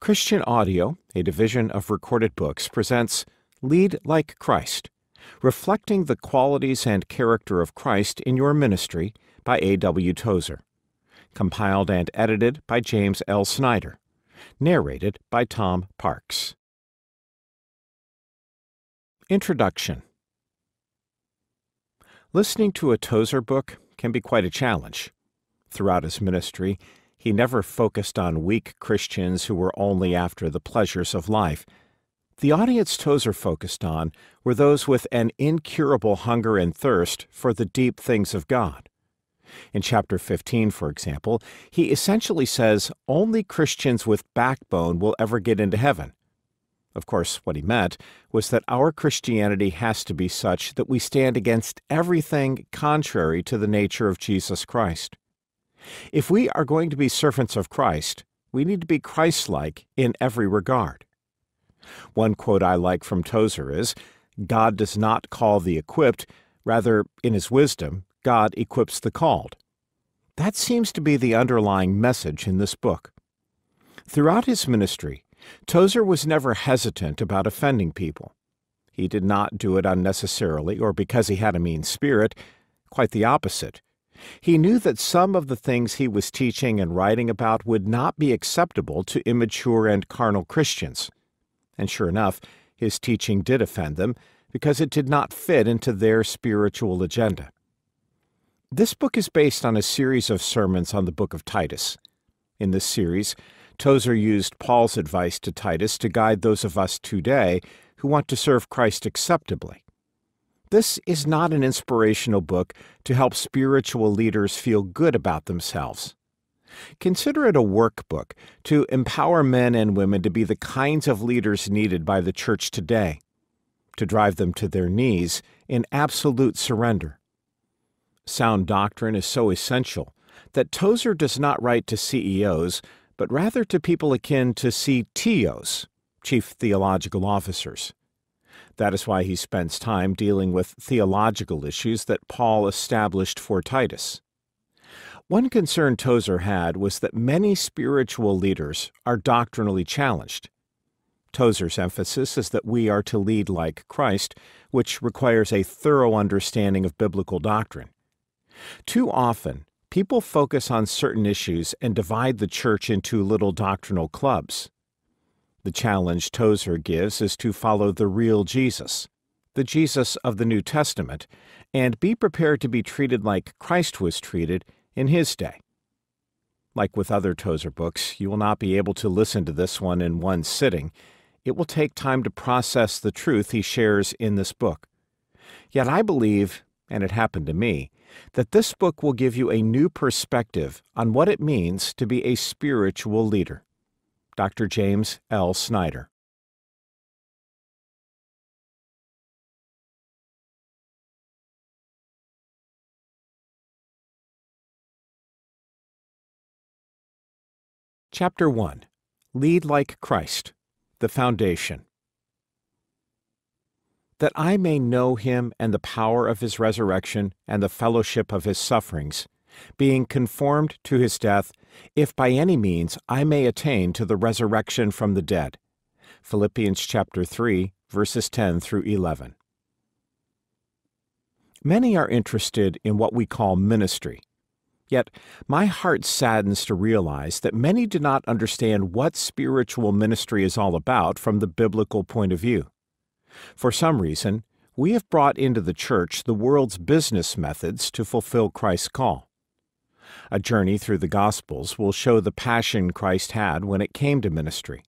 Christian Audio, a division of Recorded Books, presents Lead Like Christ, reflecting the qualities and character of Christ in your ministry by A.W. Tozer. Compiled and edited by James L. Snyder. Narrated by Tom Parks. Introduction Listening to a Tozer book can be quite a challenge. Throughout his ministry, he never focused on weak Christians who were only after the pleasures of life. The audience Tozer focused on were those with an incurable hunger and thirst for the deep things of God. In chapter 15, for example, he essentially says only Christians with backbone will ever get into heaven. Of course, what he meant was that our Christianity has to be such that we stand against everything contrary to the nature of Jesus Christ. If we are going to be servants of Christ, we need to be Christ like in every regard. One quote I like from Tozer is God does not call the equipped, rather, in his wisdom, God equips the called. That seems to be the underlying message in this book. Throughout his ministry, Tozer was never hesitant about offending people. He did not do it unnecessarily or because he had a mean spirit, quite the opposite. He knew that some of the things he was teaching and writing about would not be acceptable to immature and carnal Christians. And sure enough, his teaching did offend them because it did not fit into their spiritual agenda. This book is based on a series of sermons on the book of Titus. In this series, Tozer used Paul's advice to Titus to guide those of us today who want to serve Christ acceptably. This is not an inspirational book to help spiritual leaders feel good about themselves. Consider it a workbook to empower men and women to be the kinds of leaders needed by the church today, to drive them to their knees in absolute surrender. Sound doctrine is so essential that Tozer does not write to CEOs, but rather to people akin to CTOs, Chief Theological Officers. That is why he spends time dealing with theological issues that Paul established for Titus. One concern Tozer had was that many spiritual leaders are doctrinally challenged. Tozer's emphasis is that we are to lead like Christ, which requires a thorough understanding of biblical doctrine. Too often, people focus on certain issues and divide the church into little doctrinal clubs. The challenge Tozer gives is to follow the real Jesus, the Jesus of the New Testament, and be prepared to be treated like Christ was treated in his day. Like with other Tozer books, you will not be able to listen to this one in one sitting. It will take time to process the truth he shares in this book. Yet I believe, and it happened to me, that this book will give you a new perspective on what it means to be a spiritual leader. Dr. James L. Snyder. Chapter 1 Lead Like Christ The Foundation. That I may know him and the power of his resurrection and the fellowship of his sufferings, being conformed to his death, if by any means I may attain to the resurrection from the dead. Philippians chapter 3, verses 10 through 11. Many are interested in what we call ministry. Yet, my heart saddens to realize that many do not understand what spiritual ministry is all about from the biblical point of view. For some reason, we have brought into the church the world's business methods to fulfill Christ's call. A journey through the Gospels will show the passion Christ had when it came to ministry.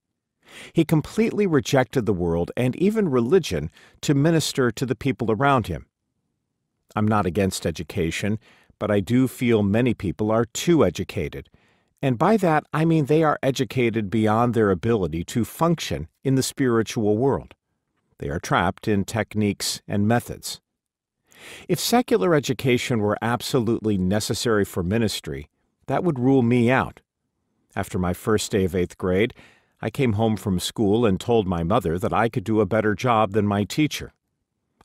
He completely rejected the world and even religion to minister to the people around him. I'm not against education, but I do feel many people are too educated. And by that, I mean they are educated beyond their ability to function in the spiritual world. They are trapped in techniques and methods. If secular education were absolutely necessary for ministry, that would rule me out. After my first day of eighth grade, I came home from school and told my mother that I could do a better job than my teacher.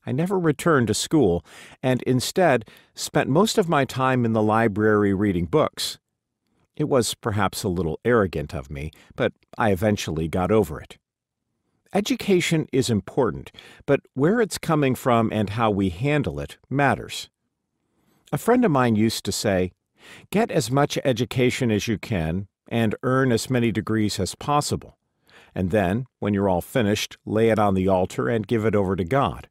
I never returned to school and instead spent most of my time in the library reading books. It was perhaps a little arrogant of me, but I eventually got over it. Education is important, but where it's coming from and how we handle it matters. A friend of mine used to say, Get as much education as you can and earn as many degrees as possible. And then, when you're all finished, lay it on the altar and give it over to God.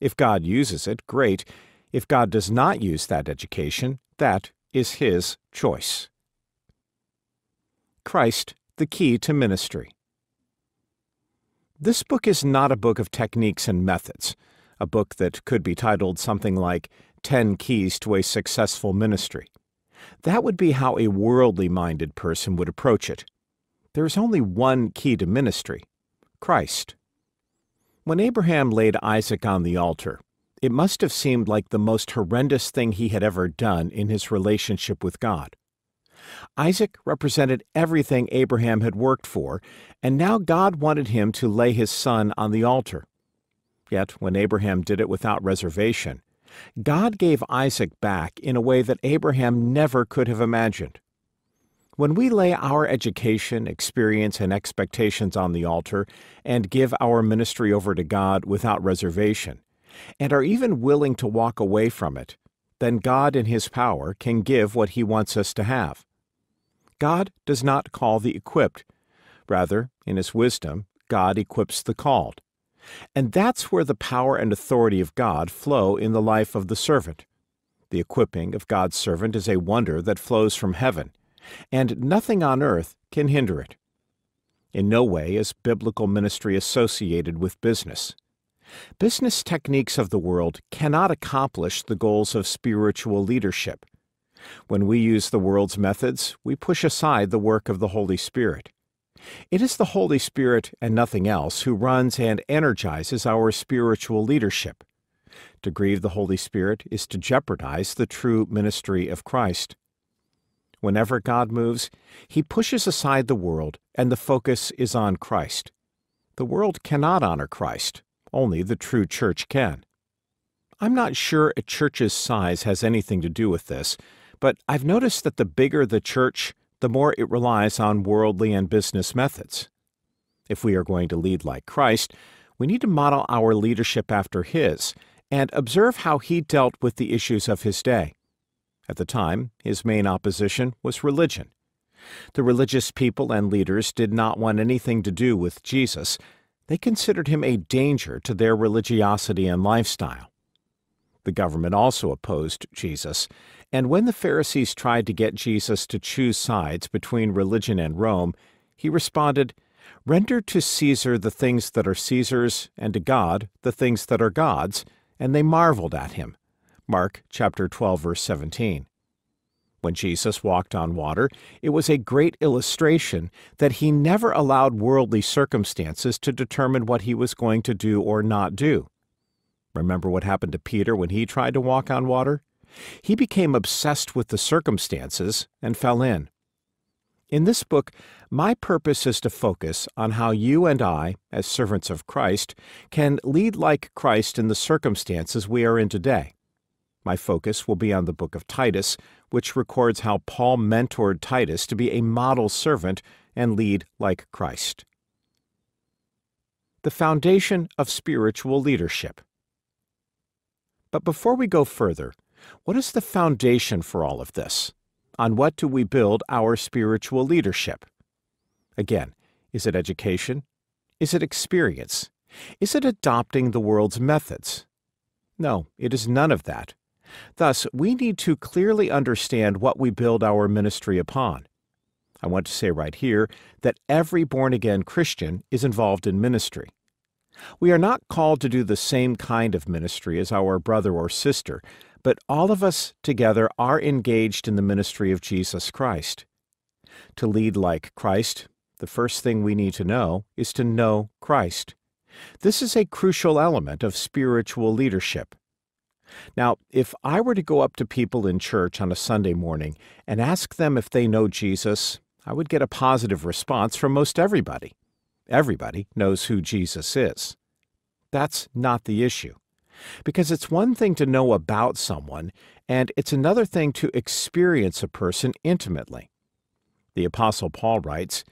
If God uses it, great. If God does not use that education, that is His choice. Christ, the Key to Ministry. This book is not a book of techniques and methods, a book that could be titled something like 10 Keys to a Successful Ministry. That would be how a worldly minded person would approach it. There is only one key to ministry Christ. When Abraham laid Isaac on the altar, it must have seemed like the most horrendous thing he had ever done in his relationship with God. Isaac represented everything Abraham had worked for, and now God wanted him to lay his son on the altar. Yet, when Abraham did it without reservation, God gave Isaac back in a way that Abraham never could have imagined. When we lay our education, experience, and expectations on the altar and give our ministry over to God without reservation, and are even willing to walk away from it, then God in His power can give what He wants us to have. God does not call the equipped. Rather, in His wisdom, God equips the called. And that's where the power and authority of God flow in the life of the servant. The equipping of God's servant is a wonder that flows from heaven, and nothing on earth can hinder it. In no way is biblical ministry associated with business. Business techniques of the world cannot accomplish the goals of spiritual leadership. When we use the world's methods, we push aside the work of the Holy Spirit. It is the Holy Spirit and nothing else who runs and energizes our spiritual leadership. To grieve the Holy Spirit is to jeopardize the true ministry of Christ. Whenever God moves, he pushes aside the world and the focus is on Christ. The world cannot honor Christ, only the true church can. I'm not sure a church's size has anything to do with this, but I've noticed that the bigger the church, the more it relies on worldly and business methods. If we are going to lead like Christ, we need to model our leadership after His and observe how He dealt with the issues of His day. At the time, His main opposition was religion. The religious people and leaders did not want anything to do with Jesus. They considered him a danger to their religiosity and lifestyle. The government also opposed Jesus, and when the Pharisees tried to get Jesus to choose sides between religion and Rome, he responded, Render to Caesar the things that are Caesar's, and to God the things that are God's, and they marveled at him. Mark chapter 12 verse 17. When Jesus walked on water, it was a great illustration that he never allowed worldly circumstances to determine what he was going to do or not do. Remember what happened to Peter when he tried to walk on water? He became obsessed with the circumstances and fell in. In this book, my purpose is to focus on how you and I, as servants of Christ, can lead like Christ in the circumstances we are in today. My focus will be on the book of Titus, which records how Paul mentored Titus to be a model servant and lead like Christ. The foundation of spiritual leadership. But before we go further, what is the foundation for all of this? On what do we build our spiritual leadership? Again, is it education? Is it experience? Is it adopting the world's methods? No, it is none of that. Thus, we need to clearly understand what we build our ministry upon. I want to say right here that every born again Christian is involved in ministry. We are not called to do the same kind of ministry as our brother or sister, but all of us together are engaged in the ministry of Jesus Christ. To lead like Christ, the first thing we need to know is to know Christ. This is a crucial element of spiritual leadership. Now, if I were to go up to people in church on a Sunday morning and ask them if they know Jesus, I would get a positive response from most everybody. Everybody knows who Jesus is. That's not the issue. Because it's one thing to know about someone, and it's another thing to experience a person intimately. The Apostle Paul writes,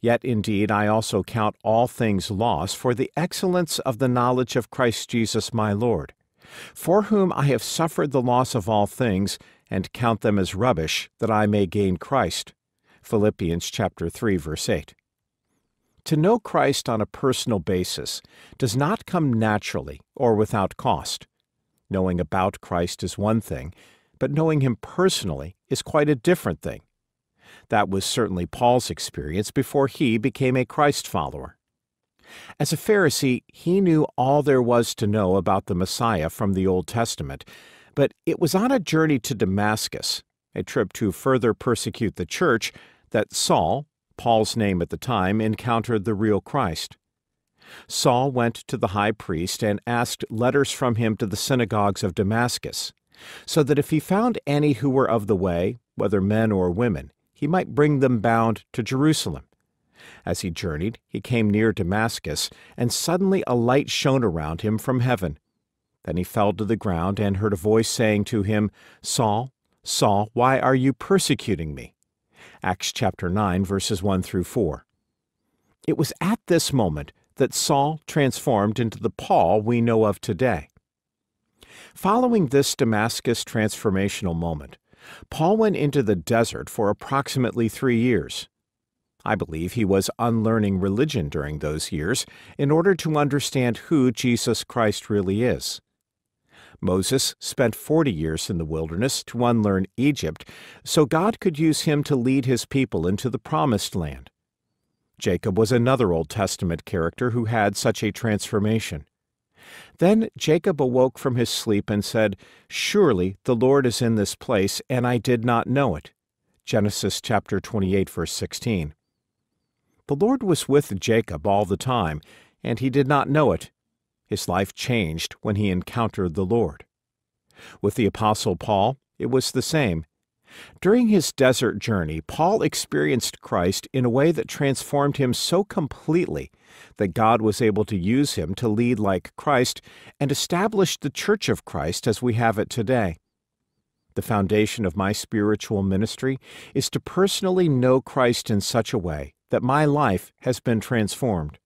Yet indeed I also count all things loss for the excellence of the knowledge of Christ Jesus my Lord, for whom I have suffered the loss of all things, and count them as rubbish, that I may gain Christ. Philippians chapter 3 verse 8. To know Christ on a personal basis does not come naturally or without cost. Knowing about Christ is one thing, but knowing him personally is quite a different thing. That was certainly Paul's experience before he became a Christ follower. As a Pharisee, he knew all there was to know about the Messiah from the Old Testament, but it was on a journey to Damascus, a trip to further persecute the church, that Saul, Paul's name at the time, encountered the real Christ. Saul went to the high priest and asked letters from him to the synagogues of Damascus, so that if he found any who were of the way, whether men or women, he might bring them bound to Jerusalem. As he journeyed, he came near Damascus, and suddenly a light shone around him from heaven. Then he fell to the ground and heard a voice saying to him, Saul, Saul, why are you persecuting me? Acts chapter 9, verses 1 through 4. It was at this moment that Saul transformed into the Paul we know of today. Following this Damascus transformational moment, Paul went into the desert for approximately three years. I believe he was unlearning religion during those years in order to understand who Jesus Christ really is. Moses spent 40 years in the wilderness to unlearn Egypt so God could use him to lead his people into the promised land. Jacob was another Old Testament character who had such a transformation. Then Jacob awoke from his sleep and said, Surely the Lord is in this place, and I did not know it. Genesis chapter 28 verse 16. The Lord was with Jacob all the time, and he did not know it. His life changed when he encountered the Lord. With the Apostle Paul, it was the same. During his desert journey, Paul experienced Christ in a way that transformed him so completely that God was able to use him to lead like Christ and establish the Church of Christ as we have it today. The foundation of my spiritual ministry is to personally know Christ in such a way that my life has been transformed.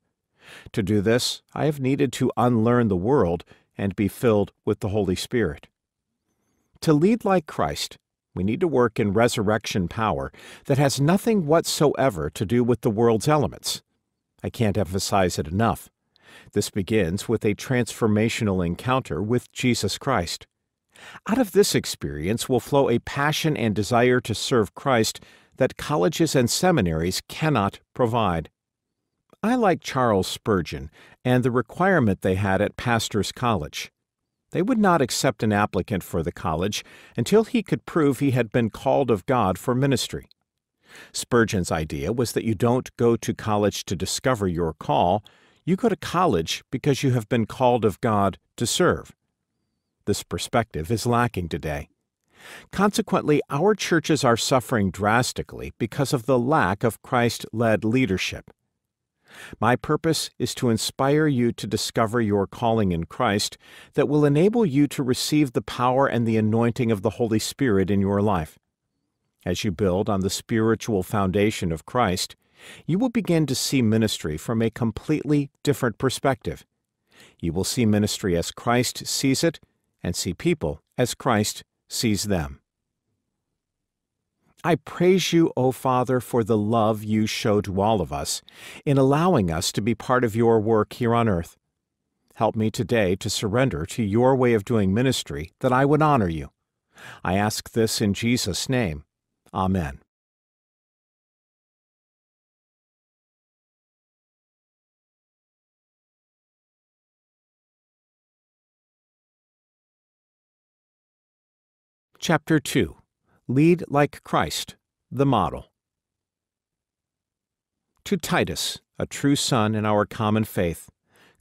To do this, I have needed to unlearn the world and be filled with the Holy Spirit. To lead like Christ, we need to work in resurrection power that has nothing whatsoever to do with the world's elements. I can't emphasize it enough. This begins with a transformational encounter with Jesus Christ. Out of this experience will flow a passion and desire to serve Christ that colleges and seminaries cannot provide. I like Charles Spurgeon and the requirement they had at Pastors College. They would not accept an applicant for the college until he could prove he had been called of God for ministry. Spurgeon's idea was that you don't go to college to discover your call, you go to college because you have been called of God to serve. This perspective is lacking today. Consequently, our churches are suffering drastically because of the lack of Christ led leadership. My purpose is to inspire you to discover your calling in Christ that will enable you to receive the power and the anointing of the Holy Spirit in your life. As you build on the spiritual foundation of Christ, you will begin to see ministry from a completely different perspective. You will see ministry as Christ sees it and see people as Christ sees them. I praise you, O Father, for the love you show to all of us in allowing us to be part of your work here on earth. Help me today to surrender to your way of doing ministry that I would honor you. I ask this in Jesus' name. Amen. Chapter 2 Lead like Christ, the model. To Titus, a true son in our common faith,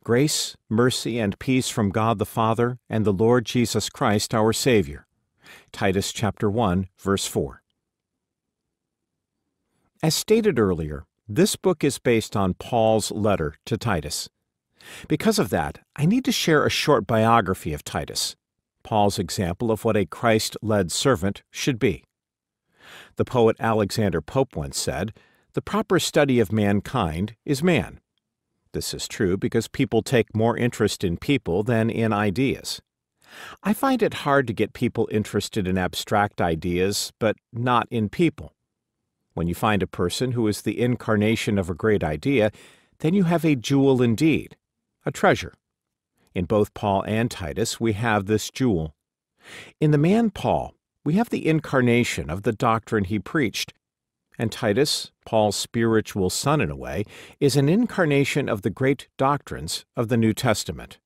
grace, mercy, and peace from God the Father and the Lord Jesus Christ our Savior. Titus chapter 1, verse 4. As stated earlier, this book is based on Paul's letter to Titus. Because of that, I need to share a short biography of Titus, Paul's example of what a Christ led servant should be. The poet Alexander Pope once said, The proper study of mankind is man. This is true because people take more interest in people than in ideas. I find it hard to get people interested in abstract ideas, but not in people. When you find a person who is the incarnation of a great idea, then you have a jewel indeed, a treasure. In both Paul and Titus, we have this jewel. In the man Paul, we have the incarnation of the doctrine he preached, and Titus, Paul's spiritual son in a way, is an incarnation of the great doctrines of the New Testament.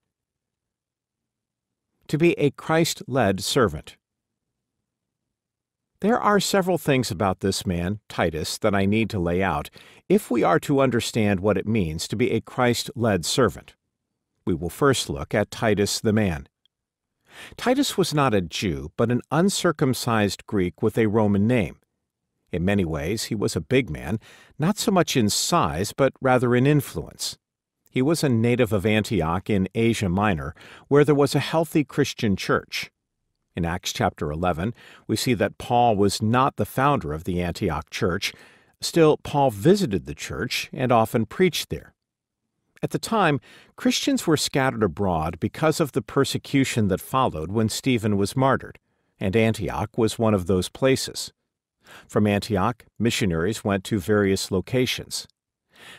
To be a Christ led servant. There are several things about this man, Titus, that I need to lay out if we are to understand what it means to be a Christ led servant. We will first look at Titus the man. Titus was not a Jew, but an uncircumcised Greek with a Roman name. In many ways, he was a big man, not so much in size, but rather in influence. He was a native of Antioch in Asia Minor, where there was a healthy Christian church. In Acts chapter 11, we see that Paul was not the founder of the Antioch church. Still, Paul visited the church and often preached there. At the time, Christians were scattered abroad because of the persecution that followed when Stephen was martyred, and Antioch was one of those places. From Antioch, missionaries went to various locations.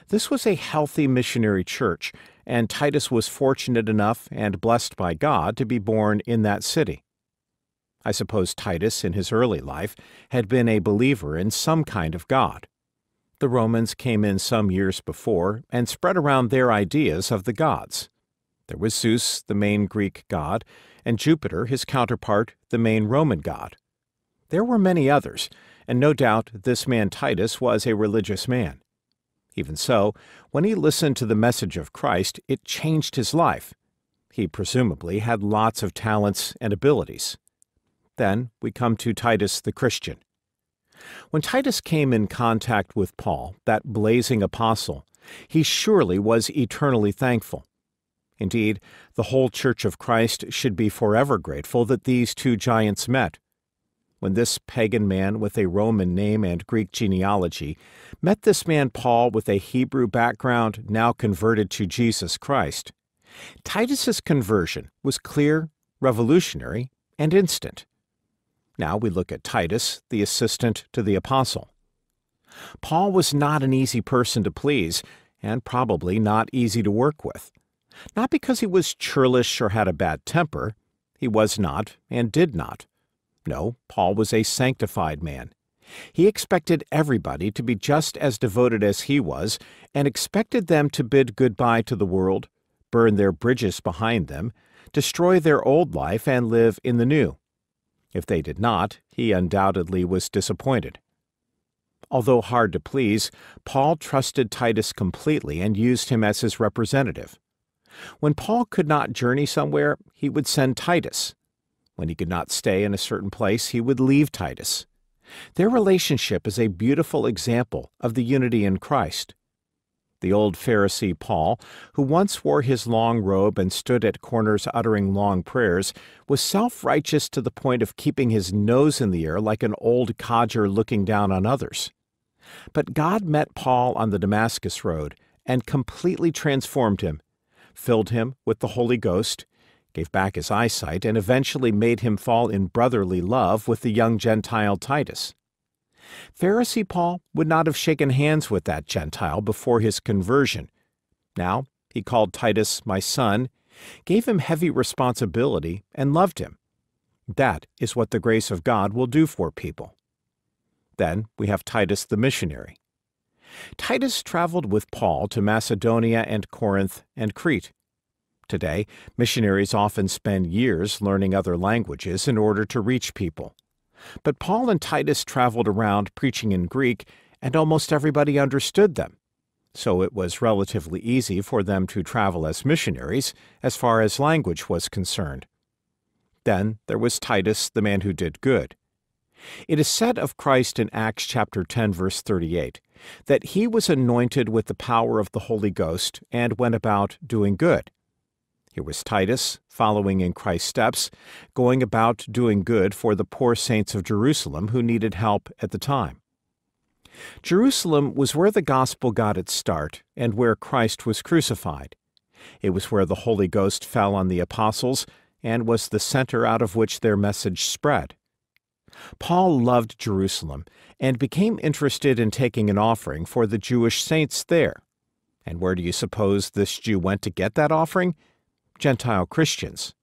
This was a healthy missionary church, and Titus was fortunate enough and blessed by God to be born in that city. I suppose Titus, in his early life, had been a believer in some kind of God. The Romans came in some years before and spread around their ideas of the gods. There was Zeus, the main Greek god, and Jupiter, his counterpart, the main Roman god. There were many others, and no doubt this man Titus was a religious man. Even so, when he listened to the message of Christ, it changed his life. He presumably had lots of talents and abilities. Then we come to Titus the Christian. When Titus came in contact with Paul, that blazing apostle, he surely was eternally thankful. Indeed, the whole Church of Christ should be forever grateful that these two giants met. When this pagan man with a Roman name and Greek genealogy met this man Paul with a Hebrew background now converted to Jesus Christ, Titus's conversion was clear, revolutionary, and instant. Now we look at Titus, the assistant to the apostle. Paul was not an easy person to please, and probably not easy to work with. Not because he was churlish or had a bad temper. He was not, and did not. No, Paul was a sanctified man. He expected everybody to be just as devoted as he was, and expected them to bid goodbye to the world, burn their bridges behind them, destroy their old life, and live in the new. If they did not, he undoubtedly was disappointed. Although hard to please, Paul trusted Titus completely and used him as his representative. When Paul could not journey somewhere, he would send Titus. When he could not stay in a certain place, he would leave Titus. Their relationship is a beautiful example of the unity in Christ. The old Pharisee Paul, who once wore his long robe and stood at corners uttering long prayers, was self righteous to the point of keeping his nose in the air like an old codger looking down on others. But God met Paul on the Damascus road and completely transformed him, filled him with the Holy Ghost, gave back his eyesight, and eventually made him fall in brotherly love with the young Gentile Titus. Pharisee Paul would not have shaken hands with that Gentile before his conversion. Now he called Titus my son, gave him heavy responsibility, and loved him. That is what the grace of God will do for people. Then we have Titus the missionary. Titus traveled with Paul to Macedonia and Corinth and Crete. Today, missionaries often spend years learning other languages in order to reach people. But Paul and Titus traveled around preaching in Greek, and almost everybody understood them. So it was relatively easy for them to travel as missionaries as far as language was concerned. Then there was Titus, the man who did good. It is said of Christ in Acts chapter 10 verse 38 that he was anointed with the power of the Holy Ghost and went about doing good. Was Titus, following in Christ's steps, going about doing good for the poor saints of Jerusalem who needed help at the time. Jerusalem was where the gospel got its start and where Christ was crucified. It was where the Holy Ghost fell on the apostles and was the center out of which their message spread. Paul loved Jerusalem and became interested in taking an offering for the Jewish saints there. And where do you suppose this Jew went to get that offering? Gentile Christians.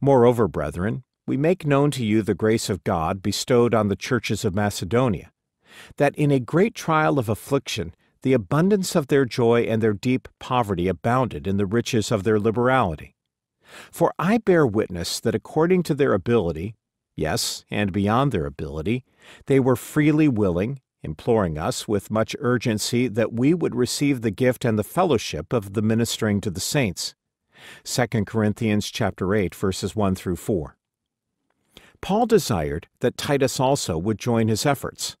Moreover, brethren, we make known to you the grace of God bestowed on the churches of Macedonia, that in a great trial of affliction the abundance of their joy and their deep poverty abounded in the riches of their liberality. For I bear witness that according to their ability, yes, and beyond their ability, they were freely willing, imploring us with much urgency that we would receive the gift and the fellowship of the ministering to the saints. 2 Corinthians chapter 8 verses 1 through 4. Paul desired that Titus also would join his efforts.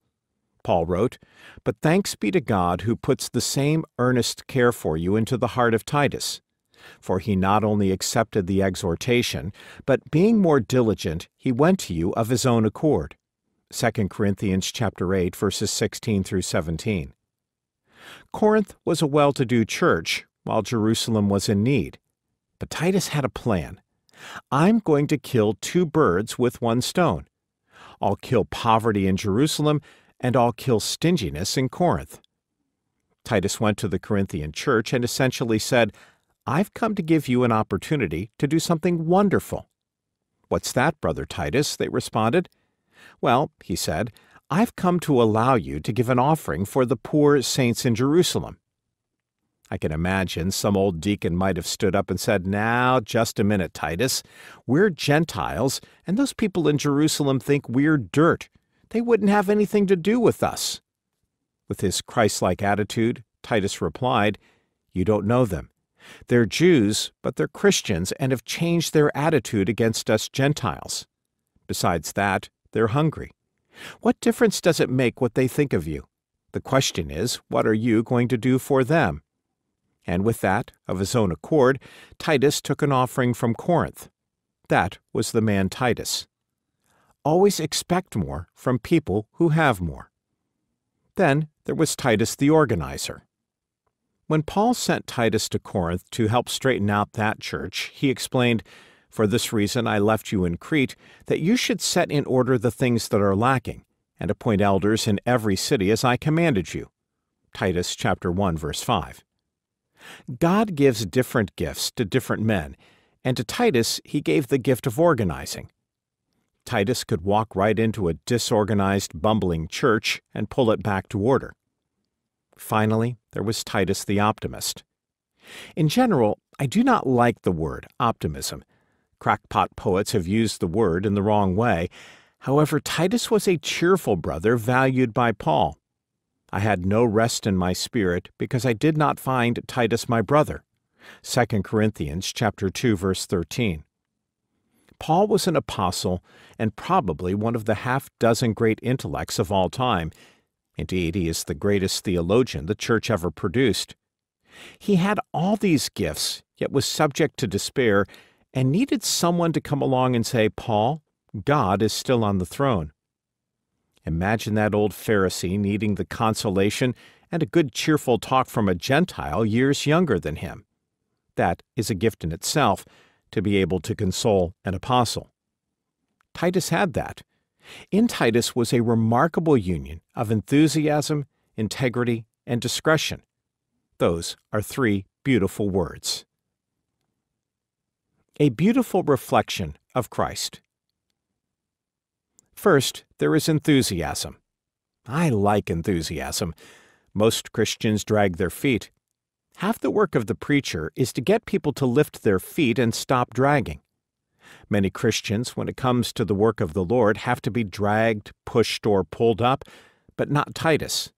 Paul wrote, But thanks be to God who puts the same earnest care for you into the heart of Titus. For he not only accepted the exhortation, but being more diligent, he went to you of his own accord. 2 Corinthians chapter 8 verses 16 through 17. Corinth was a well-to-do church, while Jerusalem was in need. But Titus had a plan. I'm going to kill two birds with one stone. I'll kill poverty in Jerusalem, and I'll kill stinginess in Corinth. Titus went to the Corinthian church and essentially said, I've come to give you an opportunity to do something wonderful. What's that, Brother Titus? They responded. Well, he said, I've come to allow you to give an offering for the poor saints in Jerusalem. I can imagine some old deacon might have stood up and said, Now, just a minute, Titus. We're Gentiles, and those people in Jerusalem think we're dirt. They wouldn't have anything to do with us. With his Christ-like attitude, Titus replied, You don't know them. They're Jews, but they're Christians and have changed their attitude against us Gentiles. Besides that, they're hungry. What difference does it make what they think of you? The question is, what are you going to do for them? And with that, of his own accord, Titus took an offering from Corinth. That was the man Titus. Always expect more from people who have more. Then there was Titus the organizer. When Paul sent Titus to Corinth to help straighten out that church, he explained, For this reason I left you in Crete, that you should set in order the things that are lacking, and appoint elders in every city as I commanded you. Titus chapter 1 verse 5. God gives different gifts to different men, and to Titus he gave the gift of organizing. Titus could walk right into a disorganized, bumbling church and pull it back to order. Finally, there was Titus the optimist. In general, I do not like the word optimism. Crackpot poets have used the word in the wrong way. However, Titus was a cheerful brother valued by Paul. I had no rest in my spirit because I did not find Titus my brother. 2 Corinthians chapter 2 verse 13. Paul was an apostle and probably one of the half dozen great intellects of all time, Indeed, he is the greatest theologian the church ever produced. He had all these gifts, yet was subject to despair and needed someone to come along and say, Paul, God is still on the throne. Imagine that old Pharisee needing the consolation and a good cheerful talk from a Gentile years younger than him. That is a gift in itself, to be able to console an apostle. Titus had that, in Titus was a remarkable union of enthusiasm, integrity, and discretion. Those are three beautiful words. A beautiful reflection of Christ. First, there is enthusiasm. I like enthusiasm. Most Christians drag their feet. Half the work of the preacher is to get people to lift their feet and stop dragging. Many Christians, when it comes to the work of the Lord, have to be dragged, pushed, or pulled up, but not Titus.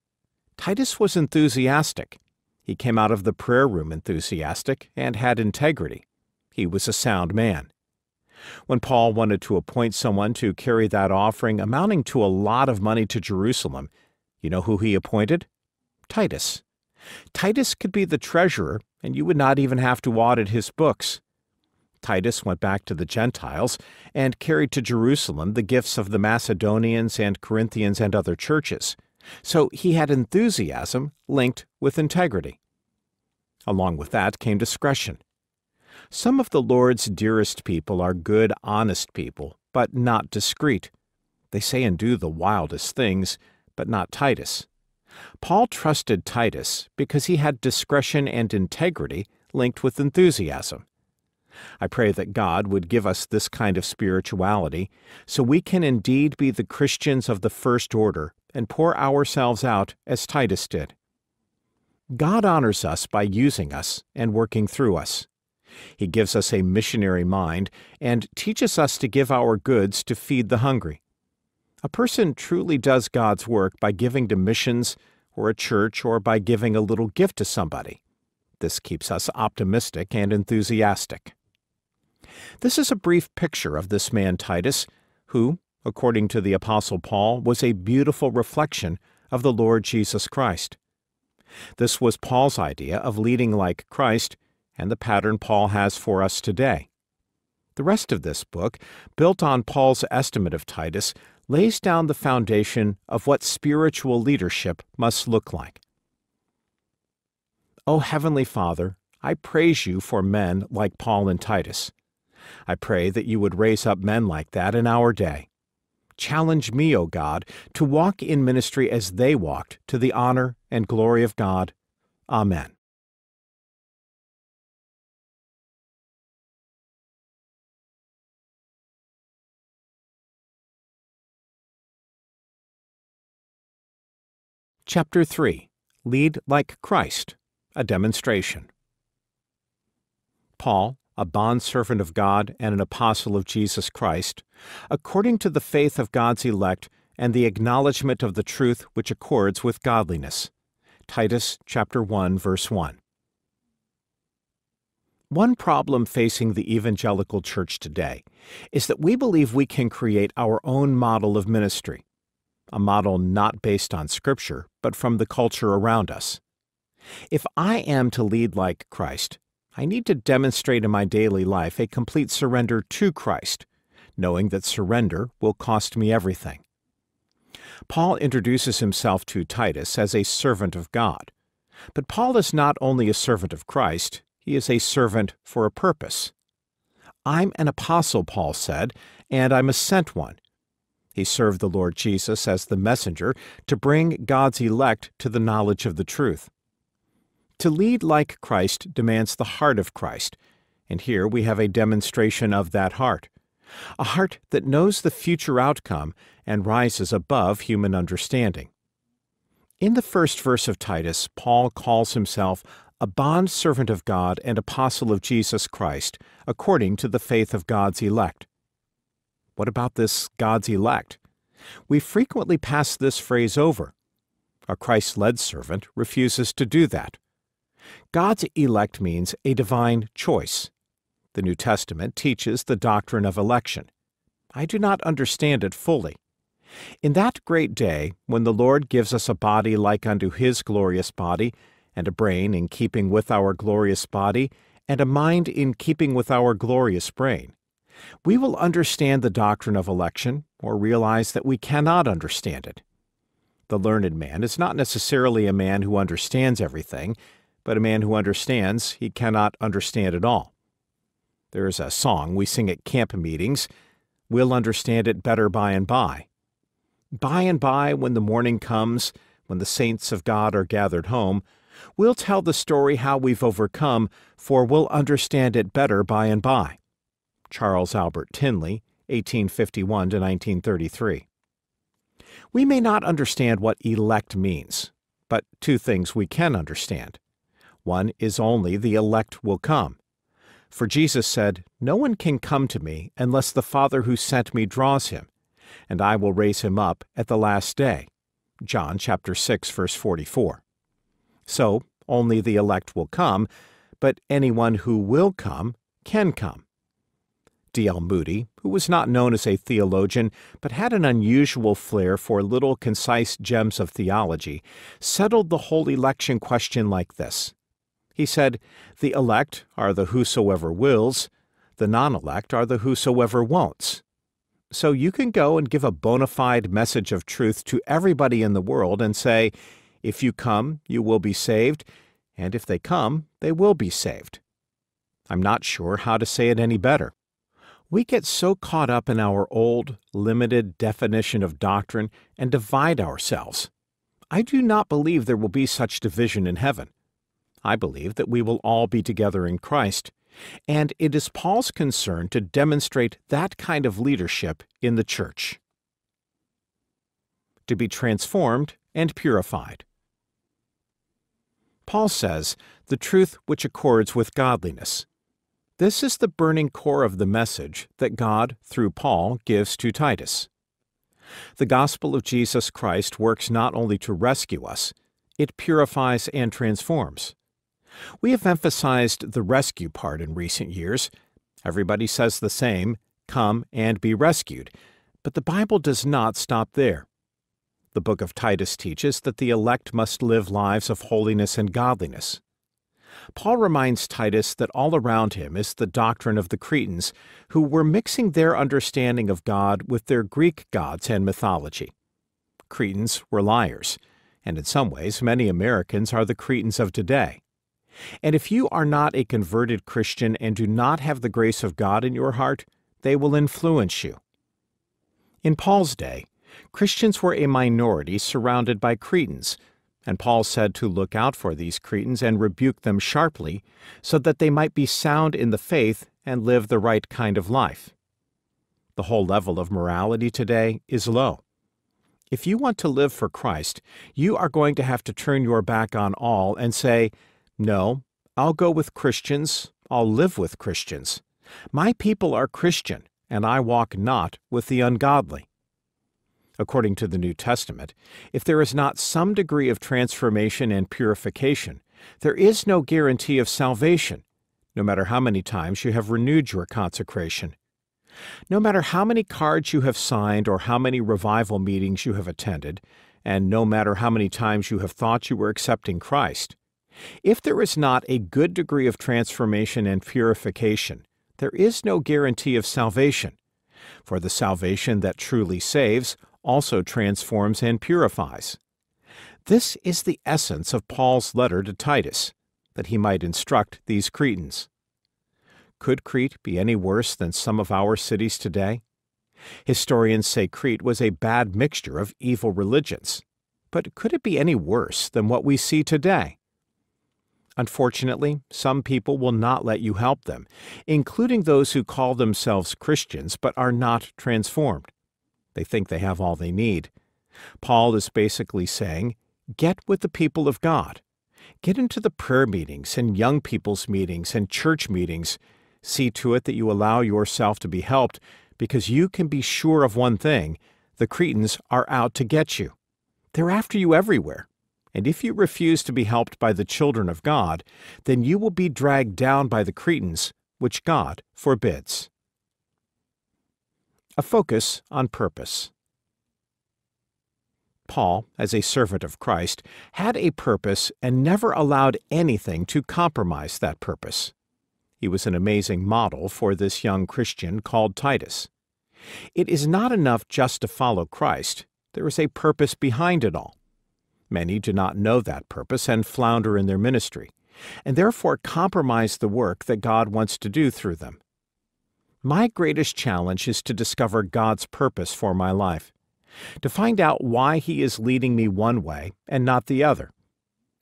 Titus was enthusiastic. He came out of the prayer room enthusiastic and had integrity. He was a sound man. When Paul wanted to appoint someone to carry that offering amounting to a lot of money to Jerusalem, you know who he appointed? Titus. Titus could be the treasurer, and you would not even have to audit his books. Titus went back to the Gentiles and carried to Jerusalem the gifts of the Macedonians and Corinthians and other churches. So he had enthusiasm linked with integrity. Along with that came discretion. Some of the Lord's dearest people are good, honest people, but not discreet. They say and do the wildest things, but not Titus. Paul trusted Titus because he had discretion and integrity linked with enthusiasm. I pray that God would give us this kind of spirituality so we can indeed be the Christians of the first order and pour ourselves out as Titus did. God honors us by using us and working through us. He gives us a missionary mind and teaches us to give our goods to feed the hungry. A person truly does God's work by giving to missions or a church or by giving a little gift to somebody. This keeps us optimistic and enthusiastic. This is a brief picture of this man Titus, who, according to the Apostle Paul, was a beautiful reflection of the Lord Jesus Christ. This was Paul's idea of leading like Christ and the pattern Paul has for us today. The rest of this book, built on Paul's estimate of Titus, lays down the foundation of what spiritual leadership must look like. O Heavenly Father, I praise you for men like Paul and Titus. I pray that you would raise up men like that in our day. Challenge me, O God, to walk in ministry as they walked, to the honor and glory of God. Amen. Chapter 3 Lead Like Christ A Demonstration. Paul, a bondservant of God and an apostle of Jesus Christ, according to the faith of God's elect and the acknowledgement of the truth which accords with godliness. Titus chapter 1 verse 1. One problem facing the evangelical church today is that we believe we can create our own model of ministry, a model not based on Scripture, but from the culture around us. If I am to lead like Christ, I need to demonstrate in my daily life a complete surrender to Christ, knowing that surrender will cost me everything. Paul introduces himself to Titus as a servant of God. But Paul is not only a servant of Christ, he is a servant for a purpose. I'm an apostle, Paul said, and I'm a sent one. He served the Lord Jesus as the messenger to bring God's elect to the knowledge of the truth. To lead like Christ demands the heart of Christ, and here we have a demonstration of that heart. A heart that knows the future outcome and rises above human understanding. In the first verse of Titus, Paul calls himself a bond servant of God and apostle of Jesus Christ, according to the faith of God's elect. What about this God's elect? We frequently pass this phrase over. A Christ led servant refuses to do that. God's elect means a divine choice. The New Testament teaches the doctrine of election. I do not understand it fully. In that great day, when the Lord gives us a body like unto his glorious body, and a brain in keeping with our glorious body, and a mind in keeping with our glorious brain, we will understand the doctrine of election or realize that we cannot understand it. The learned man is not necessarily a man who understands everything, but a man who understands he cannot understand it all. There is a song we sing at camp meetings We'll understand it better by and by. By and by, when the morning comes, when the saints of God are gathered home, we'll tell the story how we've overcome, for we'll understand it better by and by. Charles Albert Tindley, 1851 to 1933. We may not understand what elect means, but two things we can understand. One is only the elect will come. For Jesus said, No one can come to me unless the Father who sent me draws him, and I will raise him up at the last day. John chapter 6 verse 44. So, only the elect will come, but anyone who will come can come. D.L. Moody, who was not known as a theologian but had an unusual flair for little concise gems of theology, settled the whole election question like this. He said, The elect are the whosoever wills, The non elect are the whosoever won'ts. So you can go and give a bona fide message of truth to everybody in the world and say, if you come, you will be saved, and if they come, they will be saved. I'm not sure how to say it any better. We get so caught up in our old, limited definition of doctrine and divide ourselves. I do not believe there will be such division in heaven. I believe that we will all be together in Christ, and it is Paul's concern to demonstrate that kind of leadership in the church. To be transformed and purified. Paul says, the truth which accords with godliness. This is the burning core of the message that God, through Paul, gives to Titus. The gospel of Jesus Christ works not only to rescue us, it purifies and transforms. We have emphasized the rescue part in recent years. Everybody says the same come and be rescued. But the Bible does not stop there. The book of Titus teaches that the elect must live lives of holiness and godliness. Paul reminds Titus that all around him is the doctrine of the Cretans, who were mixing their understanding of God with their Greek gods and mythology. Cretans were liars, and in some ways many Americans are the Cretans of today. And if you are not a converted Christian and do not have the grace of God in your heart, they will influence you. In Paul's day, Christians were a minority surrounded by Cretans, and Paul said to look out for these Cretans and rebuke them sharply, so that they might be sound in the faith and live the right kind of life. The whole level of morality today is low. If you want to live for Christ, you are going to have to turn your back on all and say, No, I'll go with Christians, I'll live with Christians. My people are Christian, and I walk not with the ungodly. According to the New Testament, if there is not some degree of transformation and purification, there is no guarantee of salvation, no matter how many times you have renewed your consecration. No matter how many cards you have signed or how many revival meetings you have attended, and no matter how many times you have thought you were accepting Christ, if there is not a good degree of transformation and purification, there is no guarantee of salvation. For the salvation that truly saves also transforms and purifies. This is the essence of Paul's letter to Titus, that he might instruct these Cretans. Could Crete be any worse than some of our cities today? Historians say Crete was a bad mixture of evil religions. But could it be any worse than what we see today? Unfortunately, some people will not let you help them, including those who call themselves Christians but are not transformed. They think they have all they need. Paul is basically saying, get with the people of God. Get into the prayer meetings and young people's meetings and church meetings. See to it that you allow yourself to be helped because you can be sure of one thing the Cretans are out to get you. They're after you everywhere. And if you refuse to be helped by the children of God, then you will be dragged down by the Cretans, which God forbids. A focus on purpose. Paul, as a servant of Christ, had a purpose and never allowed anything to compromise that purpose. He was an amazing model for this young Christian called Titus. It is not enough just to follow Christ, there is a purpose behind it all. Many do not know that purpose and flounder in their ministry, and therefore compromise the work that God wants to do through them. My greatest challenge is to discover God's purpose for my life, to find out why He is leading me one way and not the other.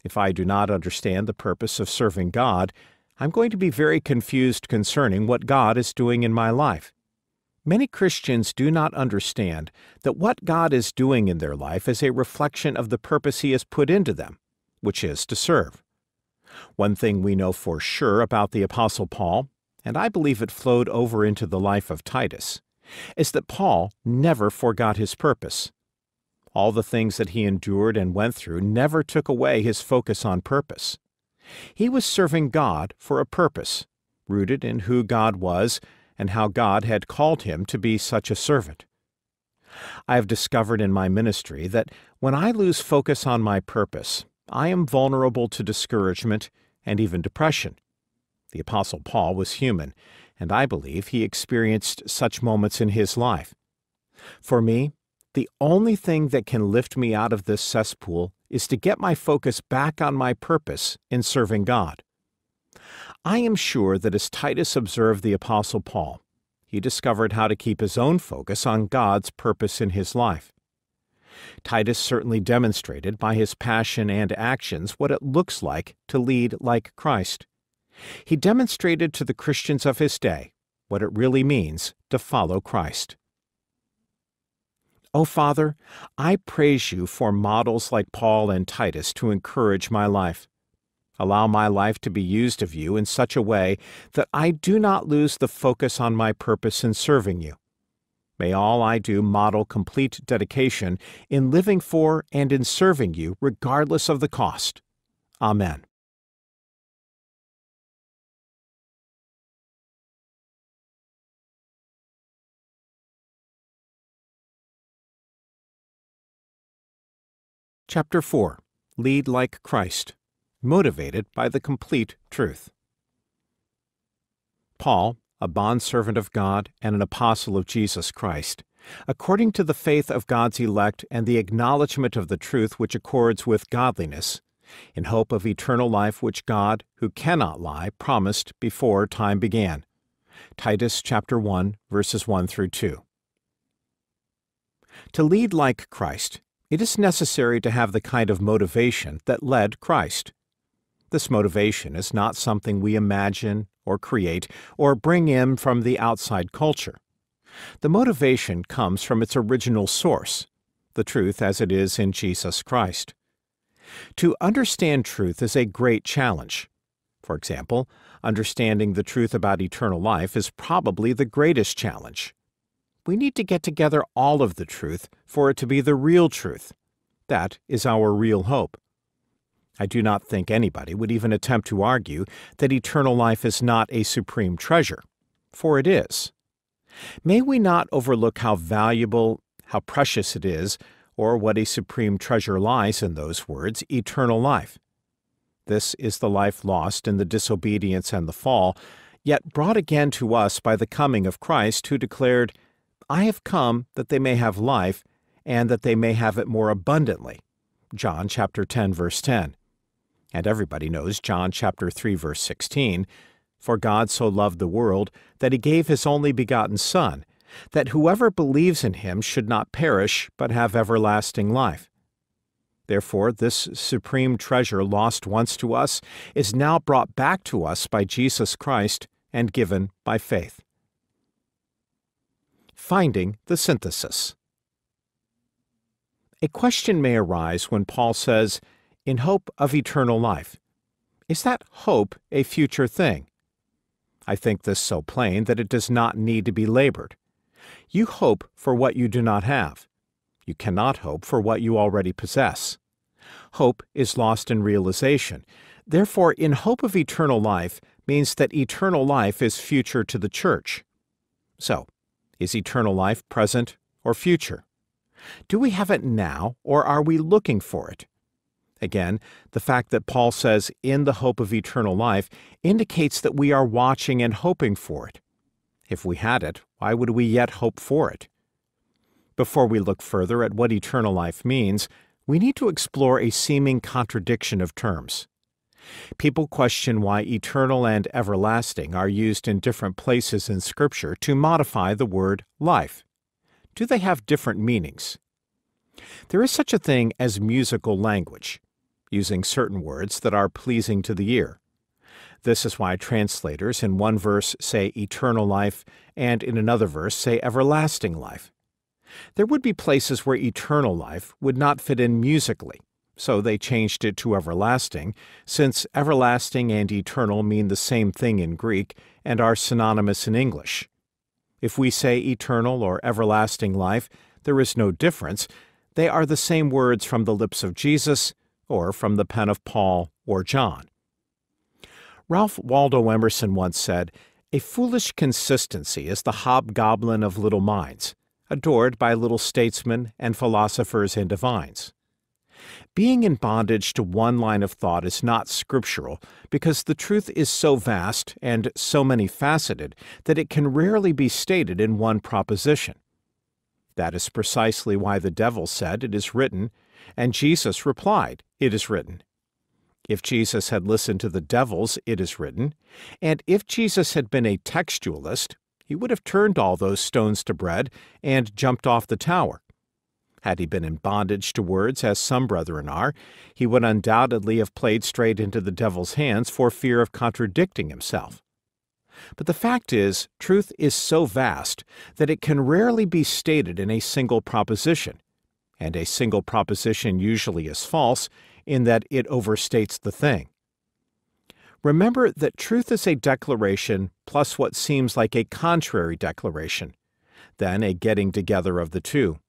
If I do not understand the purpose of serving God, I'm going to be very confused concerning what God is doing in my life. Many Christians do not understand that what God is doing in their life is a reflection of the purpose He has put into them, which is to serve. One thing we know for sure about the Apostle Paul and I believe it flowed over into the life of Titus, is that Paul never forgot his purpose. All the things that he endured and went through never took away his focus on purpose. He was serving God for a purpose, rooted in who God was and how God had called him to be such a servant. I have discovered in my ministry that when I lose focus on my purpose, I am vulnerable to discouragement and even depression. The Apostle Paul was human, and I believe he experienced such moments in his life. For me, the only thing that can lift me out of this cesspool is to get my focus back on my purpose in serving God. I am sure that as Titus observed the Apostle Paul, he discovered how to keep his own focus on God's purpose in his life. Titus certainly demonstrated by his passion and actions what it looks like to lead like Christ. He demonstrated to the Christians of his day what it really means to follow Christ. O oh, Father, I praise you for models like Paul and Titus to encourage my life. Allow my life to be used of you in such a way that I do not lose the focus on my purpose in serving you. May all I do model complete dedication in living for and in serving you regardless of the cost. Amen. Chapter 4 Lead Like Christ Motivated by the Complete Truth. Paul, a bondservant of God and an apostle of Jesus Christ, according to the faith of God's elect and the acknowledgement of the truth which accords with godliness, in hope of eternal life which God, who cannot lie, promised before time began. Titus chapter 1 verses 1 through 2. To lead like Christ, it is necessary to have the kind of motivation that led Christ. This motivation is not something we imagine or create or bring in from the outside culture. The motivation comes from its original source, the truth as it is in Jesus Christ. To understand truth is a great challenge. For example, understanding the truth about eternal life is probably the greatest challenge. We need to get together all of the truth for it to be the real truth. That is our real hope. I do not think anybody would even attempt to argue that eternal life is not a supreme treasure, for it is. May we not overlook how valuable, how precious it is, or what a supreme treasure lies in those words, eternal life. This is the life lost in the disobedience and the fall, yet brought again to us by the coming of Christ, who declared, I have come that they may have life, and that they may have it more abundantly. John chapter 10 verse 10. And everybody knows John chapter 3 verse 16, for God so loved the world that he gave his only begotten son, that whoever believes in him should not perish but have everlasting life. Therefore, this supreme treasure lost once to us is now brought back to us by Jesus Christ and given by faith. Finding the synthesis. A question may arise when Paul says, in hope of eternal life. Is that hope a future thing? I think this so plain that it does not need to be labored. You hope for what you do not have. You cannot hope for what you already possess. Hope is lost in realization. Therefore, in hope of eternal life means that eternal life is future to the church. So, is eternal life present or future? Do we have it now, or are we looking for it? Again, the fact that Paul says, in the hope of eternal life, indicates that we are watching and hoping for it. If we had it, why would we yet hope for it? Before we look further at what eternal life means, we need to explore a seeming contradiction of terms. People question why eternal and everlasting are used in different places in Scripture to modify the word life. Do they have different meanings? There is such a thing as musical language using certain words that are pleasing to the ear. This is why translators in one verse say eternal life and in another verse say everlasting life. There would be places where eternal life would not fit in musically, so they changed it to everlasting, since everlasting and eternal mean the same thing in Greek and are synonymous in English. If we say eternal or everlasting life, there is no difference. They are the same words from the lips of Jesus or from the pen of Paul or John. Ralph Waldo Emerson once said, A foolish consistency is the hobgoblin of little minds, adored by little statesmen and philosophers and divines. Being in bondage to one line of thought is not scriptural because the truth is so vast and so many faceted that it can rarely be stated in one proposition. That is precisely why the devil said, It is written, and Jesus replied, It is written. If Jesus had listened to the devil's, It is written, and if Jesus had been a textualist, he would have turned all those stones to bread and jumped off the tower. Had he been in bondage to words, as some brethren are, he would undoubtedly have played straight into the devil's hands for fear of contradicting himself. But the fact is, truth is so vast that it can rarely be stated in a single proposition, and a single proposition usually is false in that it overstates the thing. Remember that truth is a declaration plus what seems like a contrary declaration, then a getting together of the two.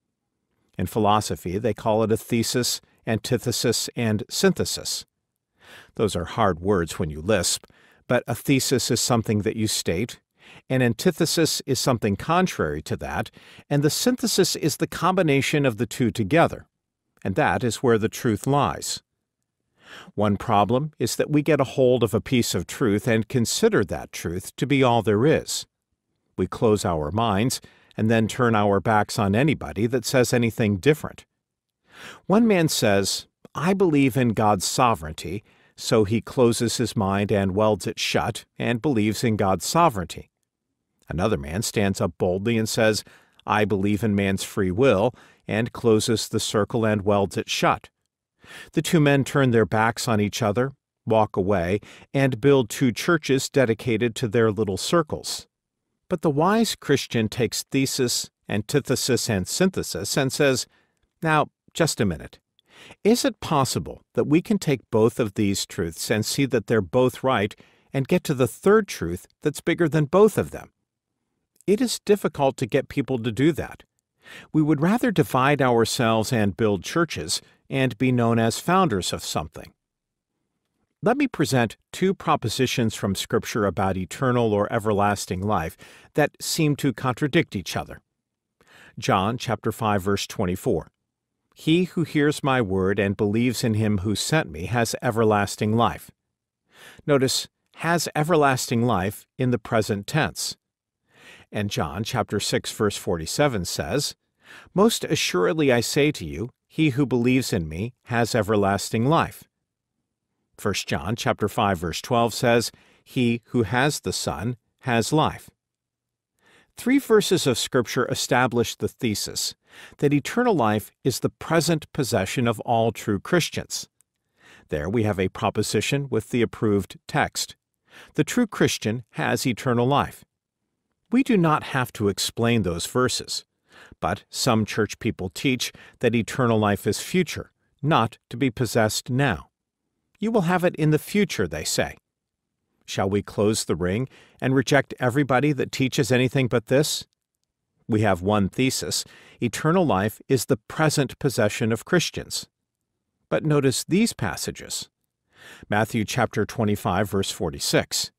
In philosophy, they call it a thesis, antithesis, and synthesis. Those are hard words when you lisp, but a thesis is something that you state, an antithesis is something contrary to that, and the synthesis is the combination of the two together. And that is where the truth lies. One problem is that we get a hold of a piece of truth and consider that truth to be all there is. We close our minds and then turn our backs on anybody that says anything different. One man says, I believe in God's sovereignty, so he closes his mind and welds it shut and believes in God's sovereignty. Another man stands up boldly and says, I believe in man's free will, and closes the circle and welds it shut. The two men turn their backs on each other, walk away, and build two churches dedicated to their little circles. But the wise Christian takes thesis, antithesis, and synthesis and says, Now, just a minute. Is it possible that we can take both of these truths and see that they're both right and get to the third truth that's bigger than both of them? It is difficult to get people to do that. We would rather divide ourselves and build churches and be known as founders of something. Let me present two propositions from Scripture about eternal or everlasting life that seem to contradict each other. John chapter 5 verse 24. He who hears my word and believes in him who sent me has everlasting life. Notice has everlasting life in the present tense. And John chapter 6 verse 47 says, Most assuredly I say to you, he who believes in me has everlasting life. 1 John chapter 5 verse 12 says, "He who has the Son has life." Three verses of scripture establish the thesis that eternal life is the present possession of all true Christians. There we have a proposition with the approved text. The true Christian has eternal life. We do not have to explain those verses, but some church people teach that eternal life is future, not to be possessed now. You will have it in the future, they say. Shall we close the ring and reject everybody that teaches anything but this? We have one thesis eternal life is the present possession of Christians. But notice these passages Matthew chapter 25, verse 46.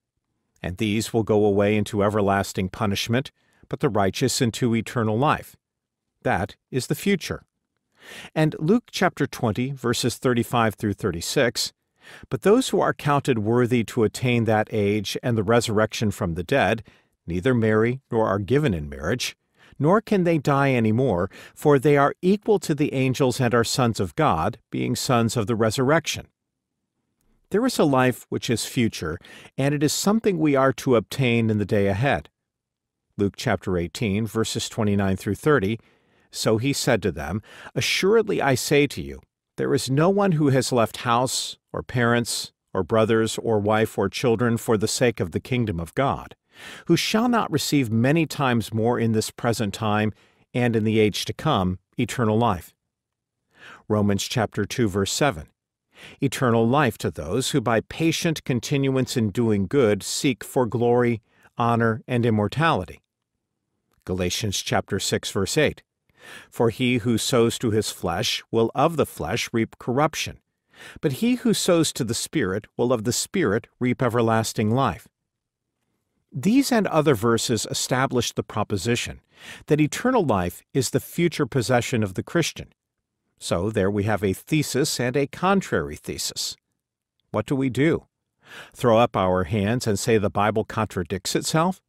And these will go away into everlasting punishment, but the righteous into eternal life. That is the future. And Luke chapter 20, verses 35 through 36. But those who are counted worthy to attain that age and the resurrection from the dead neither marry nor are given in marriage, nor can they die any more, for they are equal to the angels and are sons of God, being sons of the resurrection. There is a life which is future, and it is something we are to obtain in the day ahead. Luke chapter 18, verses 29 through 30. So he said to them, Assuredly I say to you, there is no one who has left house, or parents, or brothers, or wife, or children for the sake of the kingdom of God, who shall not receive many times more in this present time and in the age to come eternal life. Romans chapter 2 verse 7. Eternal life to those who by patient continuance in doing good seek for glory, honor, and immortality. Galatians chapter 6 verse 8. For he who sows to his flesh will of the flesh reap corruption, but he who sows to the Spirit will of the Spirit reap everlasting life. These and other verses establish the proposition that eternal life is the future possession of the Christian. So there we have a thesis and a contrary thesis. What do we do? Throw up our hands and say the Bible contradicts itself?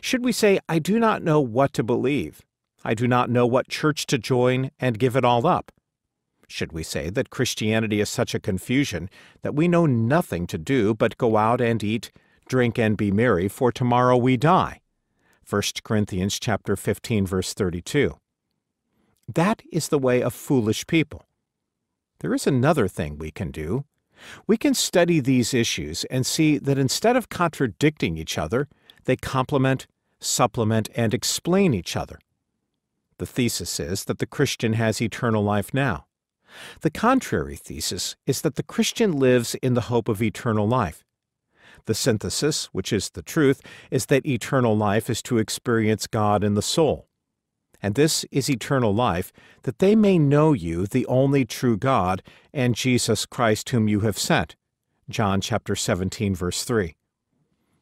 Should we say, I do not know what to believe? I do not know what church to join and give it all up? Should we say that Christianity is such a confusion that we know nothing to do but go out and eat, drink and be merry, for tomorrow we die? 1 Corinthians chapter 15 verse 32. That is the way of foolish people. There is another thing we can do. We can study these issues and see that instead of contradicting each other, they complement, supplement, and explain each other. The thesis is that the Christian has eternal life now. The contrary thesis is that the Christian lives in the hope of eternal life. The synthesis, which is the truth, is that eternal life is to experience God in the soul. And this is eternal life, that they may know you, the only true God, and Jesus Christ whom you have sent. John chapter 17 verse 3.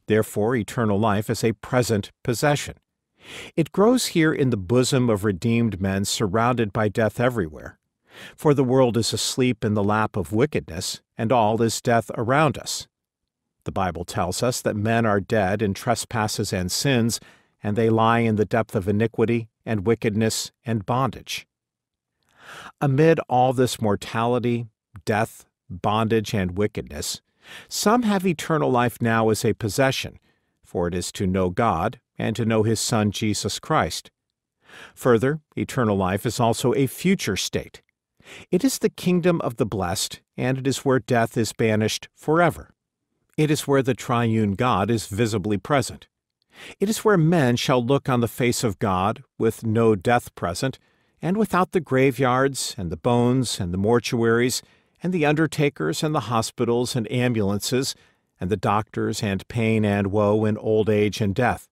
Therefore eternal life is a present possession. It grows here in the bosom of redeemed men surrounded by death everywhere. For the world is asleep in the lap of wickedness, and all is death around us. The Bible tells us that men are dead in trespasses and sins, and they lie in the depth of iniquity and wickedness and bondage. Amid all this mortality, death, bondage, and wickedness, some have eternal life now as a possession, for it is to know God and to know His Son Jesus Christ. Further, eternal life is also a future state. It is the kingdom of the blessed, and it is where death is banished forever. It is where the triune God is visibly present. It is where men shall look on the face of God with no death present, and without the graveyards, and the bones, and the mortuaries, and the undertakers, and the hospitals, and ambulances, and the doctors, and pain and woe in old age and death.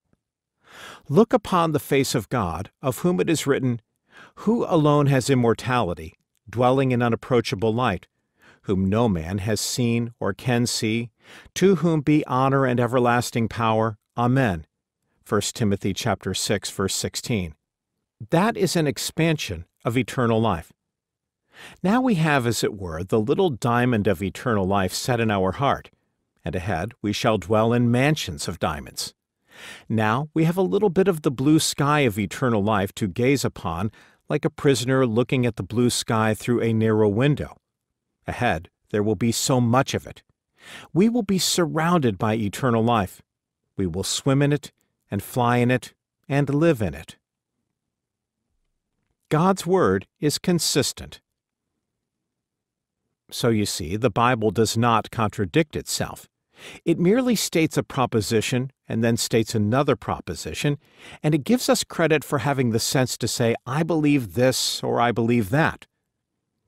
Look upon the face of God, of whom it is written, Who alone has immortality, dwelling in unapproachable light, whom no man has seen or can see, to whom be honor and everlasting power. Amen. 1 Timothy chapter 6 verse 16. That is an expansion of eternal life. Now we have, as it were, the little diamond of eternal life set in our heart, and ahead we shall dwell in mansions of diamonds. Now we have a little bit of the blue sky of eternal life to gaze upon, like a prisoner looking at the blue sky through a narrow window. Ahead there will be so much of it. We will be surrounded by eternal life. We will swim in it, and fly in it, and live in it. God's Word is consistent. So you see, the Bible does not contradict itself. It merely states a proposition and then states another proposition, and it gives us credit for having the sense to say, I believe this or I believe that.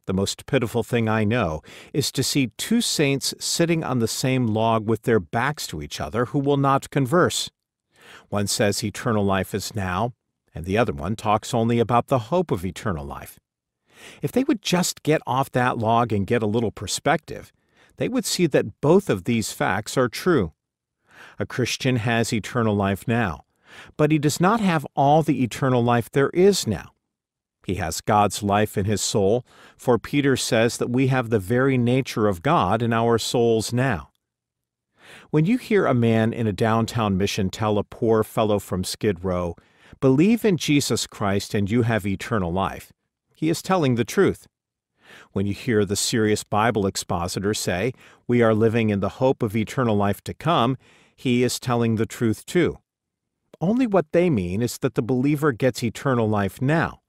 The most pitiful thing I know is to see two saints sitting on the same log with their backs to each other who will not converse. One says eternal life is now, and the other one talks only about the hope of eternal life. If they would just get off that log and get a little perspective, they would see that both of these facts are true. A Christian has eternal life now, but he does not have all the eternal life there is now. He has God's life in his soul, for Peter says that we have the very nature of God in our souls now. When you hear a man in a downtown mission tell a poor fellow from Skid Row, Believe in Jesus Christ and you have eternal life, he is telling the truth. When you hear the serious Bible expositor say, We are living in the hope of eternal life to come, he is telling the truth too. Only what they mean is that the believer gets eternal life now.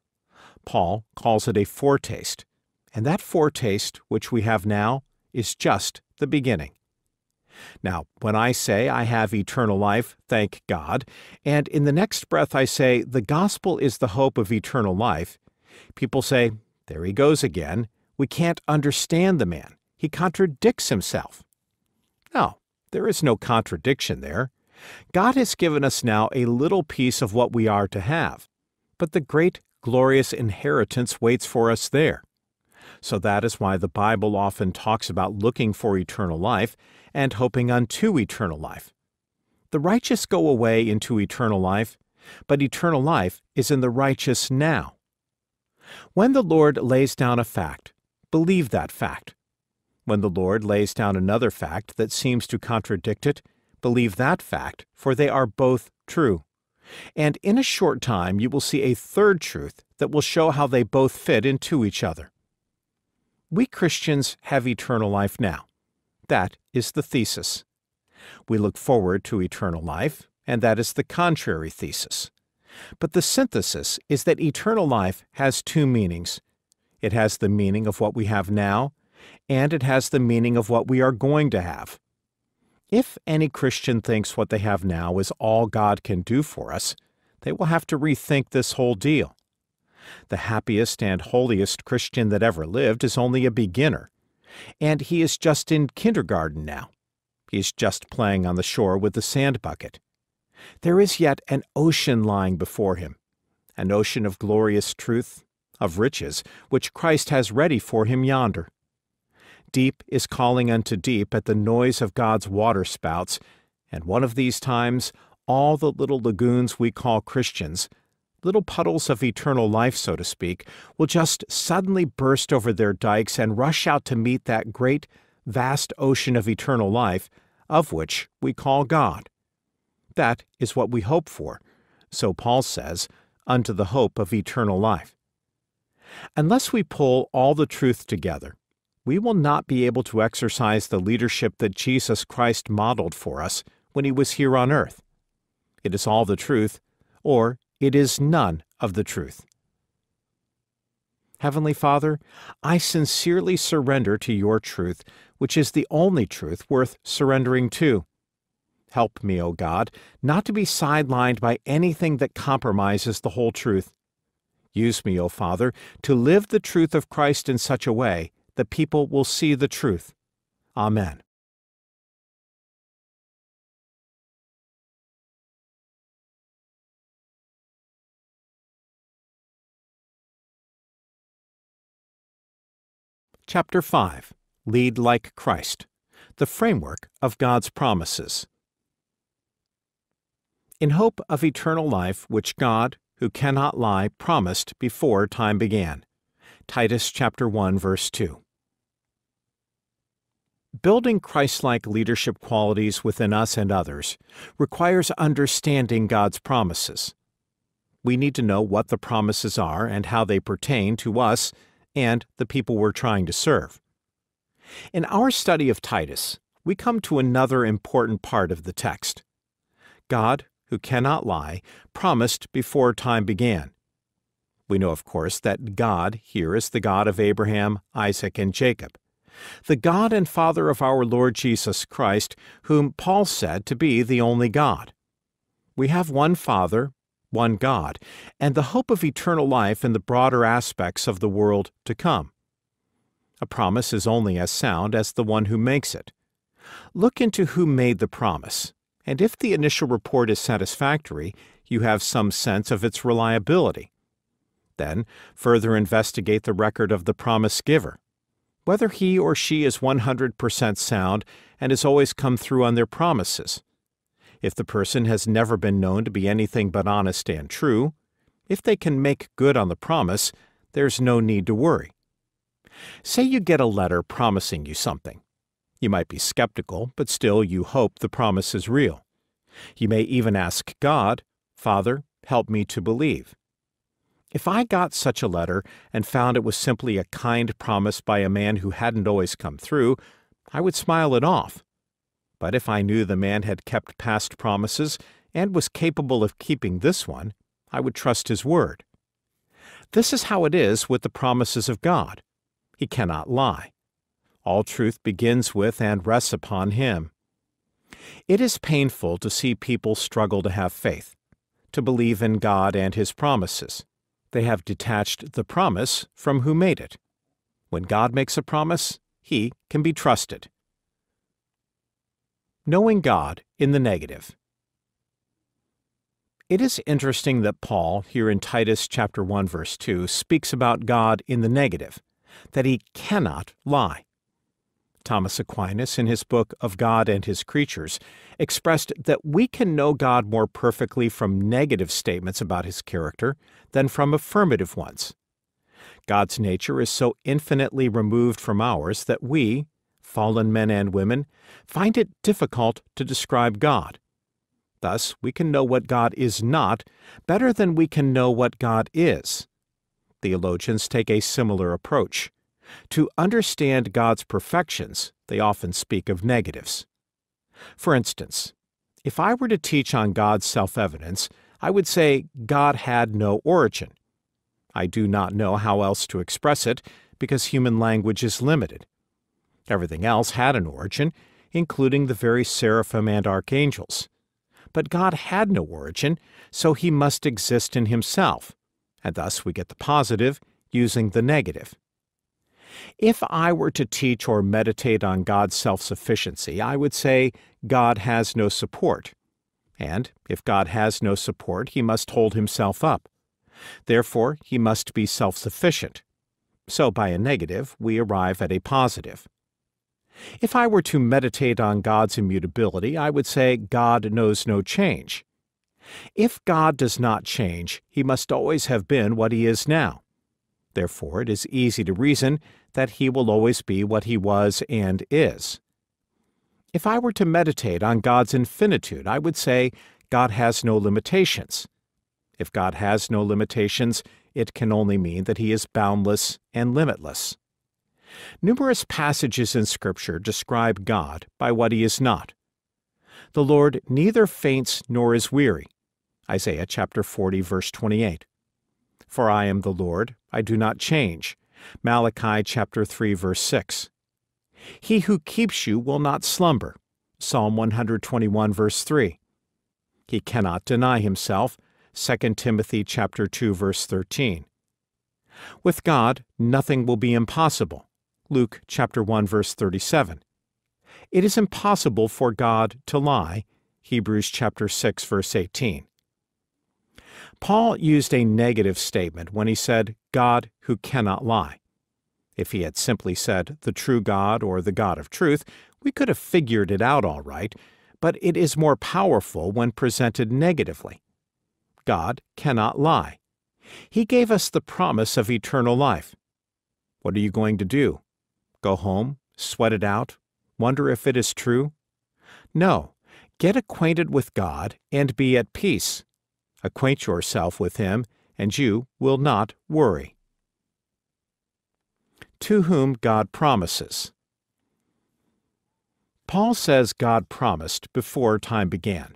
Paul calls it a foretaste, and that foretaste, which we have now, is just the beginning. Now, when I say I have eternal life, thank God, and in the next breath I say the gospel is the hope of eternal life, People say, There he goes again. We can't understand the man. He contradicts himself. No, there is no contradiction there. God has given us now a little piece of what we are to have, but the great, glorious inheritance waits for us there. So that is why the Bible often talks about looking for eternal life and hoping unto eternal life. The righteous go away into eternal life, but eternal life is in the righteous now. When the Lord lays down a fact, believe that fact. When the Lord lays down another fact that seems to contradict it, believe that fact, for they are both true. And in a short time you will see a third truth that will show how they both fit into each other. We Christians have eternal life now. That is the thesis. We look forward to eternal life, and that is the contrary thesis. But the synthesis is that eternal life has two meanings. It has the meaning of what we have now, and it has the meaning of what we are going to have. If any Christian thinks what they have now is all God can do for us, they will have to rethink this whole deal. The happiest and holiest Christian that ever lived is only a beginner, and he is just in kindergarten now. He is just playing on the shore with the sand bucket. There is yet an ocean lying before him, an ocean of glorious truth, of riches, which Christ has ready for him yonder. Deep is calling unto deep at the noise of God's waterspouts, and one of these times all the little lagoons we call Christians, little puddles of eternal life, so to speak, will just suddenly burst over their dikes and rush out to meet that great, vast ocean of eternal life, of which we call God. That is what we hope for, so Paul says, unto the hope of eternal life. Unless we pull all the truth together, we will not be able to exercise the leadership that Jesus Christ modeled for us when he was here on earth. It is all the truth, or it is none of the truth. Heavenly Father, I sincerely surrender to your truth, which is the only truth worth surrendering to. Help me, O God, not to be sidelined by anything that compromises the whole truth. Use me, O Father, to live the truth of Christ in such a way that people will see the truth. Amen. Chapter 5 Lead Like Christ The Framework of God's Promises. In hope of eternal life, which God, who cannot lie, promised before time began. Titus chapter 1 verse 2. Building Christ-like leadership qualities within us and others requires understanding God's promises. We need to know what the promises are and how they pertain to us and the people we're trying to serve. In our study of Titus, we come to another important part of the text. God, who cannot lie, promised before time began. We know, of course, that God here is the God of Abraham, Isaac, and Jacob the God and Father of our Lord Jesus Christ, whom Paul said to be the only God. We have one Father, one God, and the hope of eternal life in the broader aspects of the world to come. A promise is only as sound as the one who makes it. Look into who made the promise, and if the initial report is satisfactory, you have some sense of its reliability. Then, further investigate the record of the promise giver whether he or she is 100% sound and has always come through on their promises. If the person has never been known to be anything but honest and true, if they can make good on the promise, there's no need to worry. Say you get a letter promising you something. You might be skeptical, but still you hope the promise is real. You may even ask God, Father, help me to believe. If I got such a letter and found it was simply a kind promise by a man who hadn't always come through, I would smile it off. But if I knew the man had kept past promises and was capable of keeping this one, I would trust his word. This is how it is with the promises of God. He cannot lie. All truth begins with and rests upon him. It is painful to see people struggle to have faith, to believe in God and his promises. They have detached the promise from who made it. When God makes a promise, he can be trusted. Knowing God in the negative. It is interesting that Paul, here in Titus chapter 1 verse 2, speaks about God in the negative, that he cannot lie. Thomas Aquinas, in his book Of God and His Creatures, expressed that we can know God more perfectly from negative statements about his character than from affirmative ones. God's nature is so infinitely removed from ours that we, fallen men and women, find it difficult to describe God. Thus, we can know what God is not better than we can know what God is. Theologians take a similar approach. To understand God's perfections, they often speak of negatives. For instance, if I were to teach on God's self evidence, I would say God had no origin. I do not know how else to express it because human language is limited. Everything else had an origin, including the very seraphim and archangels. But God had no origin, so he must exist in himself, and thus we get the positive using the negative. If I were to teach or meditate on God's self sufficiency, I would say God has no support. And if God has no support, he must hold himself up. Therefore, he must be self sufficient. So, by a negative, we arrive at a positive. If I were to meditate on God's immutability, I would say God knows no change. If God does not change, he must always have been what he is now. Therefore, it is easy to reason that he will always be what he was and is. If I were to meditate on God's infinitude, I would say God has no limitations. If God has no limitations, it can only mean that he is boundless and limitless. Numerous passages in Scripture describe God by what he is not. The Lord neither faints nor is weary. Isaiah chapter 40 verse 28. For I am the Lord, I do not change. Malachi chapter 3 verse 6. He who keeps you will not slumber. Psalm 121 verse 3. He cannot deny himself. 2 Timothy chapter 2 verse 13. With God, nothing will be impossible. Luke chapter 1 verse 37. It is impossible for God to lie. Hebrews chapter 6 verse 18. Paul used a negative statement when he said, God who cannot lie. If he had simply said, the true God or the God of truth, we could have figured it out all right, but it is more powerful when presented negatively. God cannot lie. He gave us the promise of eternal life. What are you going to do? Go home, sweat it out, wonder if it is true? No, get acquainted with God and be at peace. Acquaint yourself with Him, and you will not worry. To whom God promises. Paul says God promised before time began.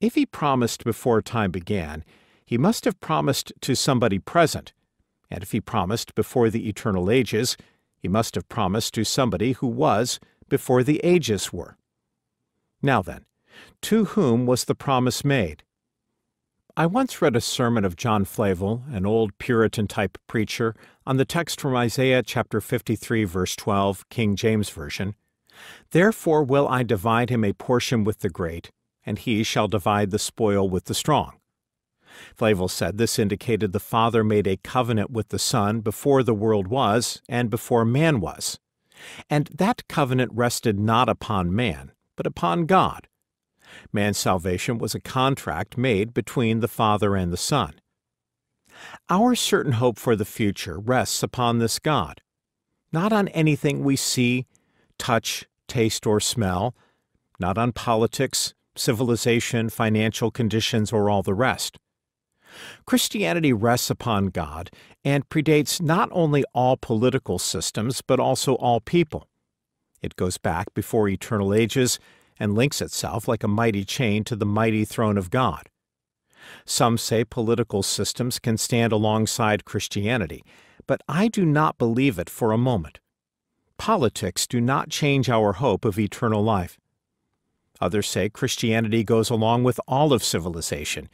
If he promised before time began, he must have promised to somebody present, and if he promised before the eternal ages, he must have promised to somebody who was before the ages were. Now then, to whom was the promise made? I once read a sermon of John Flavel, an old Puritan type preacher, on the text from Isaiah chapter 53 verse 12, King James Version. Therefore will I divide him a portion with the great, and he shall divide the spoil with the strong. Flavel said this indicated the Father made a covenant with the Son before the world was and before man was. And that covenant rested not upon man, but upon God. Man's salvation was a contract made between the Father and the Son. Our certain hope for the future rests upon this God, not on anything we see, touch, taste, or smell, not on politics, civilization, financial conditions, or all the rest. Christianity rests upon God and predates not only all political systems, but also all people. It goes back before eternal ages and links itself like a mighty chain to the mighty throne of God. Some say political systems can stand alongside Christianity, but I do not believe it for a moment. Politics do not change our hope of eternal life. Others say Christianity goes along with all of civilization.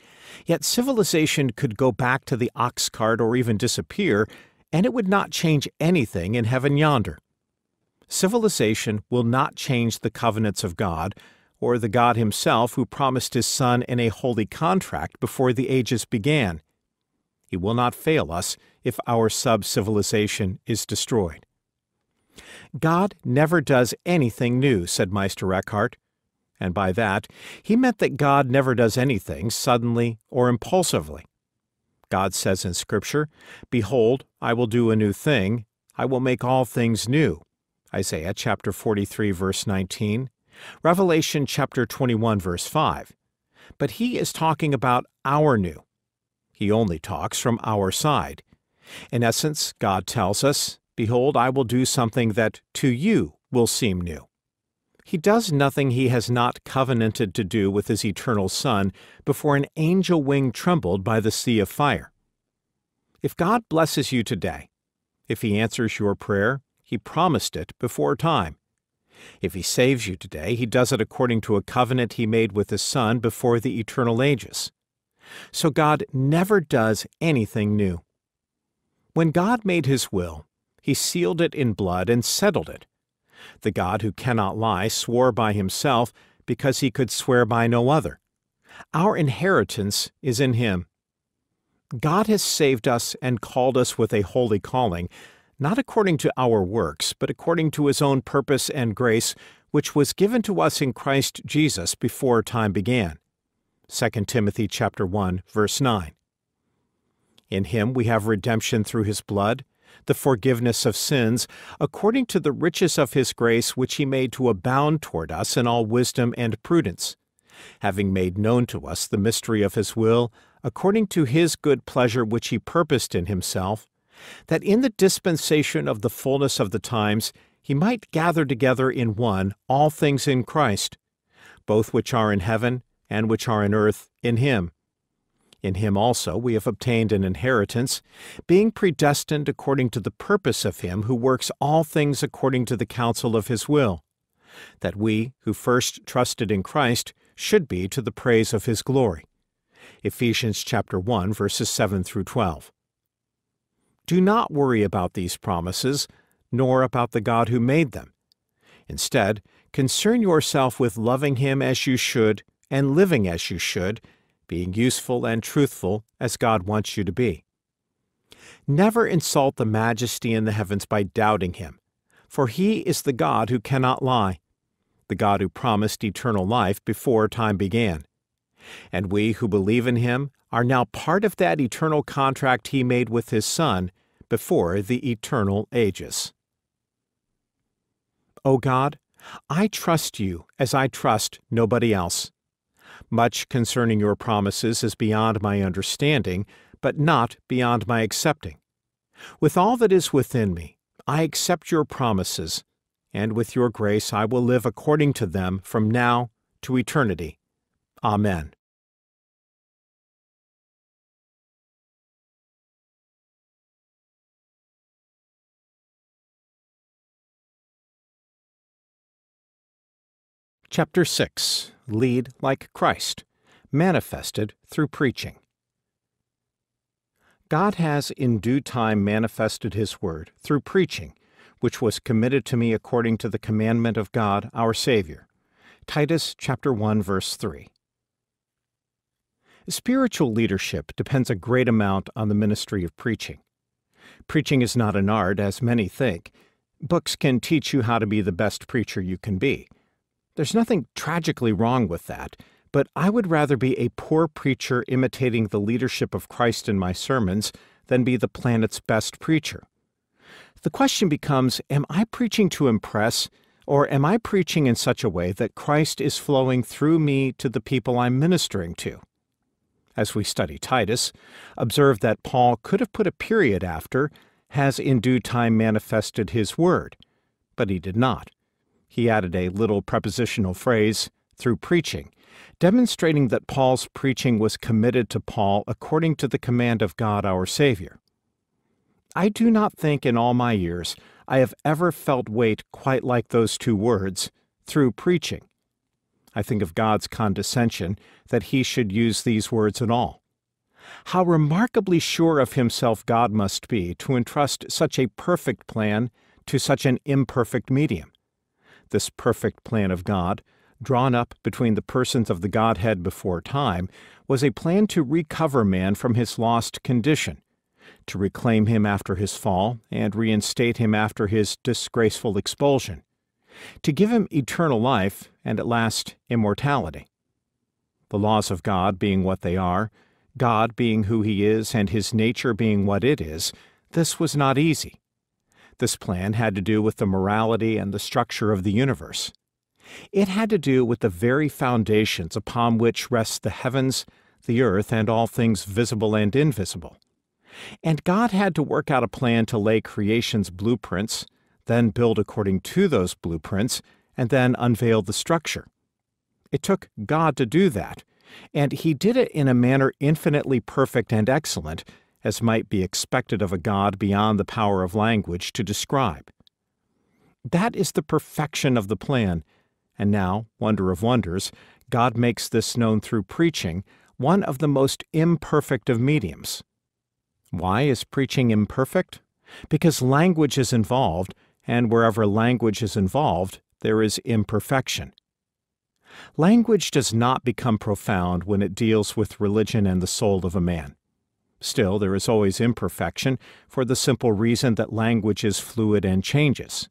Yet civilization could go back to the ox cart or even disappear, and it would not change anything in heaven yonder. Civilization will not change the covenants of God, or the God Himself who promised His Son in a holy contract before the ages began. He will not fail us if our sub civilization is destroyed. God never does anything new, said Meister Eckhart and by that he meant that God never does anything suddenly or impulsively. God says in Scripture, Behold, I will do a new thing, I will make all things new. Isaiah chapter 43 verse 19, Revelation chapter 21 verse 5. But he is talking about our new. He only talks from our side. In essence, God tells us, Behold, I will do something that to you will seem new. He does nothing he has not covenanted to do with his eternal Son before an angel wing trembled by the sea of fire. If God blesses you today, if he answers your prayer, he promised it before time. If he saves you today, he does it according to a covenant he made with his Son before the eternal ages. So God never does anything new. When God made his will, he sealed it in blood and settled it the God who cannot lie swore by himself because he could swear by no other. Our inheritance is in him. God has saved us and called us with a holy calling, not according to our works, but according to his own purpose and grace, which was given to us in Christ Jesus before time began. 2 Timothy chapter 1 verse 9. In him we have redemption through his blood, the forgiveness of sins, according to the riches of his grace which he made to abound toward us in all wisdom and prudence, having made known to us the mystery of his will, according to his good pleasure which he purposed in himself, that in the dispensation of the fullness of the times he might gather together in one all things in Christ, both which are in heaven and which are in earth in him in him also we have obtained an inheritance, being predestined according to the purpose of him who works all things according to the counsel of his will, that we, who first trusted in Christ, should be to the praise of his glory. Ephesians chapter 1 verses 7 through 12. Do not worry about these promises, nor about the God who made them. Instead, concern yourself with loving him as you should and living as you should being useful and truthful as God wants you to be. Never insult the majesty in the heavens by doubting him, for he is the God who cannot lie, the God who promised eternal life before time began. And we who believe in him are now part of that eternal contract he made with his Son before the eternal ages. O God, I trust you as I trust nobody else. Much concerning your promises is beyond my understanding, but not beyond my accepting. With all that is within me, I accept your promises, and with your grace I will live according to them from now to eternity. Amen. Chapter 6 Lead like Christ, manifested through preaching. God has in due time manifested His Word through preaching, which was committed to me according to the commandment of God our Savior. Titus chapter 1 verse 3. Spiritual leadership depends a great amount on the ministry of preaching. Preaching is not an art, as many think. Books can teach you how to be the best preacher you can be. There's nothing tragically wrong with that, but I would rather be a poor preacher imitating the leadership of Christ in my sermons than be the planet's best preacher. The question becomes Am I preaching to impress, or am I preaching in such a way that Christ is flowing through me to the people I'm ministering to? As we study Titus, observe that Paul could have put a period after, has in due time manifested his word, but he did not. He added a little prepositional phrase, through preaching, demonstrating that Paul's preaching was committed to Paul according to the command of God our Savior. I do not think in all my years I have ever felt weight quite like those two words, through preaching. I think of God's condescension that he should use these words at all. How remarkably sure of himself God must be to entrust such a perfect plan to such an imperfect medium this perfect plan of God, drawn up between the persons of the Godhead before time, was a plan to recover man from his lost condition, to reclaim him after his fall and reinstate him after his disgraceful expulsion, to give him eternal life and at last immortality. The laws of God being what they are, God being who he is and his nature being what it is, this was not easy. This plan had to do with the morality and the structure of the universe. It had to do with the very foundations upon which rest the heavens, the earth, and all things visible and invisible. And God had to work out a plan to lay creation's blueprints, then build according to those blueprints, and then unveil the structure. It took God to do that, and He did it in a manner infinitely perfect and excellent, as might be expected of a God beyond the power of language to describe. That is the perfection of the plan, and now, wonder of wonders, God makes this known through preaching, one of the most imperfect of mediums. Why is preaching imperfect? Because language is involved, and wherever language is involved, there is imperfection. Language does not become profound when it deals with religion and the soul of a man. Still, there is always imperfection for the simple reason that language is fluid and changes.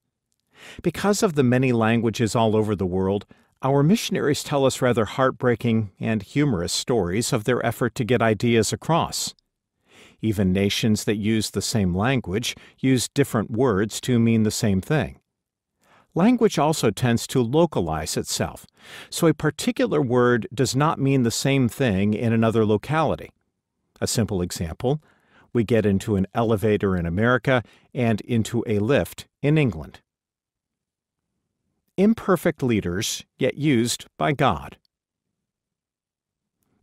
Because of the many languages all over the world, our missionaries tell us rather heartbreaking and humorous stories of their effort to get ideas across. Even nations that use the same language use different words to mean the same thing. Language also tends to localize itself, so a particular word does not mean the same thing in another locality. A simple example we get into an elevator in America and into a lift in England imperfect leaders, yet used by God.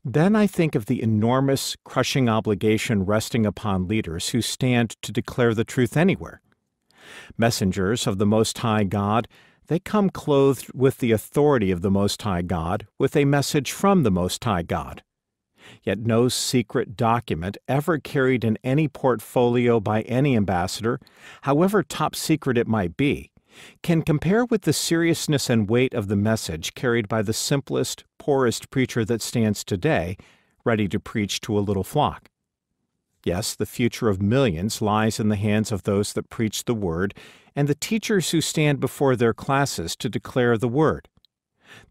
Then I think of the enormous, crushing obligation resting upon leaders who stand to declare the truth anywhere. Messengers of the Most High God, they come clothed with the authority of the Most High God, with a message from the Most High God. Yet no secret document ever carried in any portfolio by any ambassador, however top secret it might be, can compare with the seriousness and weight of the message carried by the simplest, poorest preacher that stands today, ready to preach to a little flock. Yes, the future of millions lies in the hands of those that preach the Word and the teachers who stand before their classes to declare the Word.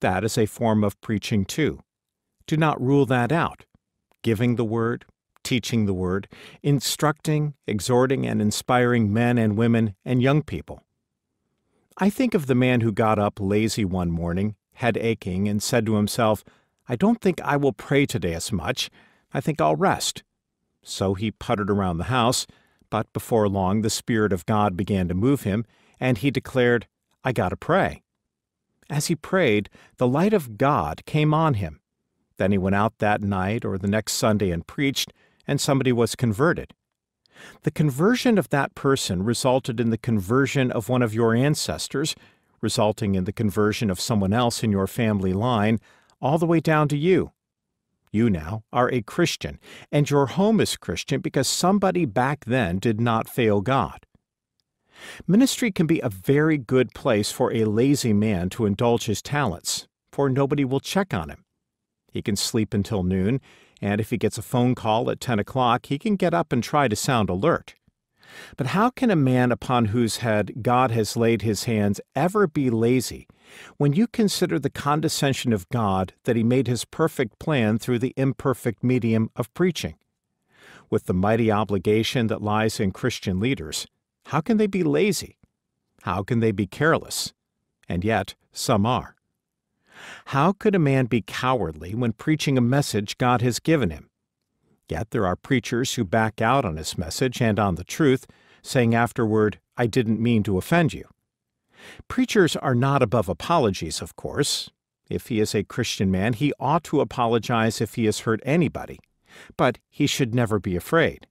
That is a form of preaching, too. Do not rule that out. Giving the Word, teaching the Word, instructing, exhorting, and inspiring men and women and young people. I think of the man who got up lazy one morning, head aching, and said to himself, I don't think I will pray today as much. I think I'll rest. So he puttered around the house, but before long the Spirit of God began to move him, and he declared, I gotta pray. As he prayed, the light of God came on him. Then he went out that night or the next Sunday and preached, and somebody was converted. The conversion of that person resulted in the conversion of one of your ancestors, resulting in the conversion of someone else in your family line, all the way down to you. You now are a Christian, and your home is Christian because somebody back then did not fail God. Ministry can be a very good place for a lazy man to indulge his talents, for nobody will check on him. He can sleep until noon, and if he gets a phone call at 10 o'clock, he can get up and try to sound alert. But how can a man upon whose head God has laid his hands ever be lazy when you consider the condescension of God that he made his perfect plan through the imperfect medium of preaching? With the mighty obligation that lies in Christian leaders, how can they be lazy? How can they be careless? And yet, some are. How could a man be cowardly when preaching a message God has given him? Yet there are preachers who back out on his message and on the truth, saying afterward, I didn't mean to offend you. Preachers are not above apologies, of course. If he is a Christian man, he ought to apologize if he has hurt anybody, but he should never be afraid.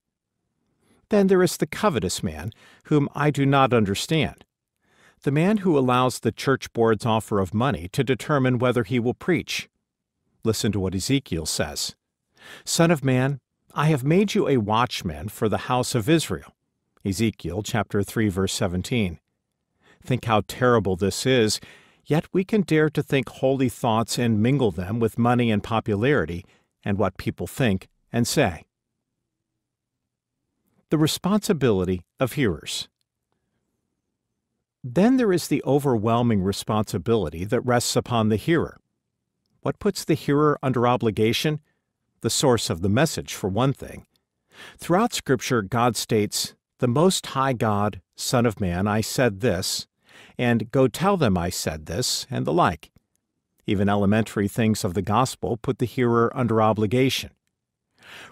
Then there is the covetous man, whom I do not understand the man who allows the church board's offer of money to determine whether he will preach. Listen to what Ezekiel says Son of man, I have made you a watchman for the house of Israel. Ezekiel chapter 3 verse 17. Think how terrible this is, yet we can dare to think holy thoughts and mingle them with money and popularity and what people think and say. The responsibility of hearers. Then there is the overwhelming responsibility that rests upon the hearer. What puts the hearer under obligation? the source of the message, for one thing. Throughout Scripture, God states, The Most High God, Son of Man, I said this, and go tell them I said this, and the like. Even elementary things of the gospel put the hearer under obligation.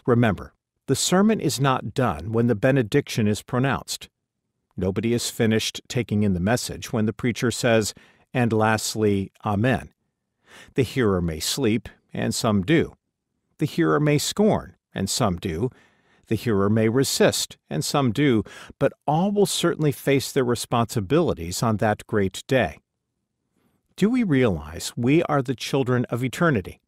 Remember, the sermon is not done when the benediction is pronounced. Nobody is finished taking in the message when the preacher says, and lastly, Amen. The hearer may sleep, and some do. The hearer may scorn, and some do. The hearer may resist, and some do, but all will certainly face their responsibilities on that great day. Do we realize we are the children of eternity?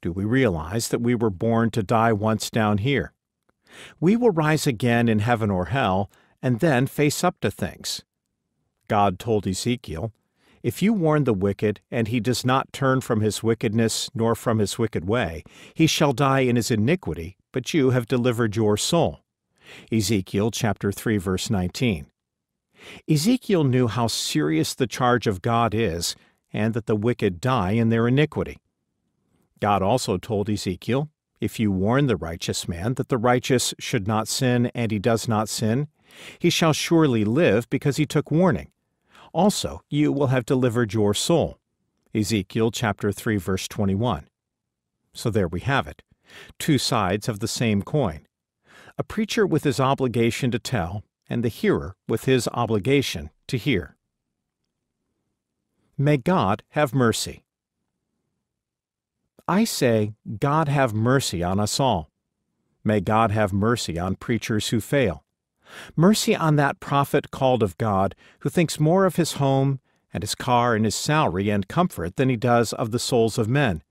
Do we realize that we were born to die once down here? We will rise again in heaven or hell and then face up to things. God told Ezekiel, If you warn the wicked, and he does not turn from his wickedness nor from his wicked way, he shall die in his iniquity, but you have delivered your soul. Ezekiel chapter 3 verse 19. Ezekiel knew how serious the charge of God is and that the wicked die in their iniquity. God also told Ezekiel, If you warn the righteous man that the righteous should not sin and he does not sin, he shall surely live because he took warning. Also, you will have delivered your soul. Ezekiel chapter 3 verse 21. So there we have it. Two sides of the same coin. A preacher with his obligation to tell and the hearer with his obligation to hear. May God have mercy. I say, God have mercy on us all. May God have mercy on preachers who fail. Mercy on that prophet called of God who thinks more of his home and his car and his salary and comfort than he does of the souls of men.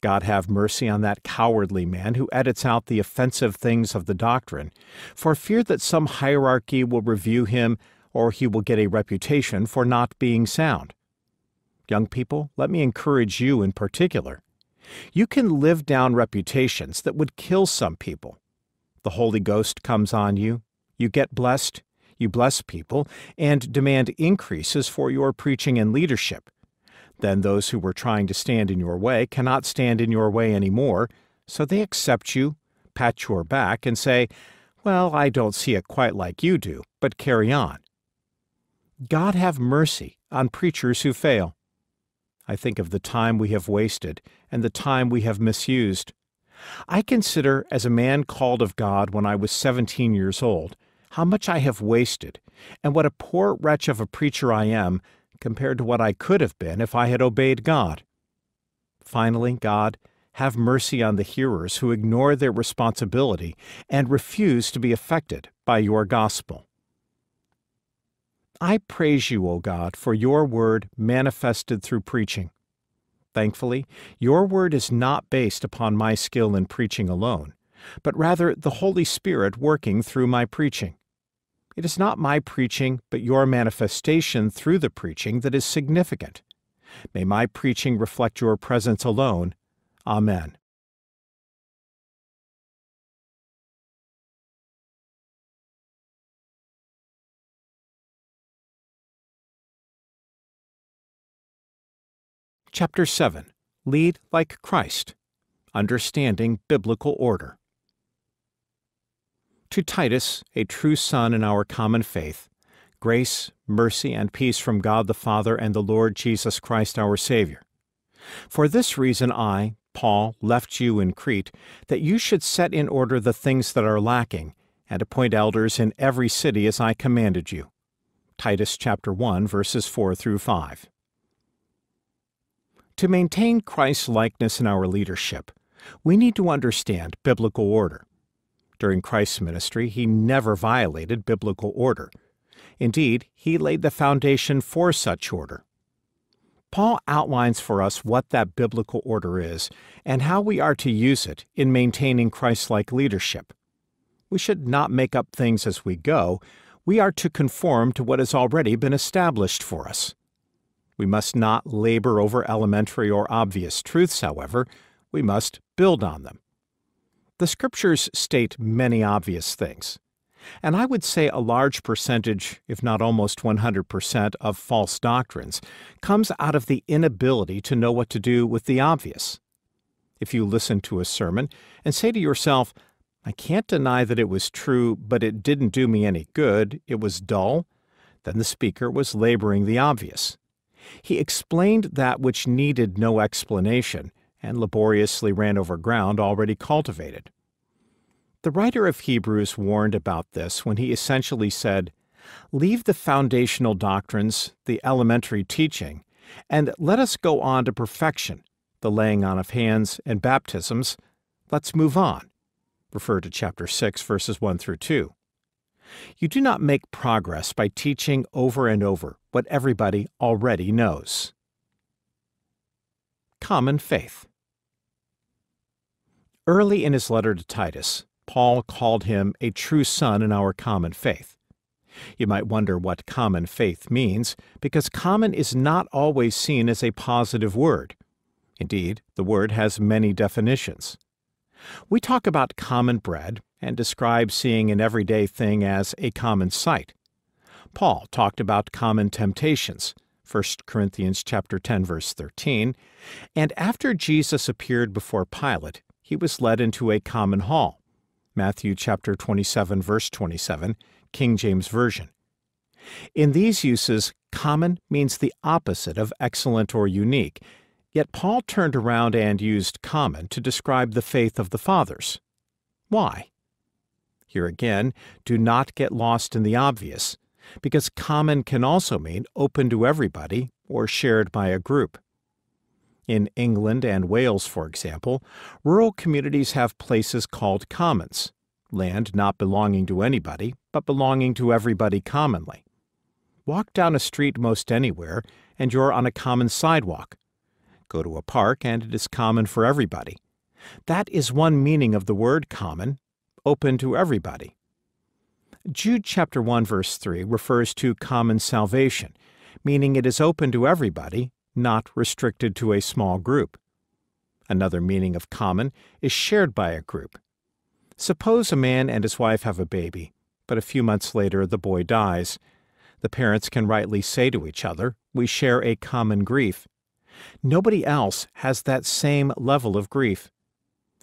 God have mercy on that cowardly man who edits out the offensive things of the doctrine, for fear that some hierarchy will review him or he will get a reputation for not being sound. Young people, let me encourage you in particular. You can live down reputations that would kill some people. The Holy Ghost comes on you, you get blessed, you bless people, and demand increases for your preaching and leadership. Then those who were trying to stand in your way cannot stand in your way anymore, so they accept you, pat your back, and say, Well, I don't see it quite like you do, but carry on. God have mercy on preachers who fail. I think of the time we have wasted and the time we have misused. I consider, as a man called of God when I was 17 years old, how much I have wasted, and what a poor wretch of a preacher I am compared to what I could have been if I had obeyed God. Finally, God, have mercy on the hearers who ignore their responsibility and refuse to be affected by your gospel. I praise you, O God, for your word manifested through preaching. Thankfully, your word is not based upon my skill in preaching alone, but rather the Holy Spirit working through my preaching. It is not my preaching, but your manifestation through the preaching that is significant. May my preaching reflect your presence alone. Amen. Chapter 7 Lead Like Christ Understanding Biblical Order. To Titus, a true son in our common faith, grace, mercy, and peace from God the Father and the Lord Jesus Christ our Savior. For this reason I, Paul, left you in Crete, that you should set in order the things that are lacking, and appoint elders in every city as I commanded you. Titus chapter 1 verses 4 through 5. To maintain Christ's likeness in our leadership, we need to understand biblical order. During Christ's ministry, he never violated biblical order. Indeed, he laid the foundation for such order. Paul outlines for us what that biblical order is and how we are to use it in maintaining Christ-like leadership. We should not make up things as we go. We are to conform to what has already been established for us. We must not labor over elementary or obvious truths, however, we must build on them. The Scriptures state many obvious things, and I would say a large percentage, if not almost 100%, of false doctrines comes out of the inability to know what to do with the obvious. If you listen to a sermon and say to yourself, I can't deny that it was true, but it didn't do me any good, it was dull, then the speaker was laboring the obvious. He explained that which needed no explanation and laboriously ran over ground already cultivated. The writer of Hebrews warned about this when he essentially said, Leave the foundational doctrines, the elementary teaching, and let us go on to perfection, the laying on of hands and baptisms. Let's move on. Refer to chapter 6, verses 1 through 2. You do not make progress by teaching over and over what everybody already knows. Common faith. Early in his letter to Titus, Paul called him a true son in our common faith. You might wonder what common faith means, because common is not always seen as a positive word. Indeed, the word has many definitions. We talk about common bread and describe seeing an everyday thing as a common sight. Paul talked about common temptations, 1 Corinthians chapter 10 verse 13, and after Jesus appeared before Pilate, he was led into a common hall. Matthew chapter 27 verse 27, King James Version. In these uses, common means the opposite of excellent or unique, yet Paul turned around and used common to describe the faith of the fathers. Why? Here again, do not get lost in the obvious, because common can also mean open to everybody or shared by a group. In England and Wales, for example, rural communities have places called commons, land not belonging to anybody, but belonging to everybody commonly. Walk down a street most anywhere, and you're on a common sidewalk. Go to a park, and it is common for everybody. That is one meaning of the word common, open to everybody. Jude chapter 1 verse 3 refers to common salvation, meaning it is open to everybody, not restricted to a small group. Another meaning of common is shared by a group. Suppose a man and his wife have a baby, but a few months later the boy dies. The parents can rightly say to each other, We share a common grief. Nobody else has that same level of grief.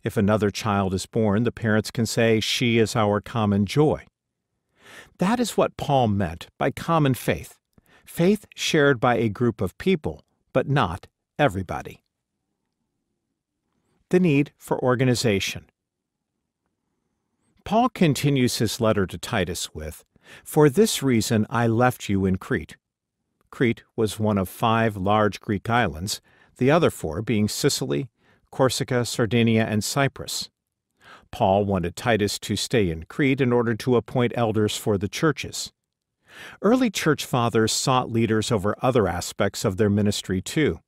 If another child is born, the parents can say, She is our common joy. That is what Paul meant by common faith faith shared by a group of people, but not everybody. The need for organization. Paul continues his letter to Titus with, For this reason I left you in Crete. Crete was one of five large Greek islands, the other four being Sicily, Corsica, Sardinia, and Cyprus. Paul wanted Titus to stay in Crete in order to appoint elders for the churches. Early church fathers sought leaders over other aspects of their ministry too.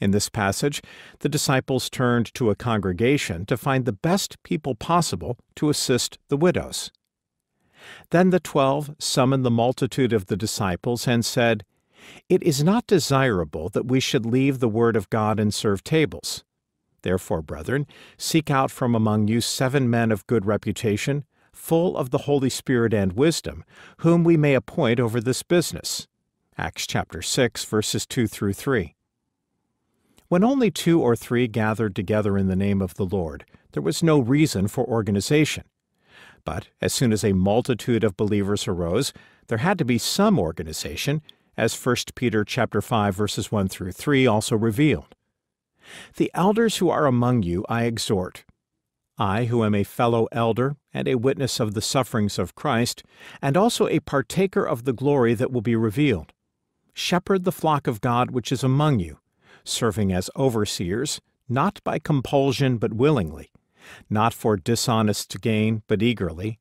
In this passage, the disciples turned to a congregation to find the best people possible to assist the widows. Then the twelve summoned the multitude of the disciples and said, It is not desirable that we should leave the word of God and serve tables. Therefore, brethren, seek out from among you seven men of good reputation, full of the Holy Spirit and wisdom, whom we may appoint over this business. Acts chapter 6, verses 2 through 3. When only two or three gathered together in the name of the Lord, there was no reason for organization. But as soon as a multitude of believers arose, there had to be some organization, as 1 Peter chapter 5 verses 1 through 3 also revealed. The elders who are among you I exhort. I, who am a fellow elder and a witness of the sufferings of Christ, and also a partaker of the glory that will be revealed, shepherd the flock of God which is among you serving as overseers, not by compulsion but willingly, not for dishonest gain but eagerly,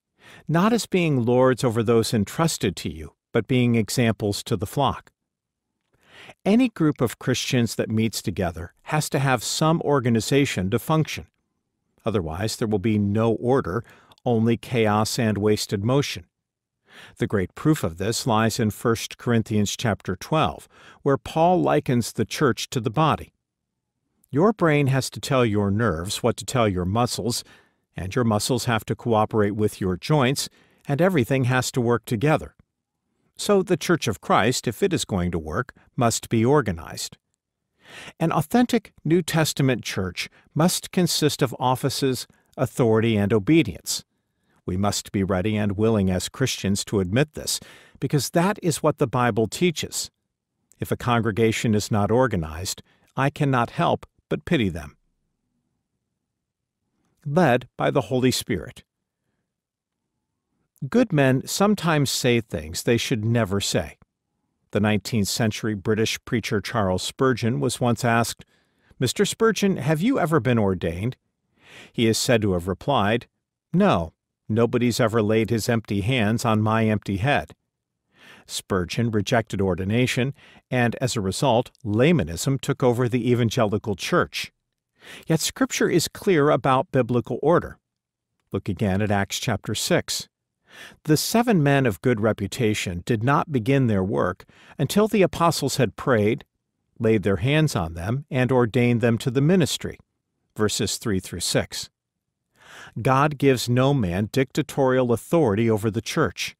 not as being lords over those entrusted to you, but being examples to the flock. Any group of Christians that meets together has to have some organization to function. Otherwise, there will be no order, only chaos and wasted motion. The great proof of this lies in 1 Corinthians chapter 12, where Paul likens the church to the body. Your brain has to tell your nerves what to tell your muscles, and your muscles have to cooperate with your joints, and everything has to work together. So the Church of Christ, if it is going to work, must be organized. An authentic New Testament church must consist of offices, authority, and obedience. We must be ready and willing as Christians to admit this, because that is what the Bible teaches. If a congregation is not organized, I cannot help but pity them. Led by the Holy Spirit. Good men sometimes say things they should never say. The 19th century British preacher Charles Spurgeon was once asked, Mr. Spurgeon, have you ever been ordained? He is said to have replied, No, nobody's ever laid his empty hands on my empty head. Spurgeon rejected ordination, and as a result, laymanism took over the evangelical church. Yet Scripture is clear about biblical order. Look again at Acts chapter 6. The seven men of good reputation did not begin their work until the apostles had prayed, laid their hands on them, and ordained them to the ministry. Verses 3 through 6. God gives no man dictatorial authority over the church.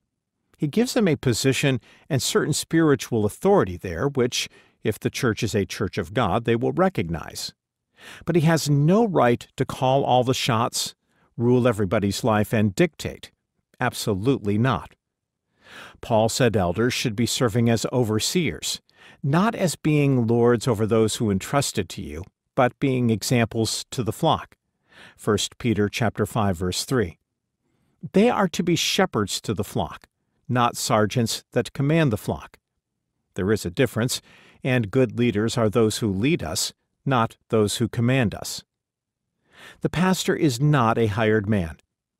He gives them a position and certain spiritual authority there, which, if the church is a church of God, they will recognize. But he has no right to call all the shots, rule everybody's life, and dictate. Absolutely not. Paul said elders should be serving as overseers, not as being lords over those who entrusted to you, but being examples to the flock. 1 Peter chapter 5 verse 3. They are to be shepherds to the flock, not sergeants that command the flock. There is a difference, and good leaders are those who lead us, not those who command us. The pastor is not a hired man.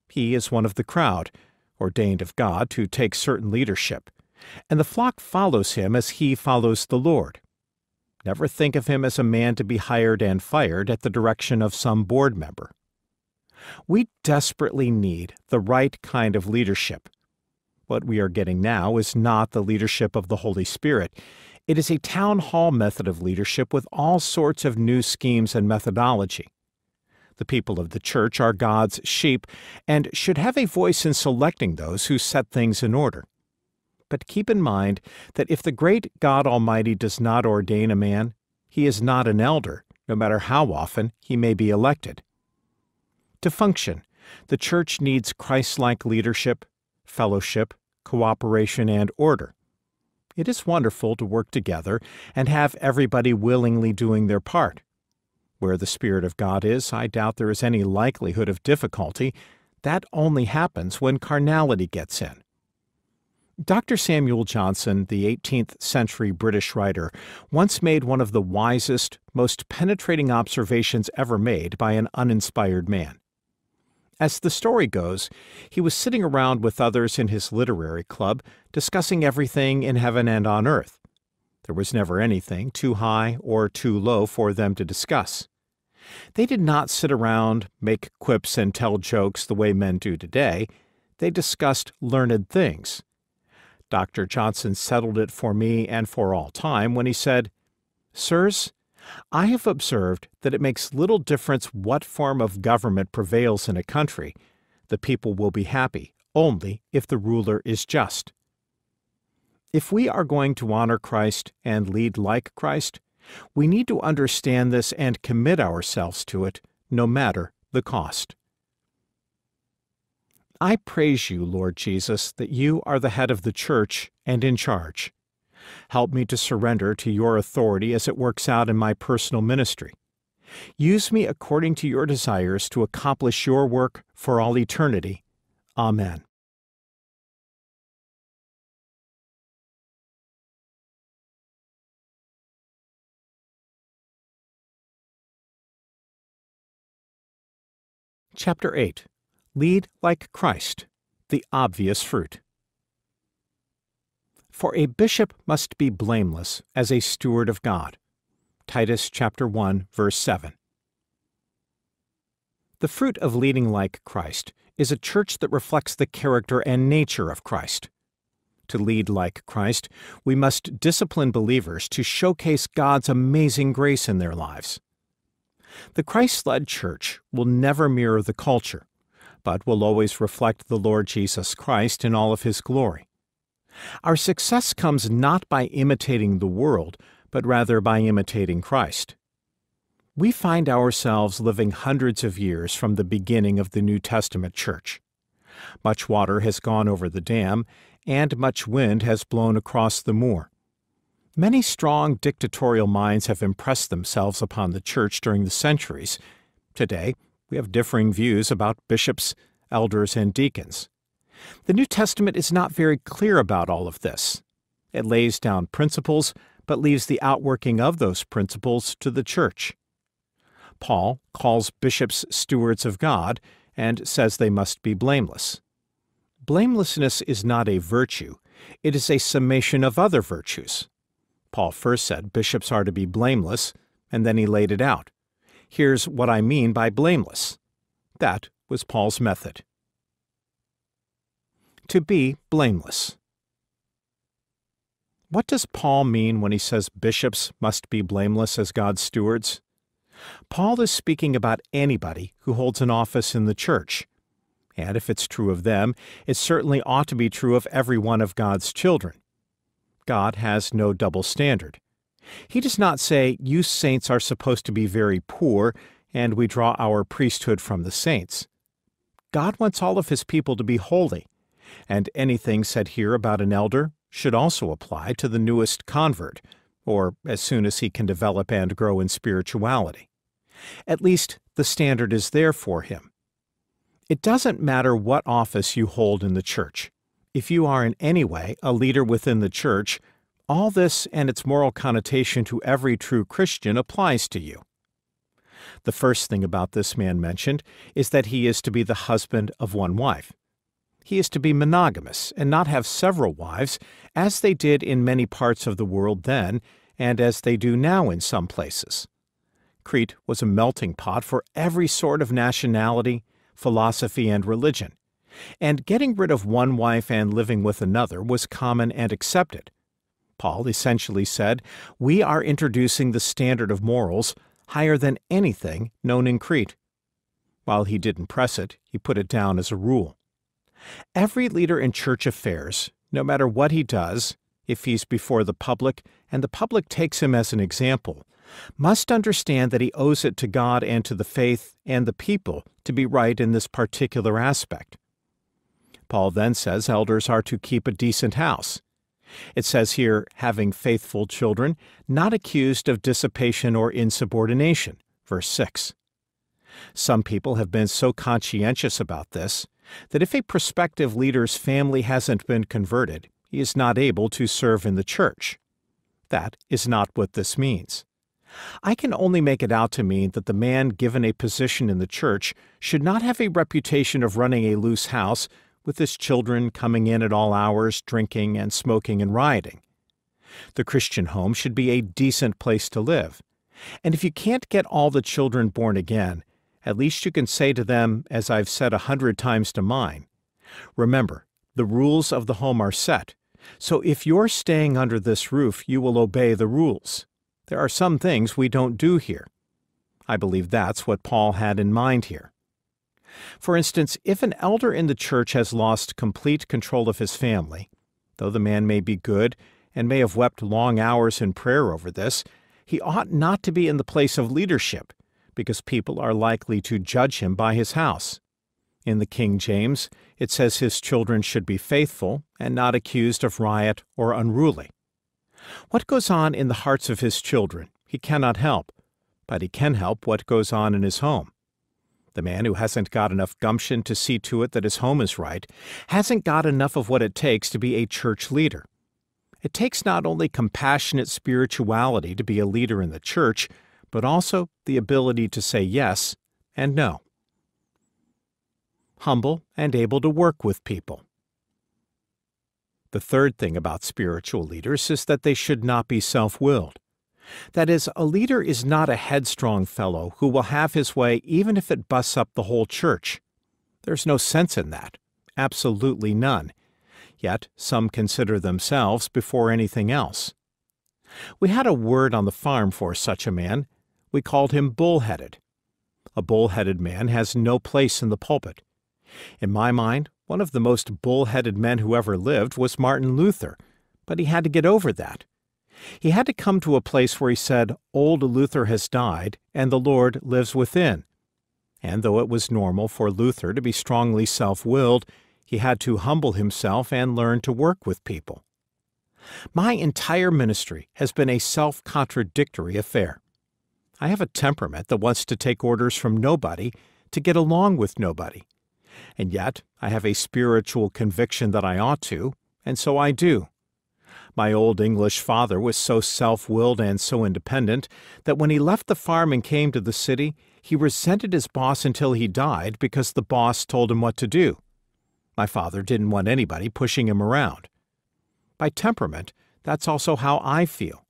He is one of the crowd, ordained of God to take certain leadership, and the flock follows him as he follows the Lord. Never think of him as a man to be hired and fired at the direction of some board member. We desperately need the right kind of leadership. What we are getting now is not the leadership of the Holy Spirit. It is a town hall method of leadership with all sorts of new schemes and methodology. The people of the church are God's sheep and should have a voice in selecting those who set things in order. But keep in mind that if the great God Almighty does not ordain a man, he is not an elder, no matter how often he may be elected. To function, the church needs Christ like leadership, fellowship, cooperation, and order. It is wonderful to work together and have everybody willingly doing their part. Where the Spirit of God is, I doubt there is any likelihood of difficulty. That only happens when carnality gets in. Dr. Samuel Johnson, the 18th century British writer, once made one of the wisest, most penetrating observations ever made by an uninspired man. As the story goes, he was sitting around with others in his literary club discussing everything in heaven and on earth. There was never anything too high or too low for them to discuss. They did not sit around, make quips, and tell jokes the way men do today. They discussed learned things. Dr. Johnson settled it for me and for all time when he said, Sirs, I have observed that it makes little difference what form of government prevails in a country. The people will be happy only if the ruler is just. If we are going to honor Christ and lead like Christ, we need to understand this and commit ourselves to it, no matter the cost. I praise you, Lord Jesus, that you are the head of the church and in charge. Help me to surrender to your authority as it works out in my personal ministry. Use me according to your desires to accomplish your work for all eternity. Amen. Chapter 8 Lead like Christ The Obvious Fruit. For a bishop must be blameless as a steward of God. Titus chapter 1 verse 7. The fruit of leading like Christ is a church that reflects the character and nature of Christ. To lead like Christ, we must discipline believers to showcase God's amazing grace in their lives. The Christ led church will never mirror the culture, but will always reflect the Lord Jesus Christ in all of his glory. Our success comes not by imitating the world, but rather by imitating Christ. We find ourselves living hundreds of years from the beginning of the New Testament church. Much water has gone over the dam, and much wind has blown across the moor. Many strong dictatorial minds have impressed themselves upon the church during the centuries. Today, we have differing views about bishops, elders, and deacons. The New Testament is not very clear about all of this. It lays down principles, but leaves the outworking of those principles to the church. Paul calls bishops stewards of God and says they must be blameless. Blamelessness is not a virtue, it is a summation of other virtues. Paul first said bishops are to be blameless, and then he laid it out. Here's what I mean by blameless. That was Paul's method. To be blameless. What does Paul mean when he says bishops must be blameless as God's stewards? Paul is speaking about anybody who holds an office in the church. And if it's true of them, it certainly ought to be true of every one of God's children. God has no double standard. He does not say, You saints are supposed to be very poor, and we draw our priesthood from the saints. God wants all of his people to be holy, and anything said here about an elder should also apply to the newest convert, or as soon as he can develop and grow in spirituality. At least the standard is there for him. It doesn't matter what office you hold in the church. If you are in any way a leader within the church, all this and its moral connotation to every true Christian applies to you. The first thing about this man mentioned is that he is to be the husband of one wife. He is to be monogamous and not have several wives, as they did in many parts of the world then, and as they do now in some places. Crete was a melting pot for every sort of nationality, philosophy, and religion, and getting rid of one wife and living with another was common and accepted. Paul essentially said, We are introducing the standard of morals higher than anything known in Crete. While he didn't press it, he put it down as a rule. Every leader in church affairs, no matter what he does, if he's before the public and the public takes him as an example, must understand that he owes it to God and to the faith and the people to be right in this particular aspect. Paul then says elders are to keep a decent house. It says here, having faithful children, not accused of dissipation or insubordination. Verse 6. Some people have been so conscientious about this that if a prospective leader's family hasn't been converted, he is not able to serve in the church. That is not what this means. I can only make it out to mean that the man given a position in the church should not have a reputation of running a loose house with his children coming in at all hours, drinking and smoking and rioting. The Christian home should be a decent place to live. And if you can't get all the children born again, at least you can say to them, as I've said a hundred times to mine, Remember, the rules of the home are set, so if you're staying under this roof, you will obey the rules. There are some things we don't do here. I believe that's what Paul had in mind here. For instance, if an elder in the church has lost complete control of his family, though the man may be good and may have wept long hours in prayer over this, he ought not to be in the place of leadership, because people are likely to judge him by his house. In the King James, it says his children should be faithful and not accused of riot or unruly. What goes on in the hearts of his children he cannot help, but he can help what goes on in his home. The man who hasn't got enough gumption to see to it that his home is right hasn't got enough of what it takes to be a church leader. It takes not only compassionate spirituality to be a leader in the church, but also the ability to say yes and no. Humble and able to work with people. The third thing about spiritual leaders is that they should not be self willed. That is, a leader is not a headstrong fellow who will have his way even if it busts up the whole church. There's no sense in that. Absolutely none. Yet some consider themselves before anything else. We had a word on the farm for such a man. We called him bull-headed. A bull-headed man has no place in the pulpit. In my mind, one of the most bull-headed men who ever lived was Martin Luther, but he had to get over that. He had to come to a place where he said, Old Luther has died, and the Lord lives within. And though it was normal for Luther to be strongly self willed, he had to humble himself and learn to work with people. My entire ministry has been a self contradictory affair. I have a temperament that wants to take orders from nobody to get along with nobody. And yet, I have a spiritual conviction that I ought to, and so I do. My old English father was so self willed and so independent that when he left the farm and came to the city, he resented his boss until he died because the boss told him what to do. My father didn't want anybody pushing him around. By temperament, that's also how I feel.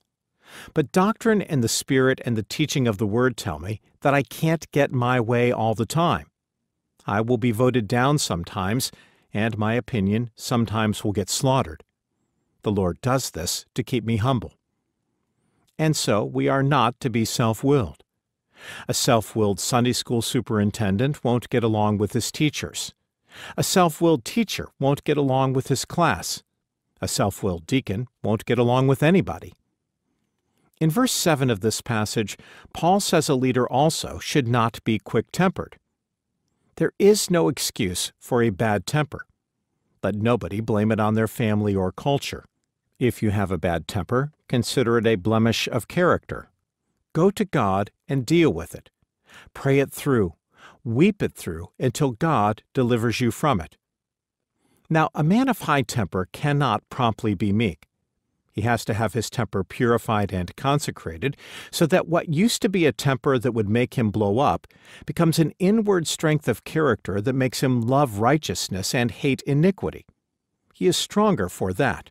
But doctrine and the Spirit and the teaching of the Word tell me that I can't get my way all the time. I will be voted down sometimes, and my opinion sometimes will get slaughtered. The Lord does this to keep me humble. And so we are not to be self willed. A self willed Sunday school superintendent won't get along with his teachers. A self willed teacher won't get along with his class. A self willed deacon won't get along with anybody. In verse 7 of this passage, Paul says a leader also should not be quick tempered. There is no excuse for a bad temper. Let nobody blame it on their family or culture. If you have a bad temper, consider it a blemish of character. Go to God and deal with it. Pray it through. Weep it through until God delivers you from it. Now, a man of high temper cannot promptly be meek. He has to have his temper purified and consecrated so that what used to be a temper that would make him blow up becomes an inward strength of character that makes him love righteousness and hate iniquity. He is stronger for that.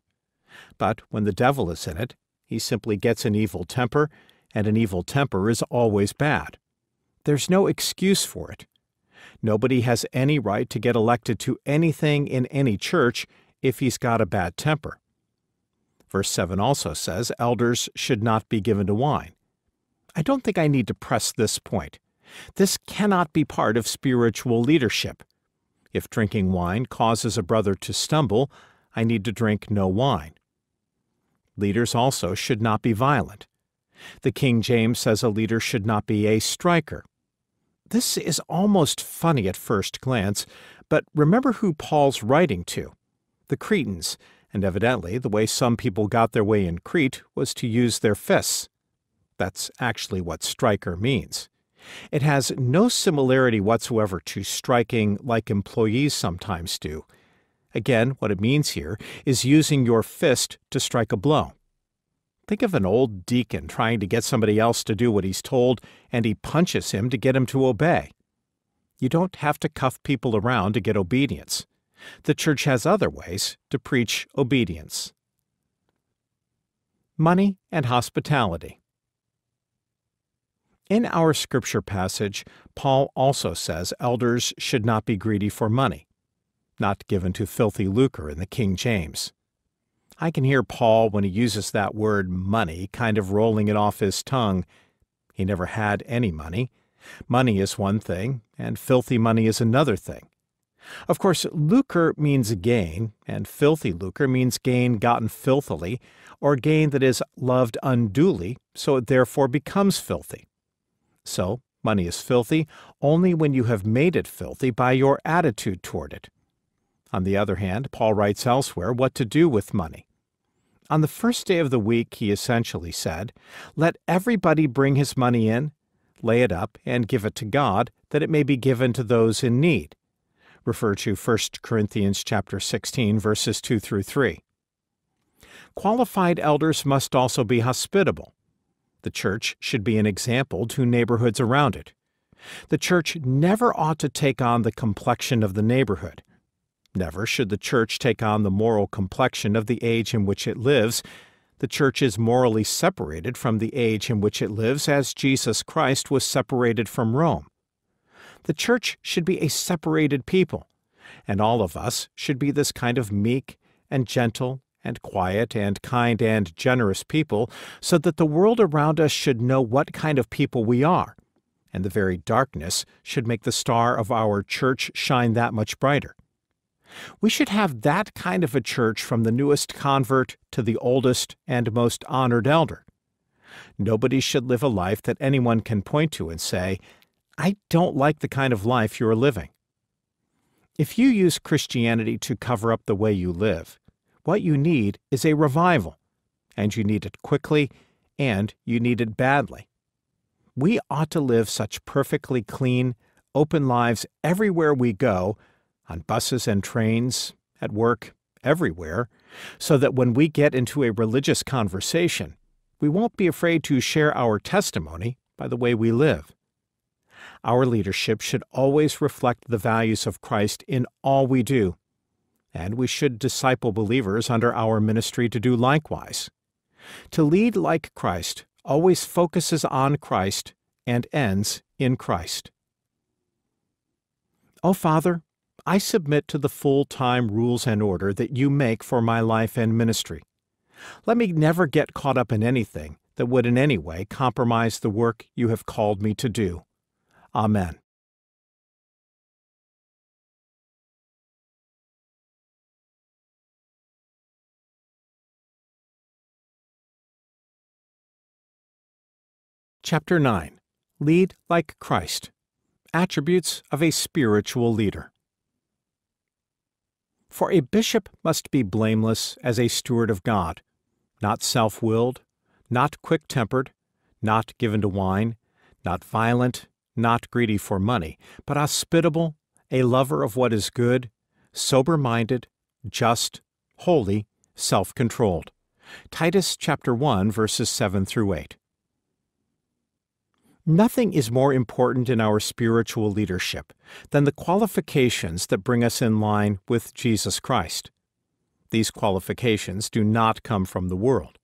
But when the devil is in it, he simply gets an evil temper, and an evil temper is always bad. There's no excuse for it. Nobody has any right to get elected to anything in any church if he's got a bad temper. Verse 7 also says elders should not be given to wine. I don't think I need to press this point. This cannot be part of spiritual leadership. If drinking wine causes a brother to stumble, I need to drink no wine. Leaders also should not be violent. The King James says a leader should not be a striker. This is almost funny at first glance, but remember who Paul's writing to the Cretans, and evidently the way some people got their way in Crete was to use their fists. That's actually what striker means. It has no similarity whatsoever to striking like employees sometimes do. Again, what it means here is using your fist to strike a blow. Think of an old deacon trying to get somebody else to do what he's told, and he punches him to get him to obey. You don't have to cuff people around to get obedience. The church has other ways to preach obedience. Money and hospitality. In our scripture passage, Paul also says elders should not be greedy for money not given to filthy lucre in the King James. I can hear Paul, when he uses that word money, kind of rolling it off his tongue. He never had any money. Money is one thing, and filthy money is another thing. Of course, lucre means gain, and filthy lucre means gain gotten filthily, or gain that is loved unduly, so it therefore becomes filthy. So, money is filthy only when you have made it filthy by your attitude toward it. On the other hand, Paul writes elsewhere what to do with money. On the first day of the week, he essentially said, Let everybody bring his money in, lay it up, and give it to God, that it may be given to those in need. Refer to 1 Corinthians chapter 16, verses 2 through 3. Qualified elders must also be hospitable. The church should be an example to neighborhoods around it. The church never ought to take on the complexion of the neighborhood. Never should the Church take on the moral complexion of the age in which it lives. The Church is morally separated from the age in which it lives as Jesus Christ was separated from Rome. The Church should be a separated people, and all of us should be this kind of meek and gentle and quiet and kind and generous people so that the world around us should know what kind of people we are, and the very darkness should make the star of our church shine that much brighter. We should have that kind of a church from the newest convert to the oldest and most honored elder. Nobody should live a life that anyone can point to and say, I don't like the kind of life you're living. If you use Christianity to cover up the way you live, what you need is a revival, and you need it quickly, and you need it badly. We ought to live such perfectly clean, open lives everywhere we go, on buses and trains, at work, everywhere, so that when we get into a religious conversation, we won't be afraid to share our testimony by the way we live. Our leadership should always reflect the values of Christ in all we do, and we should disciple believers under our ministry to do likewise. To lead like Christ always focuses on Christ and ends in Christ. O oh, Father, I submit to the full time rules and order that you make for my life and ministry. Let me never get caught up in anything that would in any way compromise the work you have called me to do. Amen. Chapter 9 Lead like Christ Attributes of a Spiritual Leader. For a bishop must be blameless as a steward of God, not self willed, not quick tempered, not given to wine, not violent, not greedy for money, but hospitable, a lover of what is good, sober minded, just, holy, self controlled. Titus chapter 1 verses 7 through 8. Nothing is more important in our spiritual leadership than the qualifications that bring us in line with Jesus Christ. These qualifications do not come from the world.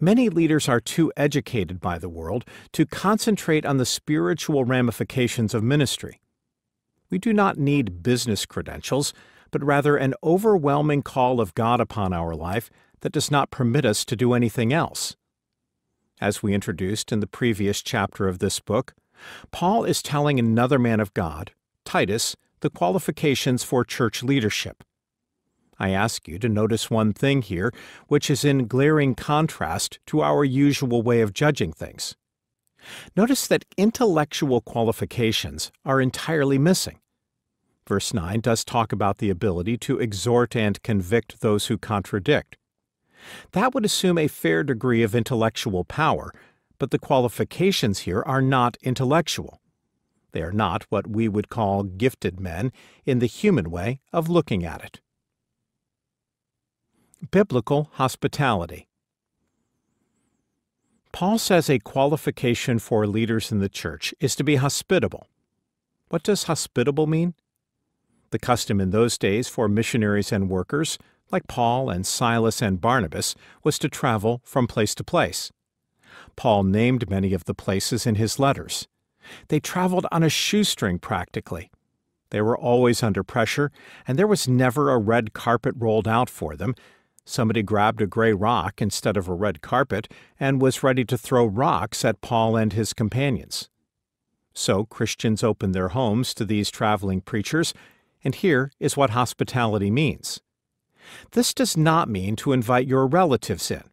Many leaders are too educated by the world to concentrate on the spiritual ramifications of ministry. We do not need business credentials, but rather an overwhelming call of God upon our life that does not permit us to do anything else. As we introduced in the previous chapter of this book, Paul is telling another man of God, Titus, the qualifications for church leadership. I ask you to notice one thing here which is in glaring contrast to our usual way of judging things. Notice that intellectual qualifications are entirely missing. Verse 9 does talk about the ability to exhort and convict those who contradict. That would assume a fair degree of intellectual power, but the qualifications here are not intellectual. They are not what we would call gifted men in the human way of looking at it. Biblical hospitality. Paul says a qualification for leaders in the church is to be hospitable. What does hospitable mean? The custom in those days for missionaries and workers like Paul and Silas and Barnabas, was to travel from place to place. Paul named many of the places in his letters. They traveled on a shoestring practically. They were always under pressure, and there was never a red carpet rolled out for them. Somebody grabbed a gray rock instead of a red carpet and was ready to throw rocks at Paul and his companions. So Christians opened their homes to these traveling preachers, and here is what hospitality means. This does not mean to invite your relatives in.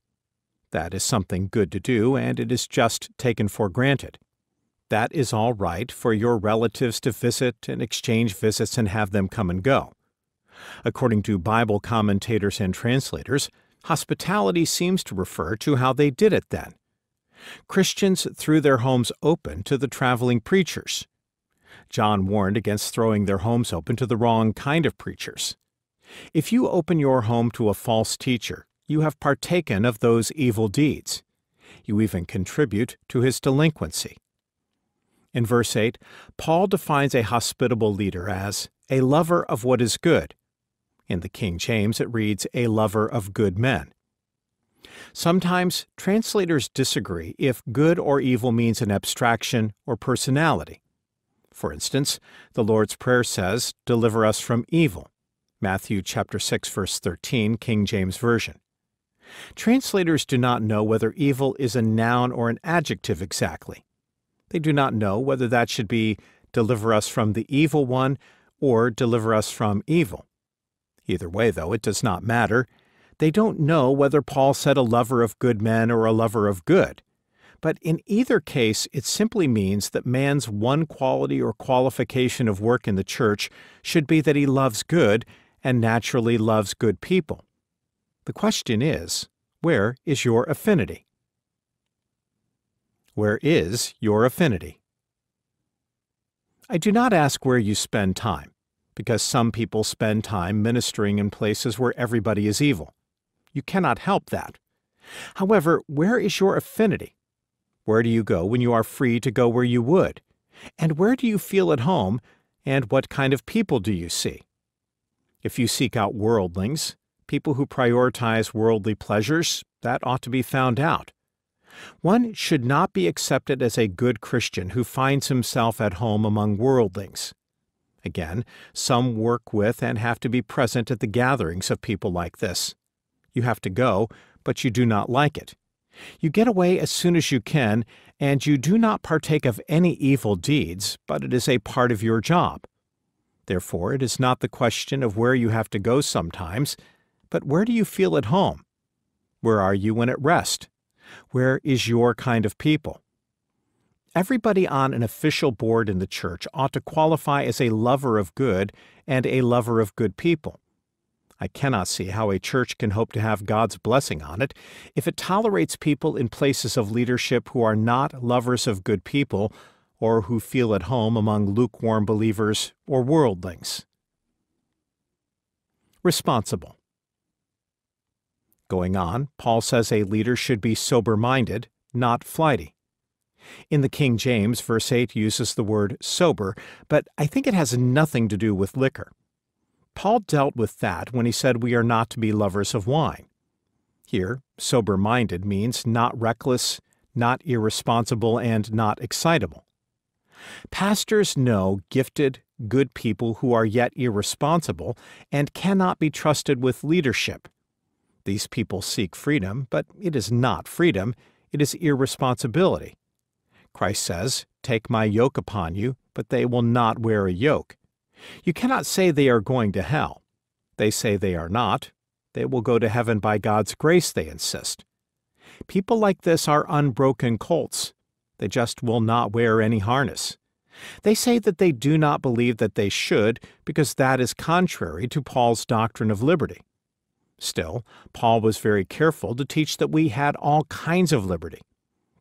That is something good to do, and it is just taken for granted. That is all right for your relatives to visit and exchange visits and have them come and go. According to Bible commentators and translators, hospitality seems to refer to how they did it then. Christians threw their homes open to the traveling preachers. John warned against throwing their homes open to the wrong kind of preachers. If you open your home to a false teacher, you have partaken of those evil deeds. You even contribute to his delinquency. In verse 8, Paul defines a hospitable leader as a lover of what is good. In the King James, it reads, a lover of good men. Sometimes translators disagree if good or evil means an abstraction or personality. For instance, the Lord's Prayer says, Deliver us from evil. Matthew chapter 6 verse 13, King James Version. Translators do not know whether evil is a noun or an adjective exactly. They do not know whether that should be deliver us from the evil one or deliver us from evil. Either way, though, it does not matter. They don't know whether Paul said a lover of good men or a lover of good. But in either case, it simply means that man's one quality or qualification of work in the church should be that he loves good and naturally loves good people. The question is, where is your affinity? Where is your affinity? I do not ask where you spend time, because some people spend time ministering in places where everybody is evil. You cannot help that. However, where is your affinity? Where do you go when you are free to go where you would? And where do you feel at home, and what kind of people do you see? If you seek out worldlings, people who prioritize worldly pleasures, that ought to be found out. One should not be accepted as a good Christian who finds himself at home among worldlings. Again, some work with and have to be present at the gatherings of people like this. You have to go, but you do not like it. You get away as soon as you can, and you do not partake of any evil deeds, but it is a part of your job. Therefore, it is not the question of where you have to go sometimes, but where do you feel at home? Where are you when at rest? Where is your kind of people? Everybody on an official board in the church ought to qualify as a lover of good and a lover of good people. I cannot see how a church can hope to have God's blessing on it if it tolerates people in places of leadership who are not lovers of good people or who feel at home among lukewarm believers or worldlings. Responsible. Going on, Paul says a leader should be sober minded, not flighty. In the King James, verse 8 uses the word sober, but I think it has nothing to do with liquor. Paul dealt with that when he said we are not to be lovers of wine. Here, sober minded means not reckless, not irresponsible, and not excitable. Pastors know gifted, good people who are yet irresponsible and cannot be trusted with leadership. These people seek freedom, but it is not freedom, it is irresponsibility. Christ says, Take my yoke upon you, but they will not wear a yoke. You cannot say they are going to hell. They say they are not. They will go to heaven by God's grace, they insist. People like this are unbroken colts. They just will not wear any harness. They say that they do not believe that they should because that is contrary to Paul's doctrine of liberty. Still, Paul was very careful to teach that we had all kinds of liberty.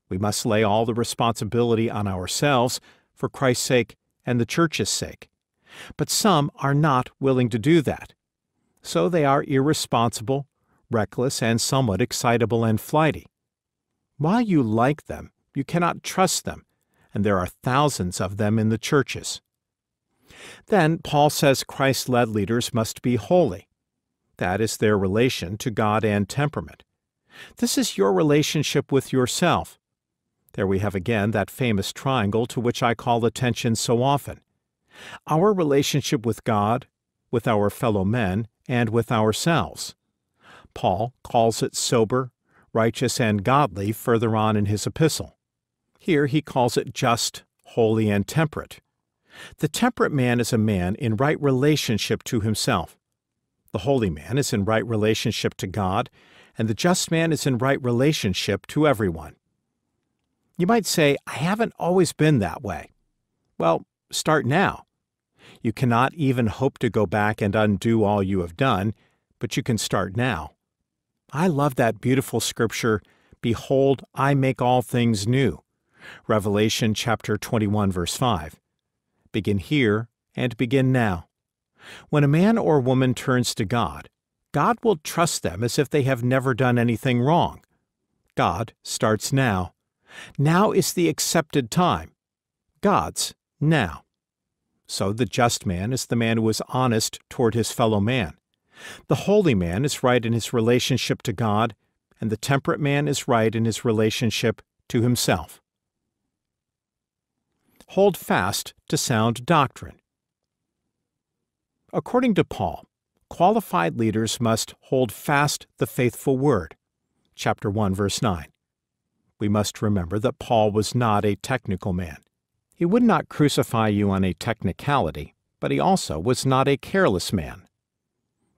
We must lay all the responsibility on ourselves for Christ's sake and the church's sake. But some are not willing to do that. So they are irresponsible, reckless, and somewhat excitable and flighty. While you like them, you cannot trust them, and there are thousands of them in the churches. Then Paul says Christ led leaders must be holy. That is their relation to God and temperament. This is your relationship with yourself. There we have again that famous triangle to which I call attention so often. Our relationship with God, with our fellow men, and with ourselves. Paul calls it sober, righteous, and godly further on in his epistle. Here he calls it just, holy, and temperate. The temperate man is a man in right relationship to himself. The holy man is in right relationship to God, and the just man is in right relationship to everyone. You might say, I haven't always been that way. Well, start now. You cannot even hope to go back and undo all you have done, but you can start now. I love that beautiful scripture, Behold, I make all things new. Revelation chapter 21 verse 5. Begin here and begin now. When a man or woman turns to God, God will trust them as if they have never done anything wrong. God starts now. Now is the accepted time. God's now. So the just man is the man who is honest toward his fellow man. The holy man is right in his relationship to God, and the temperate man is right in his relationship to himself. Hold fast to sound doctrine. According to Paul, qualified leaders must hold fast the faithful word. Chapter 1 verse 9. We must remember that Paul was not a technical man. He would not crucify you on a technicality, but he also was not a careless man.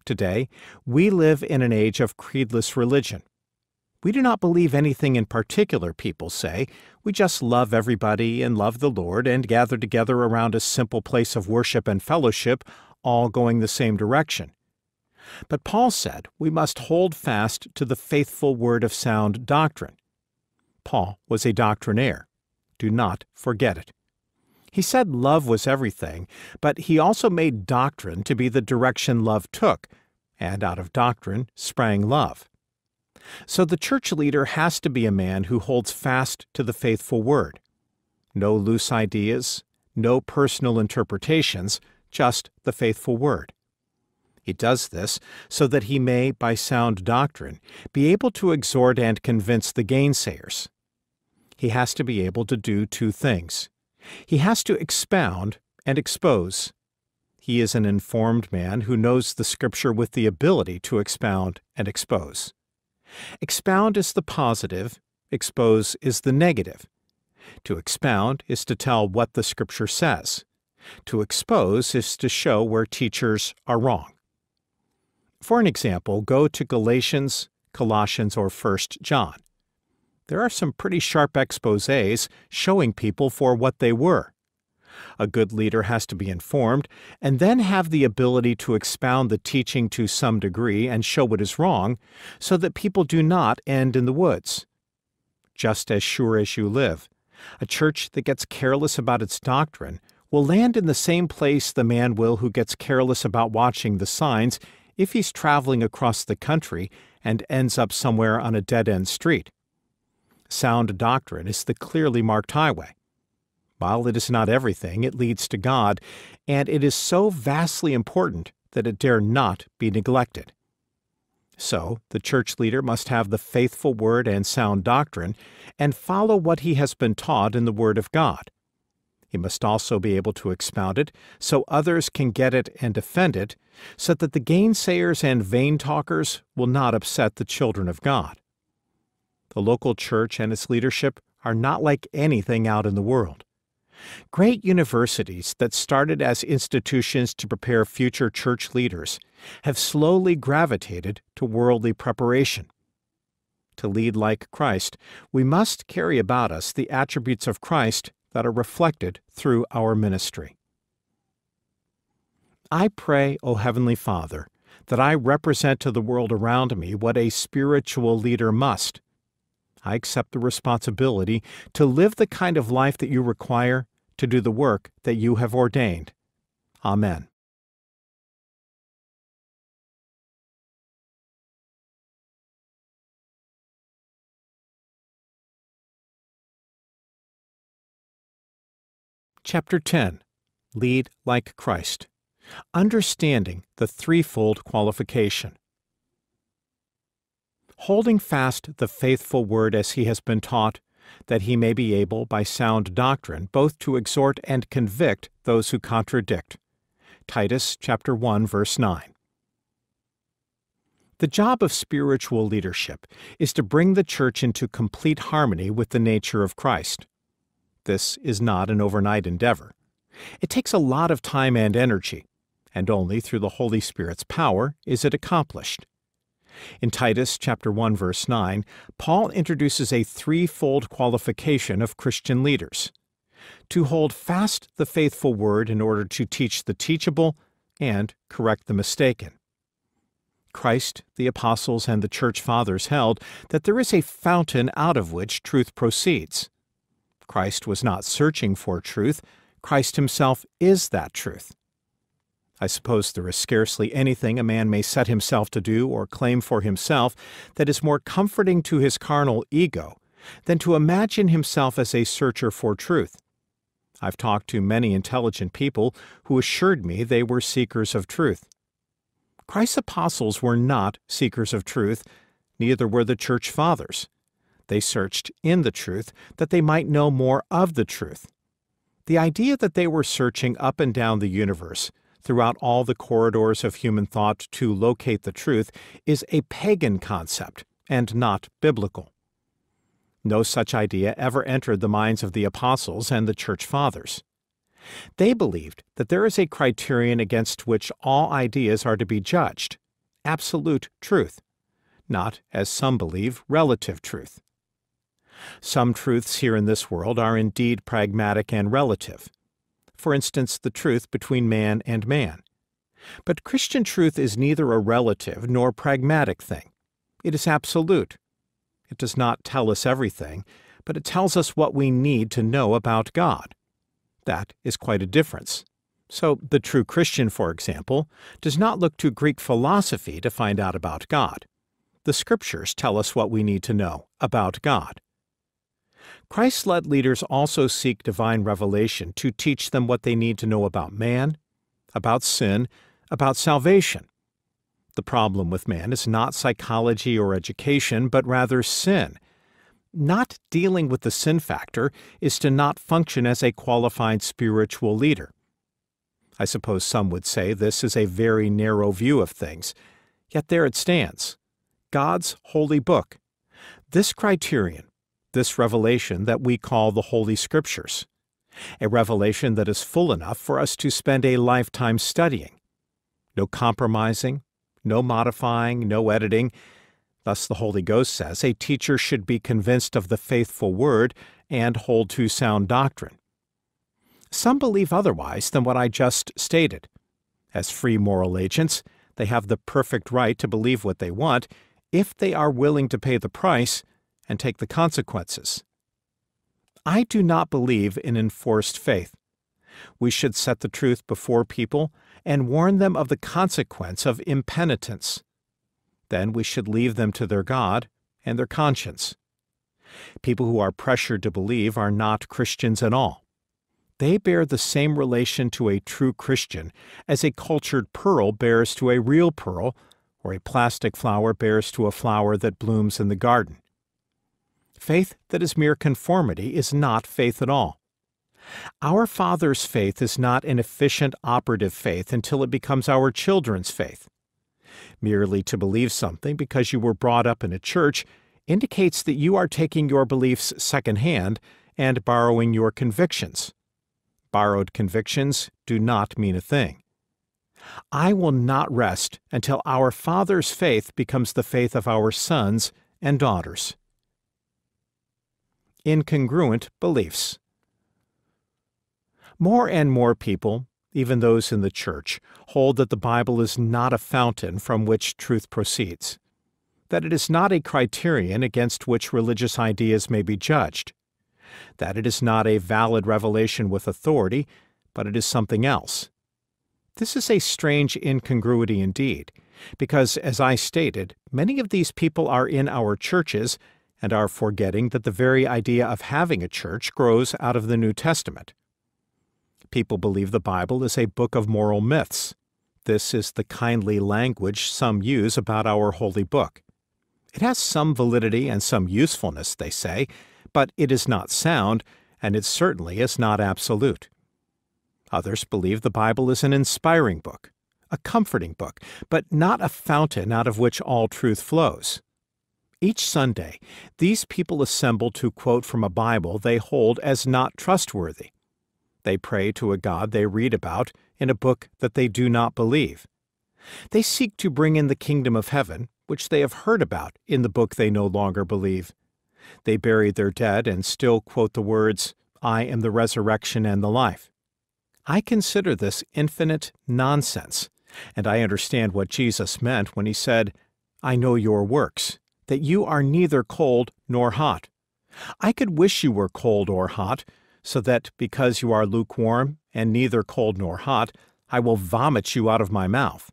Today, we live in an age of creedless religion. We do not believe anything in particular, people say. We just love everybody and love the Lord and gather together around a simple place of worship and fellowship, all going the same direction. But Paul said we must hold fast to the faithful word of sound doctrine. Paul was a doctrinaire. Do not forget it. He said love was everything, but he also made doctrine to be the direction love took, and out of doctrine sprang love. So the church leader has to be a man who holds fast to the faithful word. No loose ideas, no personal interpretations, just the faithful word. He does this so that he may, by sound doctrine, be able to exhort and convince the gainsayers. He has to be able to do two things. He has to expound and expose. He is an informed man who knows the Scripture with the ability to expound and expose. Expound is the positive, expose is the negative. To expound is to tell what the Scripture says. To expose is to show where teachers are wrong. For an example, go to Galatians, Colossians, or 1 John. There are some pretty sharp exposés showing people for what they were. A good leader has to be informed and then have the ability to expound the teaching to some degree and show what is wrong so that people do not end in the woods. Just as sure as you live, a church that gets careless about its doctrine will land in the same place the man will who gets careless about watching the signs if he's traveling across the country and ends up somewhere on a dead end street. Sound doctrine is the clearly marked highway. While it is not everything, it leads to God, and it is so vastly important that it dare not be neglected. So, the church leader must have the faithful word and sound doctrine and follow what he has been taught in the Word of God. He must also be able to expound it so others can get it and defend it, so that the gainsayers and vain talkers will not upset the children of God. The local church and its leadership are not like anything out in the world. Great universities that started as institutions to prepare future church leaders have slowly gravitated to worldly preparation. To lead like Christ, we must carry about us the attributes of Christ that are reflected through our ministry. I pray, O Heavenly Father, that I represent to the world around me what a spiritual leader must. I accept the responsibility to live the kind of life that you require to do the work that you have ordained. Amen. Chapter 10 Lead Like Christ Understanding the Threefold Qualification. Holding fast the faithful word as he has been taught, that he may be able by sound doctrine both to exhort and convict those who contradict. Titus chapter 1 verse 9. The job of spiritual leadership is to bring the church into complete harmony with the nature of Christ. This is not an overnight endeavor. It takes a lot of time and energy, and only through the Holy Spirit's power is it accomplished. In Titus chapter 1 verse 9, Paul introduces a threefold qualification of Christian leaders: to hold fast the faithful word in order to teach the teachable and correct the mistaken. Christ, the apostles, and the church fathers held that there is a fountain out of which truth proceeds. Christ was not searching for truth, Christ himself is that truth. I suppose there is scarcely anything a man may set himself to do or claim for himself that is more comforting to his carnal ego than to imagine himself as a searcher for truth. I've talked to many intelligent people who assured me they were seekers of truth. Christ's apostles were not seekers of truth, neither were the church fathers. They searched in the truth that they might know more of the truth. The idea that they were searching up and down the universe, throughout all the corridors of human thought to locate the truth, is a pagan concept and not biblical. No such idea ever entered the minds of the apostles and the church fathers. They believed that there is a criterion against which all ideas are to be judged, absolute truth, not, as some believe, relative truth. Some truths here in this world are indeed pragmatic and relative. For instance, the truth between man and man. But Christian truth is neither a relative nor pragmatic thing. It is absolute. It does not tell us everything, but it tells us what we need to know about God. That is quite a difference. So, the true Christian, for example, does not look to Greek philosophy to find out about God. The Scriptures tell us what we need to know about God. Christ led leaders also seek divine revelation to teach them what they need to know about man, about sin, about salvation. The problem with man is not psychology or education, but rather sin. Not dealing with the sin factor is to not function as a qualified spiritual leader. I suppose some would say this is a very narrow view of things, yet there it stands God's holy book. This criterion, this revelation that we call the Holy Scriptures, a revelation that is full enough for us to spend a lifetime studying. No compromising, no modifying, no editing. Thus, the Holy Ghost says a teacher should be convinced of the faithful word and hold to sound doctrine. Some believe otherwise than what I just stated. As free moral agents, they have the perfect right to believe what they want if they are willing to pay the price and take the consequences. I do not believe in enforced faith. We should set the truth before people and warn them of the consequence of impenitence. Then we should leave them to their God and their conscience. People who are pressured to believe are not Christians at all. They bear the same relation to a true Christian as a cultured pearl bears to a real pearl, or a plastic flower bears to a flower that blooms in the garden. Faith that is mere conformity is not faith at all. Our Father's faith is not an efficient operative faith until it becomes our children's faith. Merely to believe something because you were brought up in a church indicates that you are taking your beliefs secondhand and borrowing your convictions. Borrowed convictions do not mean a thing. I will not rest until our Father's faith becomes the faith of our sons and daughters. Incongruent beliefs. More and more people, even those in the church, hold that the Bible is not a fountain from which truth proceeds, that it is not a criterion against which religious ideas may be judged, that it is not a valid revelation with authority, but it is something else. This is a strange incongruity indeed, because, as I stated, many of these people are in our churches and are forgetting that the very idea of having a church grows out of the New Testament. People believe the Bible is a book of moral myths. This is the kindly language some use about our holy book. It has some validity and some usefulness, they say, but it is not sound, and it certainly is not absolute. Others believe the Bible is an inspiring book, a comforting book, but not a fountain out of which all truth flows. Each Sunday, these people assemble to quote from a Bible they hold as not trustworthy. They pray to a God they read about in a book that they do not believe. They seek to bring in the kingdom of heaven, which they have heard about in the book they no longer believe. They bury their dead and still quote the words, I am the resurrection and the life. I consider this infinite nonsense, and I understand what Jesus meant when he said, I know your works, that you are neither cold nor hot. I could wish you were cold or hot, so that because you are lukewarm and neither cold nor hot, I will vomit you out of my mouth.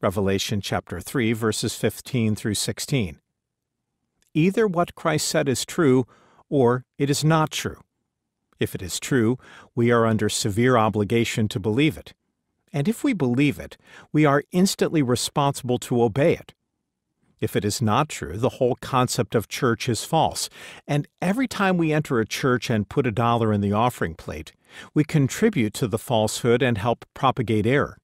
Revelation chapter 3 verses 15 through 16 either what Christ said is true or it is not true. If it is true, we are under severe obligation to believe it. And if we believe it, we are instantly responsible to obey it. If it is not true, the whole concept of church is false, and every time we enter a church and put a dollar in the offering plate, we contribute to the falsehood and help propagate error.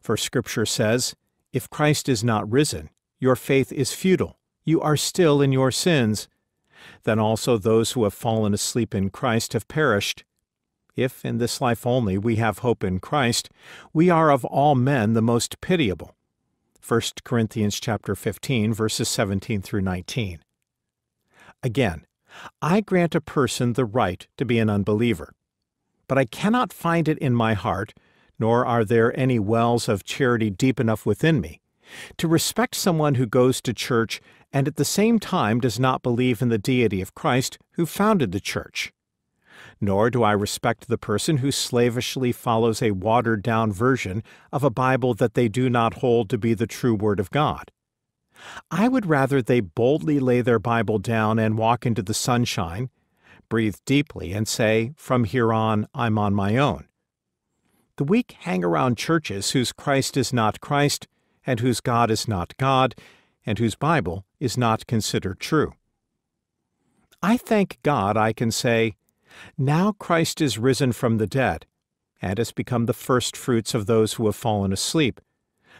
For Scripture says, If Christ is not risen, your faith is futile you are still in your sins. Then also those who have fallen asleep in Christ have perished. If in this life only we have hope in Christ, we are of all men the most pitiable. 1 Corinthians chapter 15 verses 17 through 19. Again, I grant a person the right to be an unbeliever, but I cannot find it in my heart, nor are there any wells of charity deep enough within me, to respect someone who goes to church and at the same time does not believe in the deity of Christ who founded the church. Nor do I respect the person who slavishly follows a watered down version of a Bible that they do not hold to be the true Word of God. I would rather they boldly lay their Bible down and walk into the sunshine, breathe deeply, and say, From here on, I'm on my own. The weak hang around churches whose Christ is not Christ, and whose God is not God, and whose Bible is not considered true. I thank God I can say, Now Christ is risen from the dead, and has become the firstfruits of those who have fallen asleep.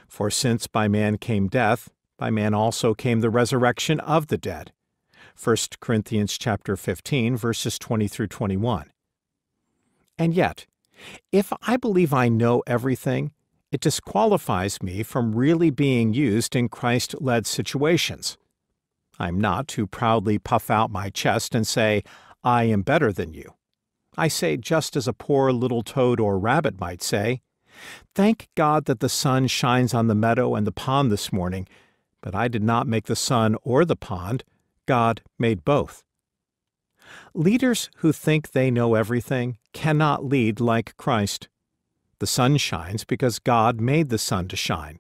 For since by man came death, by man also came the resurrection of the dead. 1 Corinthians chapter 15 verses 20 through 21. And yet, if I believe I know everything, it disqualifies me from really being used in Christ led situations. I'm not to proudly puff out my chest and say, I am better than you. I say just as a poor little toad or rabbit might say, Thank God that the sun shines on the meadow and the pond this morning, but I did not make the sun or the pond. God made both. Leaders who think they know everything cannot lead like Christ. The sun shines because God made the sun to shine.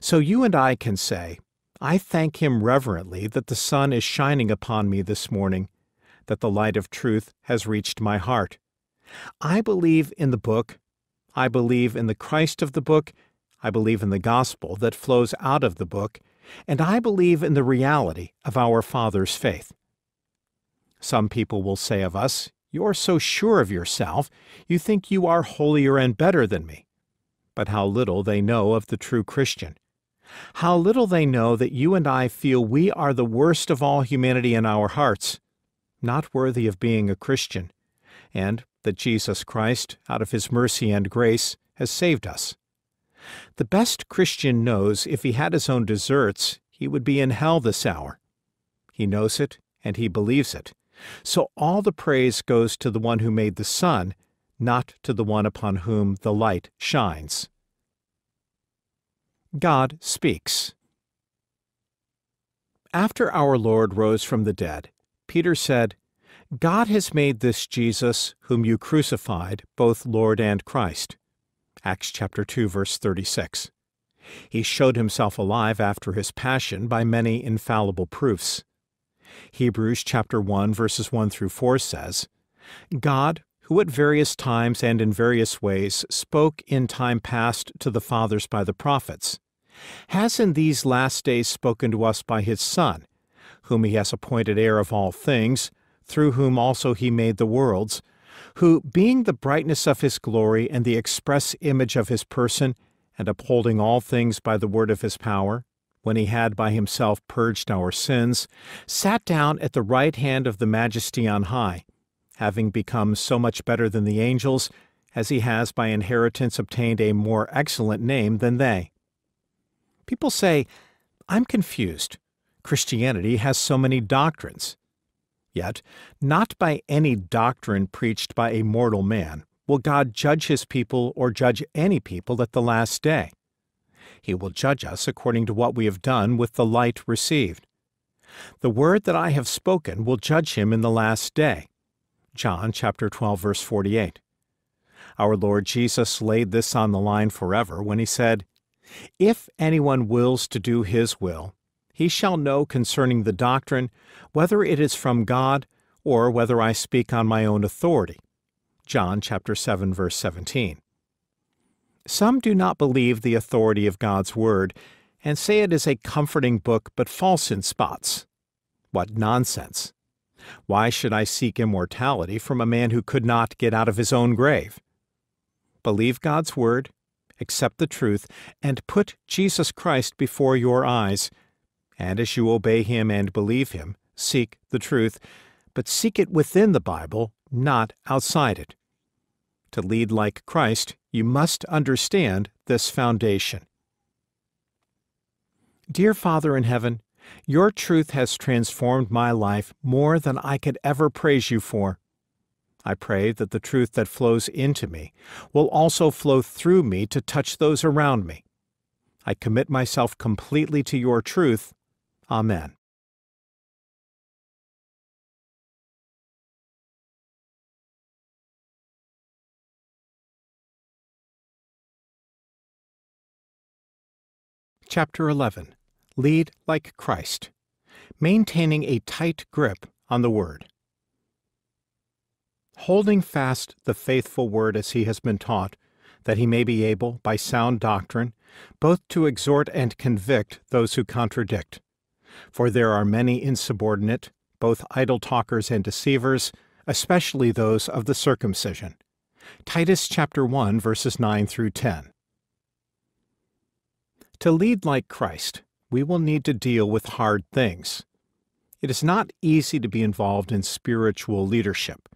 So you and I can say, I thank Him reverently that the sun is shining upon me this morning, that the light of truth has reached my heart. I believe in the book. I believe in the Christ of the book. I believe in the gospel that flows out of the book. And I believe in the reality of our Father's faith. Some people will say of us, you're so sure of yourself, you think you are holier and better than me. But how little they know of the true Christian. How little they know that you and I feel we are the worst of all humanity in our hearts, not worthy of being a Christian, and that Jesus Christ, out of his mercy and grace, has saved us. The best Christian knows if he had his own deserts, he would be in hell this hour. He knows it, and he believes it. So all the praise goes to the one who made the sun, not to the one upon whom the light shines. God speaks. After our Lord rose from the dead, Peter said, God has made this Jesus, whom you crucified, both Lord and Christ. Acts chapter 2 verse 36. He showed himself alive after his passion by many infallible proofs. Hebrews chapter 1 verses 1 through 4 says, God, who at various times and in various ways spoke in time past to the fathers by the prophets, has in these last days spoken to us by his Son, whom he has appointed heir of all things, through whom also he made the worlds, who, being the brightness of his glory and the express image of his person, and upholding all things by the word of his power, when he had by himself purged our sins, sat down at the right hand of the Majesty on high, having become so much better than the angels, as he has by inheritance obtained a more excellent name than they. People say, I'm confused. Christianity has so many doctrines. Yet, not by any doctrine preached by a mortal man will God judge his people or judge any people at the last day. He will judge us according to what we have done with the light received. The word that I have spoken will judge him in the last day. John chapter 12 verse 48. Our Lord Jesus laid this on the line forever when he said, If anyone wills to do his will, he shall know concerning the doctrine whether it is from God or whether I speak on my own authority. John chapter 7 verse 17. Some do not believe the authority of God's word and say it is a comforting book but false in spots. What nonsense! Why should I seek immortality from a man who could not get out of his own grave? Believe God's word, accept the truth, and put Jesus Christ before your eyes, and as you obey him and believe him, seek the truth, but seek it within the Bible, not outside it. To lead like Christ, you must understand this foundation. Dear Father in heaven, your truth has transformed my life more than I could ever praise you for. I pray that the truth that flows into me will also flow through me to touch those around me. I commit myself completely to your truth. Amen. Chapter 11 Lead like Christ Maintaining a tight grip on the Word. Holding fast the faithful Word as he has been taught, that he may be able, by sound doctrine, both to exhort and convict those who contradict. For there are many insubordinate, both idle talkers and deceivers, especially those of the circumcision. Titus chapter 1 verses 9 through 10. To lead like Christ, we will need to deal with hard things. It is not easy to be involved in spiritual leadership,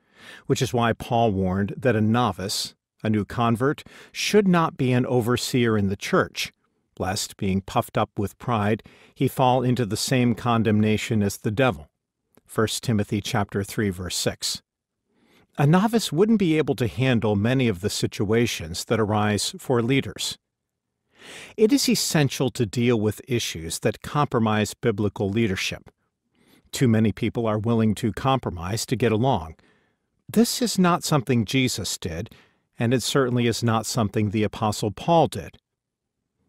which is why Paul warned that a novice, a new convert, should not be an overseer in the church, lest, being puffed up with pride, he fall into the same condemnation as the devil. 1 Timothy chapter 3 verse 6. A novice wouldn't be able to handle many of the situations that arise for leaders. It is essential to deal with issues that compromise biblical leadership. Too many people are willing to compromise to get along. This is not something Jesus did, and it certainly is not something the Apostle Paul did.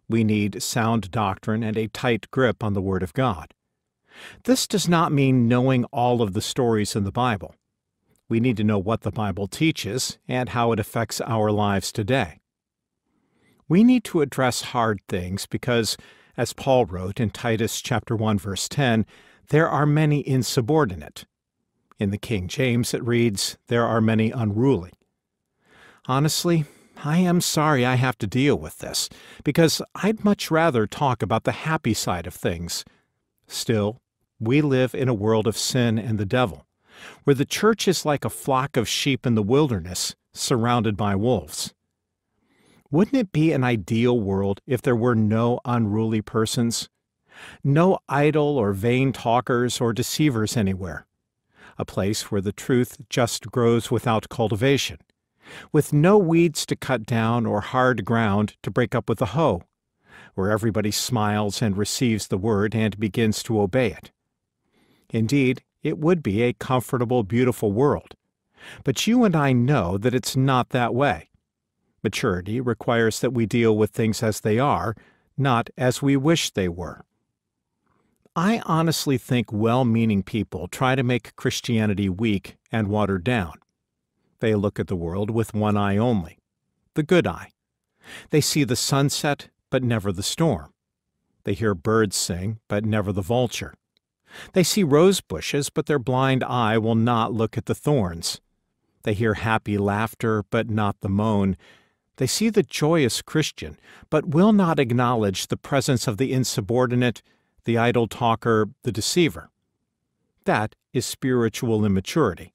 We need sound doctrine and a tight grip on the Word of God. This does not mean knowing all of the stories in the Bible. We need to know what the Bible teaches and how it affects our lives today. We need to address hard things because, as Paul wrote in Titus chapter 1 verse 10, there are many insubordinate. In the King James it reads, there are many unruly. Honestly, I am sorry I have to deal with this, because I'd much rather talk about the happy side of things. Still, we live in a world of sin and the devil, where the church is like a flock of sheep in the wilderness, surrounded by wolves. Wouldn't it be an ideal world if there were no unruly persons? No idle or vain talkers or deceivers anywhere. A place where the truth just grows without cultivation, with no weeds to cut down or hard ground to break up with a hoe, where everybody smiles and receives the word and begins to obey it. Indeed, it would be a comfortable, beautiful world. But you and I know that it's not that way. Maturity requires that we deal with things as they are, not as we wish they were. I honestly think well meaning people try to make Christianity weak and watered down. They look at the world with one eye only the good eye. They see the sunset, but never the storm. They hear birds sing, but never the vulture. They see rose bushes, but their blind eye will not look at the thorns. They hear happy laughter, but not the moan, they see the joyous Christian, but will not acknowledge the presence of the insubordinate, the idle talker, the deceiver. That is spiritual immaturity.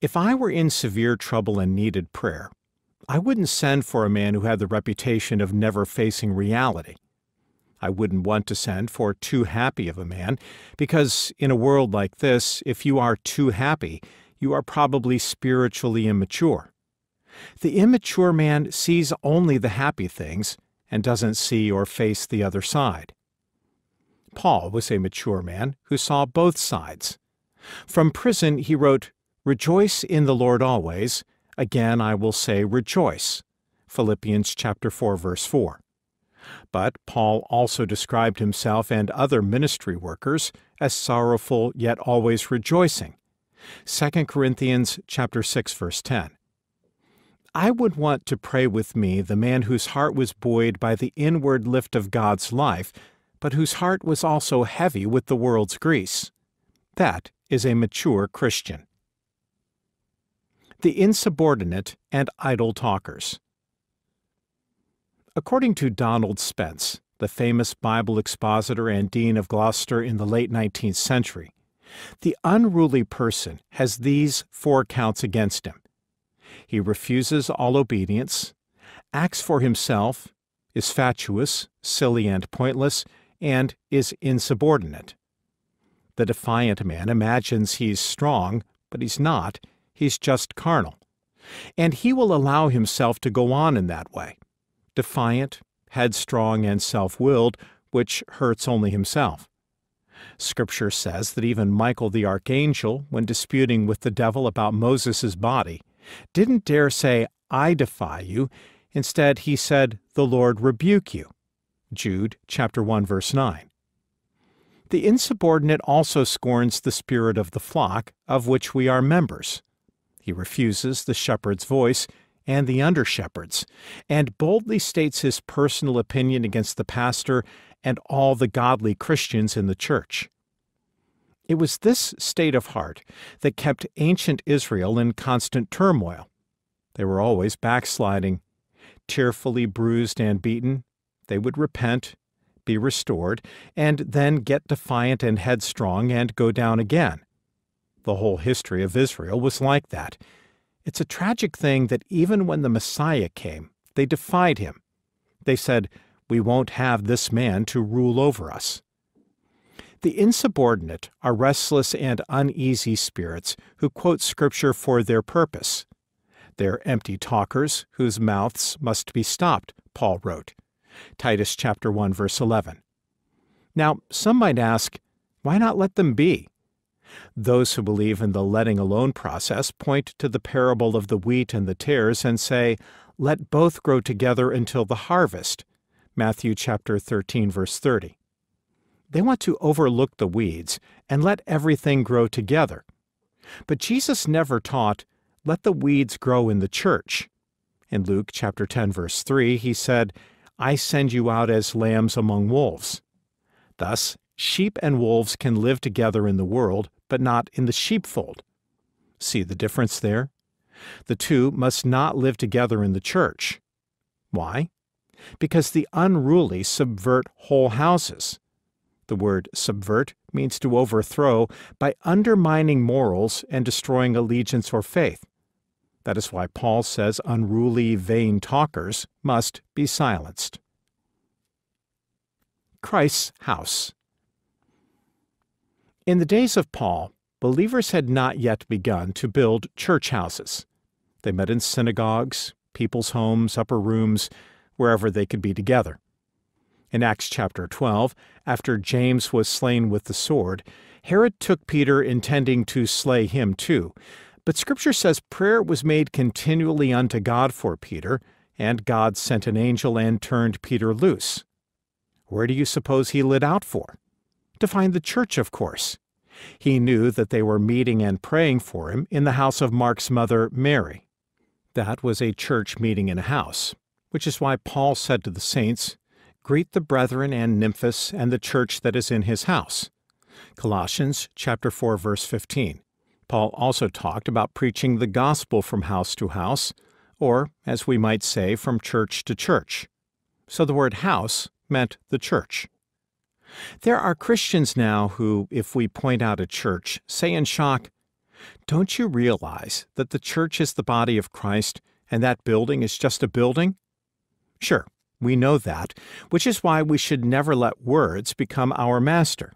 If I were in severe trouble and needed prayer, I wouldn't send for a man who had the reputation of never facing reality. I wouldn't want to send for too happy of a man, because in a world like this, if you are too happy, you are probably spiritually immature. The immature man sees only the happy things and doesn't see or face the other side. Paul was a mature man who saw both sides. From prison he wrote, Rejoice in the Lord always. Again I will say rejoice. Philippians chapter 4 verse 4. But Paul also described himself and other ministry workers as sorrowful yet always rejoicing. 2 Corinthians chapter 6 verse 10. I would want to pray with me the man whose heart was buoyed by the inward lift of God's life, but whose heart was also heavy with the world's grease. That is a mature Christian. The insubordinate and idle talkers. According to Donald Spence, the famous Bible expositor and Dean of Gloucester in the late 19th century, the unruly person has these four counts against him he refuses all obedience, acts for himself, is fatuous, silly, and pointless, and is insubordinate. The defiant man imagines he's strong, but he's not. He's just carnal. And he will allow himself to go on in that way defiant, headstrong, and self willed, which hurts only himself. Scripture says that even Michael the archangel, when disputing with the devil about Moses' body, didn't dare say, I defy you. Instead, he said, The Lord rebuke you. Jude chapter 1 verse 9. The insubordinate also scorns the spirit of the flock, of which we are members. He refuses the shepherd's voice and the under shepherds, and boldly states his personal opinion against the pastor and all the godly Christians in the church. It was this state of heart that kept ancient Israel in constant turmoil. They were always backsliding. Tearfully bruised and beaten, they would repent, be restored, and then get defiant and headstrong and go down again. The whole history of Israel was like that. It's a tragic thing that even when the Messiah came, they defied him. They said, We won't have this man to rule over us. The insubordinate are restless and uneasy spirits who quote Scripture for their purpose. They're empty talkers whose mouths must be stopped, Paul wrote. Titus chapter 1 verse 11. Now, some might ask, why not let them be? Those who believe in the letting alone process point to the parable of the wheat and the tares and say, let both grow together until the harvest. Matthew chapter 13 verse 30. They want to overlook the weeds and let everything grow together. But Jesus never taught, let the weeds grow in the church. In Luke chapter 10 verse 3, he said, I send you out as lambs among wolves. Thus, sheep and wolves can live together in the world, but not in the sheepfold. See the difference there? The two must not live together in the church. Why? Because the unruly subvert whole houses. The word subvert means to overthrow by undermining morals and destroying allegiance or faith. That is why Paul says unruly, vain talkers must be silenced. Christ's house. In the days of Paul, believers had not yet begun to build church houses. They met in synagogues, people's homes, upper rooms, wherever they could be together. In Acts chapter 12, after James was slain with the sword, Herod took Peter intending to slay him too. But Scripture says prayer was made continually unto God for Peter, and God sent an angel and turned Peter loose. Where do you suppose he lit out for? To find the church, of course. He knew that they were meeting and praying for him in the house of Mark's mother, Mary. That was a church meeting in a house, which is why Paul said to the saints, Greet the brethren and Nymphas and the church that is in his house. Colossians chapter 4 verse 15. Paul also talked about preaching the gospel from house to house, or, as we might say, from church to church. So the word house meant the church. There are Christians now who, if we point out a church, say in shock, Don't you realize that the church is the body of Christ and that building is just a building? Sure, we know that, which is why we should never let words become our master.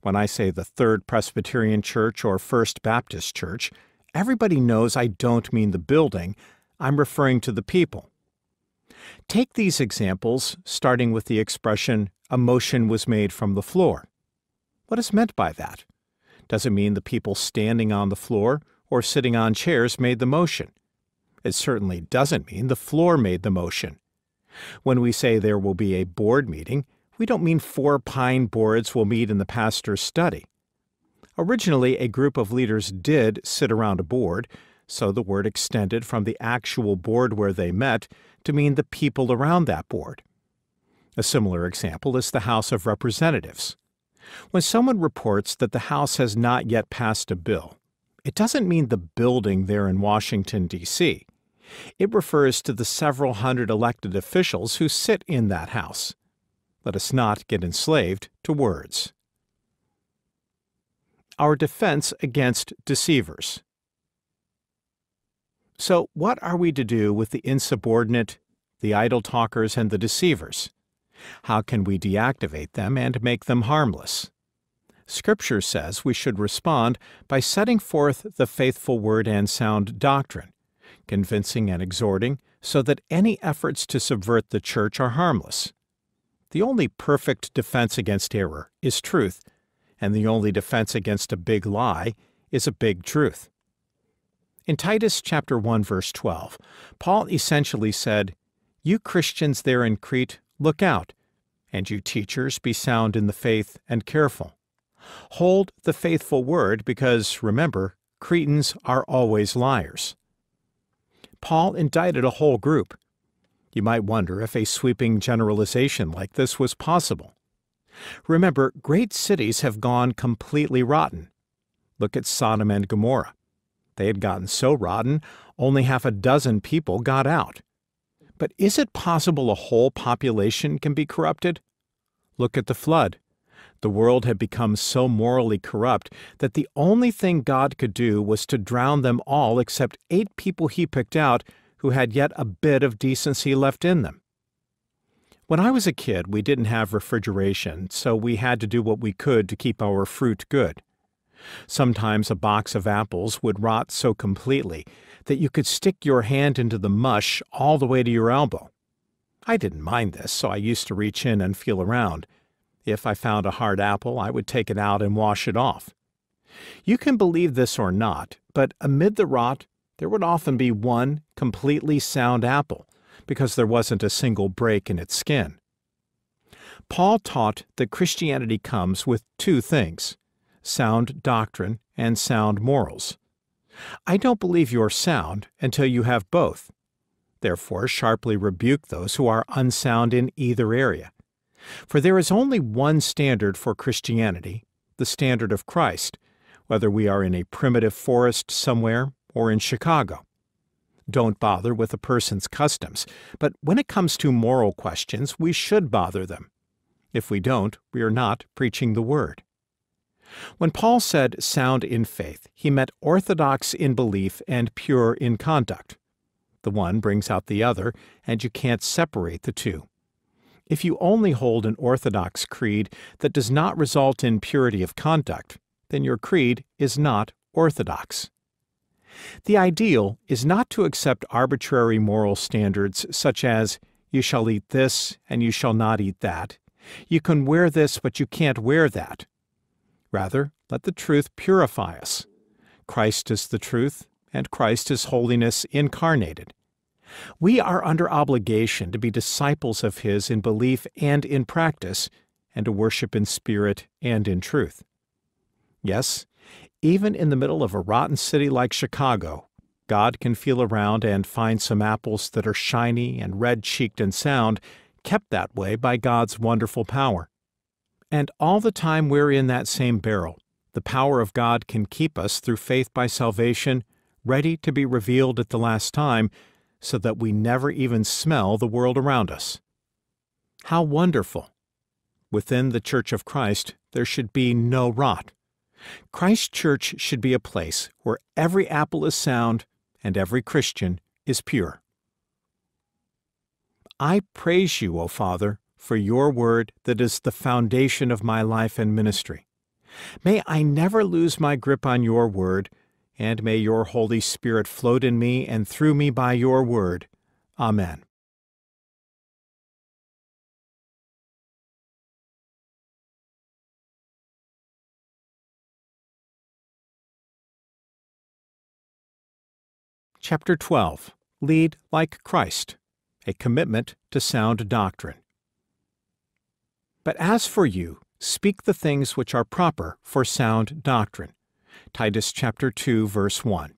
When I say the Third Presbyterian Church or First Baptist Church, everybody knows I don't mean the building, I'm referring to the people. Take these examples, starting with the expression, a motion was made from the floor. What is meant by that? Does it mean the people standing on the floor or sitting on chairs made the motion? It certainly doesn't mean the floor made the motion. When we say there will be a board meeting, we don't mean four pine boards will meet in the pastor's study. Originally, a group of leaders did sit around a board, so the word extended from the actual board where they met to mean the people around that board. A similar example is the House of Representatives. When someone reports that the House has not yet passed a bill, it doesn't mean the building there in Washington, D.C. It refers to the several hundred elected officials who sit in that House. Let us not get enslaved to words. Our defense against deceivers. So, what are we to do with the insubordinate, the idle talkers, and the deceivers? How can we deactivate them and make them harmless? Scripture says we should respond by setting forth the faithful word and sound doctrine, convincing and exhorting, so that any efforts to subvert the church are harmless. The only perfect defense against error is truth, and the only defense against a big lie is a big truth. In Titus chapter 1 verse 12, Paul essentially said, "You Christians there in Crete, look out, and you teachers be sound in the faith and careful. Hold the faithful word because remember, Cretans are always liars." Paul indicted a whole group. You might wonder if a sweeping generalization like this was possible. Remember, great cities have gone completely rotten. Look at Sodom and Gomorrah. They had gotten so rotten, only half a dozen people got out. But is it possible a whole population can be corrupted? Look at the flood. The world had become so morally corrupt that the only thing God could do was to drown them all except eight people he picked out who had yet a bit of decency left in them. When I was a kid, we didn't have refrigeration, so we had to do what we could to keep our fruit good. Sometimes a box of apples would rot so completely that you could stick your hand into the mush all the way to your elbow. I didn't mind this, so I used to reach in and feel around. If I found a hard apple, I would take it out and wash it off. You can believe this or not, but amid the rot, there would often be one completely sound apple, because there wasn't a single break in its skin. Paul taught that Christianity comes with two things sound doctrine and sound morals. I don't believe you're sound until you have both. Therefore, sharply rebuke those who are unsound in either area. For there is only one standard for Christianity, the standard of Christ, whether we are in a primitive forest somewhere or in Chicago. Don't bother with a person's customs, but when it comes to moral questions, we should bother them. If we don't, we are not preaching the Word. When Paul said sound in faith, he meant orthodox in belief and pure in conduct. The one brings out the other, and you can't separate the two. If you only hold an orthodox creed that does not result in purity of conduct, then your creed is not orthodox. The ideal is not to accept arbitrary moral standards such as, you shall eat this and you shall not eat that, you can wear this but you can't wear that. Rather, let the truth purify us. Christ is the truth, and Christ is holiness incarnated. We are under obligation to be disciples of His in belief and in practice, and to worship in spirit and in truth. Yes, even in the middle of a rotten city like Chicago, God can feel around and find some apples that are shiny and red cheeked and sound, kept that way by God's wonderful power. And all the time we're in that same barrel, the power of God can keep us through faith by salvation, ready to be revealed at the last time so that we never even smell the world around us. How wonderful! Within the Church of Christ, there should be no rot. Christ Church should be a place where every apple is sound and every Christian is pure. I praise you, O Father, for your word that is the foundation of my life and ministry. May I never lose my grip on your word and may your Holy Spirit float in me and through me by your word. Amen. Chapter 12 Lead like Christ A Commitment to Sound Doctrine. But as for you, speak the things which are proper for sound doctrine Titus chapter 2 verse 1.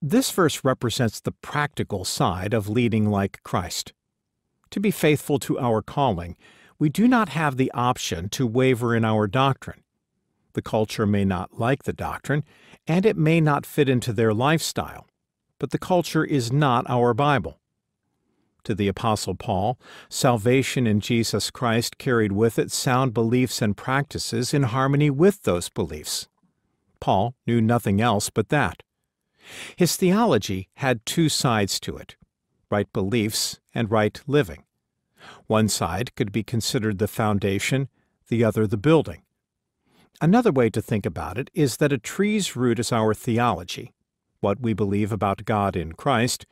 This verse represents the practical side of leading like Christ. To be faithful to our calling, we do not have the option to waver in our doctrine. The culture may not like the doctrine, and it may not fit into their lifestyle, but the culture is not our Bible to the Apostle Paul, salvation in Jesus Christ carried with it sound beliefs and practices in harmony with those beliefs. Paul knew nothing else but that. His theology had two sides to it right beliefs and right living. One side could be considered the foundation, the other the building. Another way to think about it is that a tree's root is our theology, what we believe about God in Christ,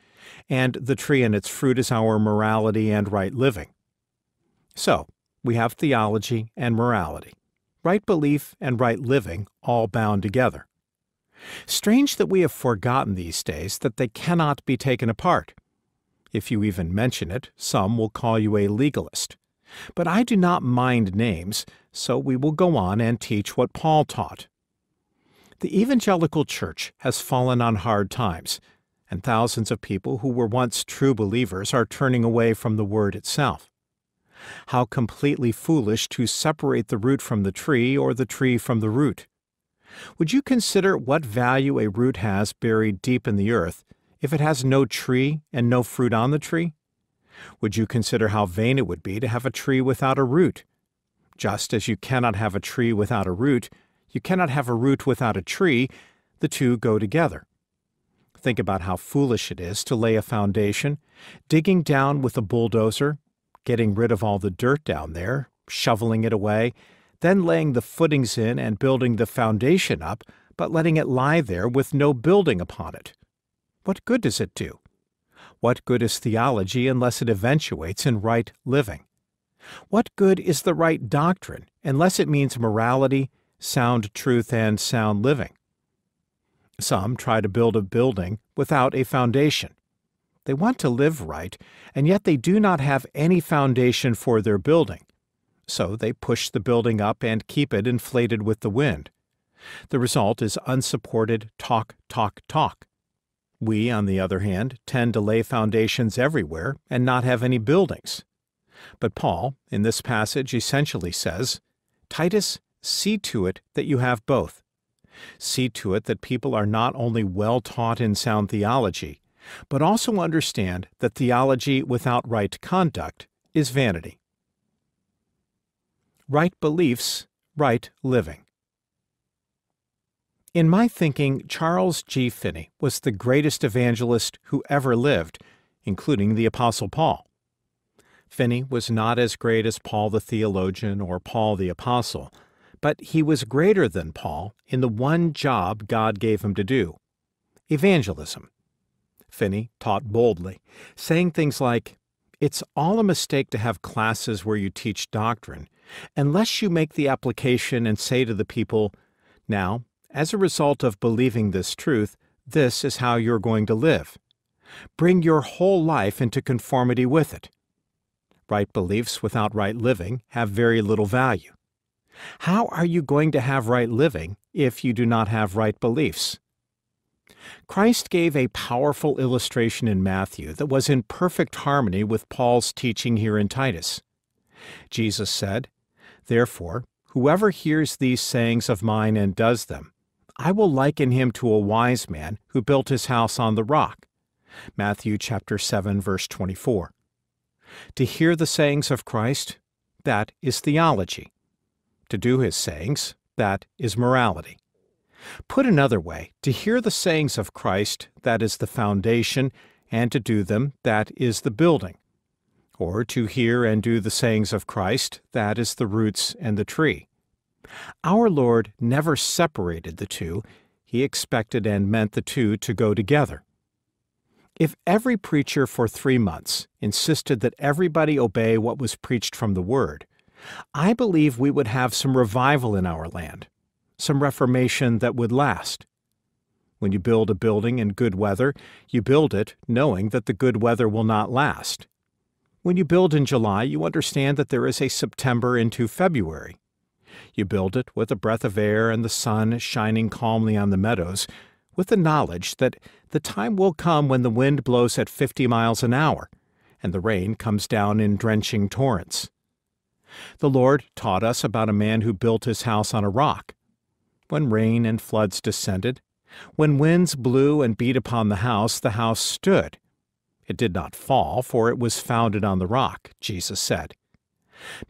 and the tree and its fruit is our morality and right living. So, we have theology and morality, right belief and right living all bound together. Strange that we have forgotten these days that they cannot be taken apart. If you even mention it, some will call you a legalist. But I do not mind names, so we will go on and teach what Paul taught. The evangelical church has fallen on hard times, and thousands of people who were once true believers are turning away from the word itself. How completely foolish to separate the root from the tree or the tree from the root. Would you consider what value a root has buried deep in the earth if it has no tree and no fruit on the tree? Would you consider how vain it would be to have a tree without a root? Just as you cannot have a tree without a root, you cannot have a root without a tree, the two go together. Think about how foolish it is to lay a foundation, digging down with a bulldozer, getting rid of all the dirt down there, shoveling it away, then laying the footings in and building the foundation up, but letting it lie there with no building upon it. What good does it do? What good is theology unless it eventuates in right living? What good is the right doctrine unless it means morality, sound truth, and sound living? Some try to build a building without a foundation. They want to live right, and yet they do not have any foundation for their building. So they push the building up and keep it inflated with the wind. The result is unsupported talk, talk, talk. We, on the other hand, tend to lay foundations everywhere and not have any buildings. But Paul, in this passage, essentially says, Titus, see to it that you have both. See to it that people are not only well taught in sound theology, but also understand that theology without right conduct is vanity. Right beliefs, right living. In my thinking, Charles G. Finney was the greatest evangelist who ever lived, including the Apostle Paul. Finney was not as great as Paul the theologian or Paul the apostle, but he was greater than Paul in the one job God gave him to do evangelism. Finney taught boldly, saying things like, It's all a mistake to have classes where you teach doctrine, unless you make the application and say to the people, Now, as a result of believing this truth, this is how you're going to live. Bring your whole life into conformity with it. Right beliefs without right living have very little value. How are you going to have right living if you do not have right beliefs? Christ gave a powerful illustration in Matthew that was in perfect harmony with Paul's teaching here in Titus. Jesus said, Therefore, whoever hears these sayings of mine and does them, I will liken him to a wise man who built his house on the rock. Matthew chapter 7 verse 24. To hear the sayings of Christ, that is theology. To do his sayings, that is morality. Put another way, to hear the sayings of Christ, that is the foundation, and to do them, that is the building. Or to hear and do the sayings of Christ, that is the roots and the tree. Our Lord never separated the two, he expected and meant the two to go together. If every preacher for three months insisted that everybody obey what was preached from the Word, I believe we would have some revival in our land, some reformation that would last. When you build a building in good weather, you build it knowing that the good weather will not last. When you build in July, you understand that there is a September into February. You build it with a breath of air and the sun shining calmly on the meadows, with the knowledge that the time will come when the wind blows at 50 miles an hour and the rain comes down in drenching torrents. The Lord taught us about a man who built his house on a rock. When rain and floods descended, when winds blew and beat upon the house, the house stood. It did not fall, for it was founded on the rock, Jesus said.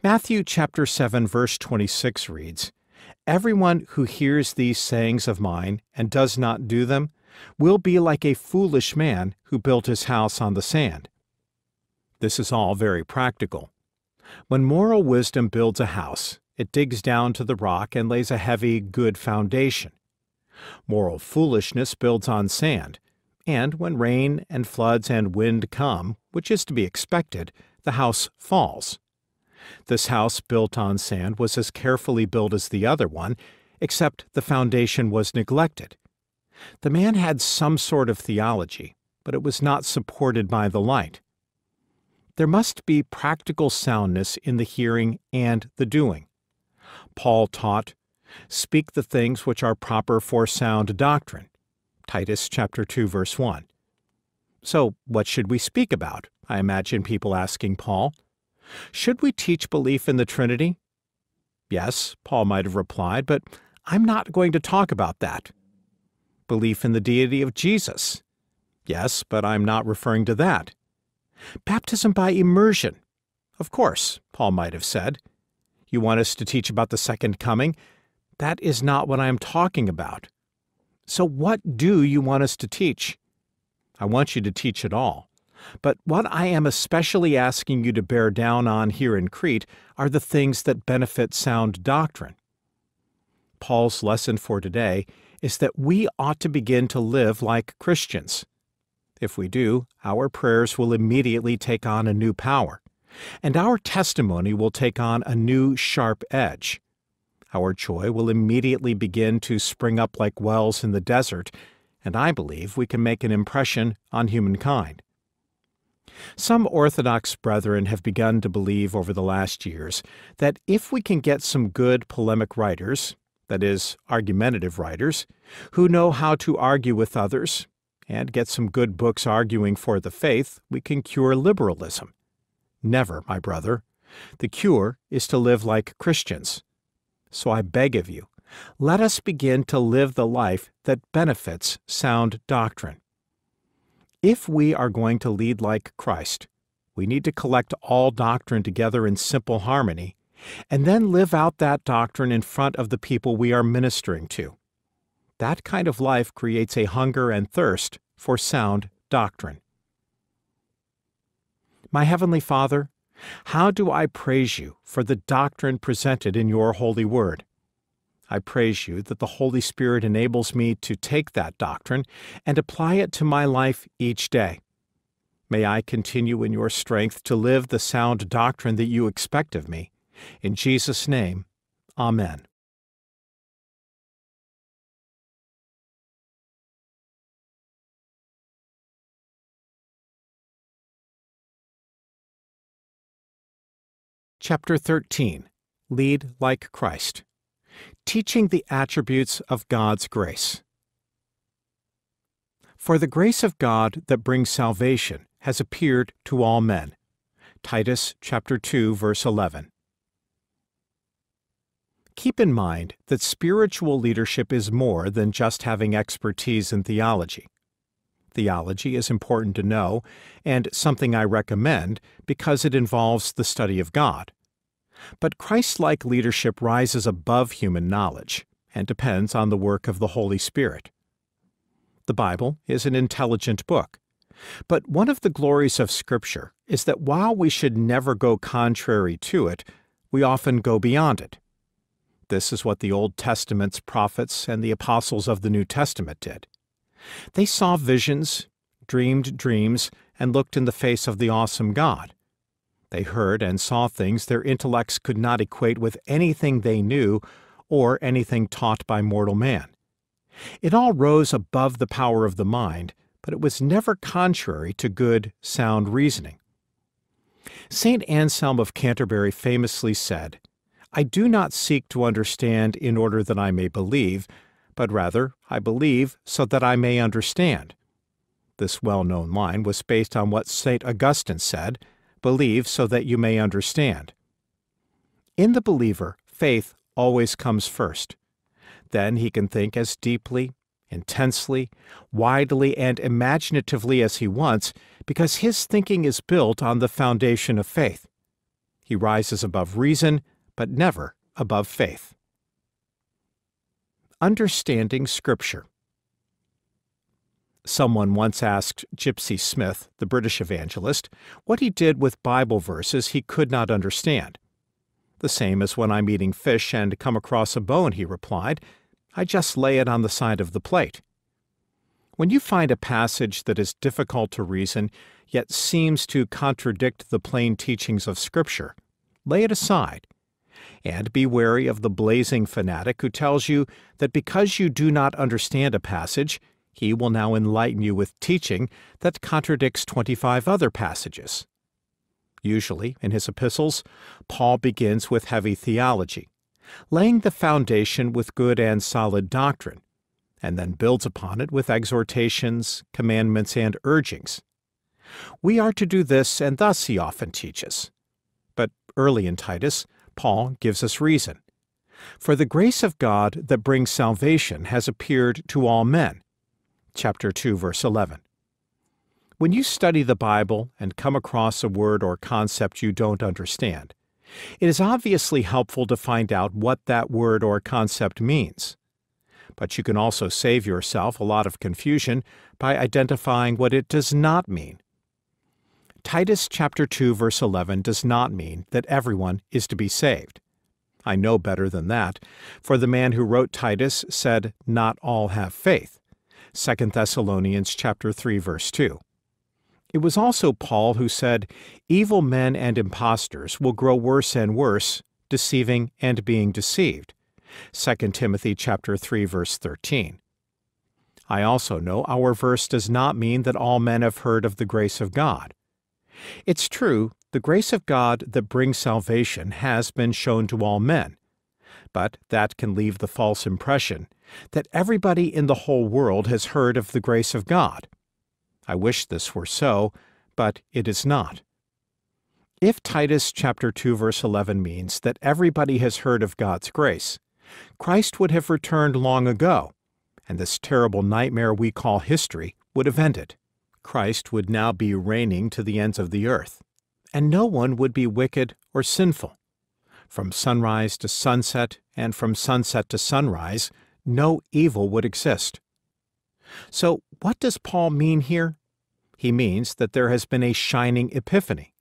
Matthew chapter 7 verse 26 reads, Everyone who hears these sayings of mine and does not do them will be like a foolish man who built his house on the sand. This is all very practical. When moral wisdom builds a house, it digs down to the rock and lays a heavy, good foundation. Moral foolishness builds on sand, and when rain and floods and wind come, which is to be expected, the house falls. This house built on sand was as carefully built as the other one, except the foundation was neglected. The man had some sort of theology, but it was not supported by the light. There must be practical soundness in the hearing and the doing. Paul taught, Speak the things which are proper for sound doctrine. Titus chapter 2 verse 1. So, what should we speak about? I imagine people asking Paul. Should we teach belief in the Trinity? Yes, Paul might have replied, but I'm not going to talk about that. Belief in the deity of Jesus. Yes, but I'm not referring to that. Baptism by immersion. Of course, Paul might have said. You want us to teach about the second coming? That is not what I am talking about. So, what do you want us to teach? I want you to teach it all. But what I am especially asking you to bear down on here in Crete are the things that benefit sound doctrine. Paul's lesson for today is that we ought to begin to live like Christians. If we do, our prayers will immediately take on a new power, and our testimony will take on a new sharp edge. Our joy will immediately begin to spring up like wells in the desert, and I believe we can make an impression on humankind. Some Orthodox brethren have begun to believe over the last years that if we can get some good polemic writers, that is, argumentative writers, who know how to argue with others, and get some good books arguing for the faith, we can cure liberalism. Never, my brother. The cure is to live like Christians. So I beg of you, let us begin to live the life that benefits sound doctrine. If we are going to lead like Christ, we need to collect all doctrine together in simple harmony and then live out that doctrine in front of the people we are ministering to. That kind of life creates a hunger and thirst for sound doctrine. My Heavenly Father, how do I praise you for the doctrine presented in your holy word? I praise you that the Holy Spirit enables me to take that doctrine and apply it to my life each day. May I continue in your strength to live the sound doctrine that you expect of me. In Jesus' name, Amen. Chapter 13 Lead Like Christ Teaching the Attributes of God's Grace. For the grace of God that brings salvation has appeared to all men. Titus chapter 2 verse 11. Keep in mind that spiritual leadership is more than just having expertise in theology. Theology is important to know and something I recommend because it involves the study of God. But Christ like leadership rises above human knowledge and depends on the work of the Holy Spirit. The Bible is an intelligent book. But one of the glories of Scripture is that while we should never go contrary to it, we often go beyond it. This is what the Old Testament's prophets and the apostles of the New Testament did. They saw visions, dreamed dreams, and looked in the face of the awesome God. They heard and saw things their intellects could not equate with anything they knew or anything taught by mortal man. It all rose above the power of the mind, but it was never contrary to good, sound reasoning. St. Anselm of Canterbury famously said, I do not seek to understand in order that I may believe, but rather I believe so that I may understand. This well known line was based on what St. Augustine said believe so that you may understand. In the believer, faith always comes first. Then he can think as deeply, intensely, widely, and imaginatively as he wants because his thinking is built on the foundation of faith. He rises above reason, but never above faith. Understanding Scripture. Someone once asked Gypsy Smith, the British evangelist, what he did with Bible verses he could not understand. The same as when I'm eating fish and come across a bone, he replied. I just lay it on the side of the plate. When you find a passage that is difficult to reason, yet seems to contradict the plain teachings of Scripture, lay it aside. And be wary of the blazing fanatic who tells you that because you do not understand a passage, he will now enlighten you with teaching that contradicts 25 other passages. Usually, in his epistles, Paul begins with heavy theology, laying the foundation with good and solid doctrine, and then builds upon it with exhortations, commandments, and urgings. We are to do this, and thus he often teaches. But early in Titus, Paul gives us reason. For the grace of God that brings salvation has appeared to all men. Chapter 2, verse 11. When you study the Bible and come across a word or concept you don't understand, it is obviously helpful to find out what that word or concept means. But you can also save yourself a lot of confusion by identifying what it does not mean. Titus chapter 2 verse 11 does not mean that everyone is to be saved. I know better than that, for the man who wrote Titus said not all have faith. 2 Thessalonians chapter 3 verse 2. It was also Paul who said, Evil men and impostors will grow worse and worse, deceiving and being deceived. 2 Timothy chapter 3 verse 13. I also know our verse does not mean that all men have heard of the grace of God. It's true, the grace of God that brings salvation has been shown to all men, but that can leave the false impression that everybody in the whole world has heard of the grace of God. I wish this were so, but it is not. If Titus chapter 2 verse 11 means that everybody has heard of God's grace, Christ would have returned long ago, and this terrible nightmare we call history would have ended. Christ would now be reigning to the ends of the earth, and no one would be wicked or sinful. From sunrise to sunset and from sunset to sunrise, no evil would exist. So, what does Paul mean here? He means that there has been a shining epiphany.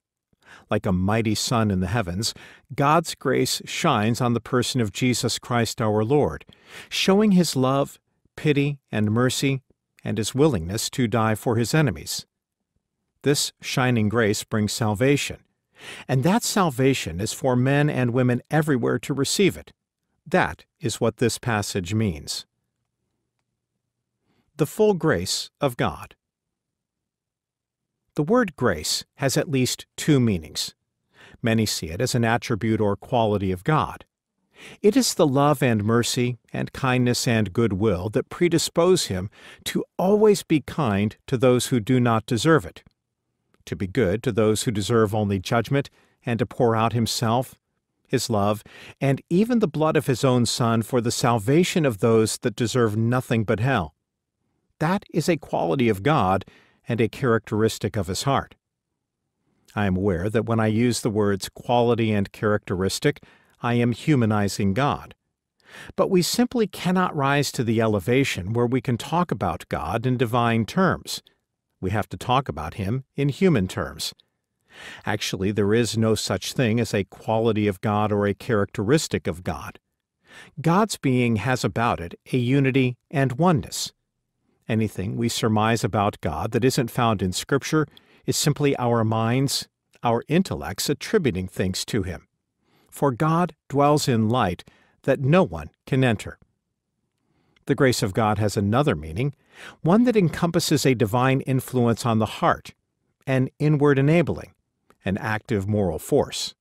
Like a mighty sun in the heavens, God's grace shines on the person of Jesus Christ our Lord, showing his love, pity, and mercy, and his willingness to die for his enemies. This shining grace brings salvation, and that salvation is for men and women everywhere to receive it. That is what this passage means the full grace of God. The word grace has at least two meanings. Many see it as an attribute or quality of God. It is the love and mercy and kindness and goodwill that predispose him to always be kind to those who do not deserve it, to be good to those who deserve only judgment, and to pour out himself, his love, and even the blood of his own Son for the salvation of those that deserve nothing but hell. That is a quality of God and a characteristic of his heart. I am aware that when I use the words quality and characteristic, I am humanizing God. But we simply cannot rise to the elevation where we can talk about God in divine terms. We have to talk about Him in human terms. Actually, there is no such thing as a quality of God or a characteristic of God. God's being has about it a unity and oneness. Anything we surmise about God that isn't found in Scripture is simply our minds, our intellects attributing things to Him. For God dwells in light that no one can enter. The grace of God has another meaning, one that encompasses a divine influence on the heart, an inward enabling, an active moral force.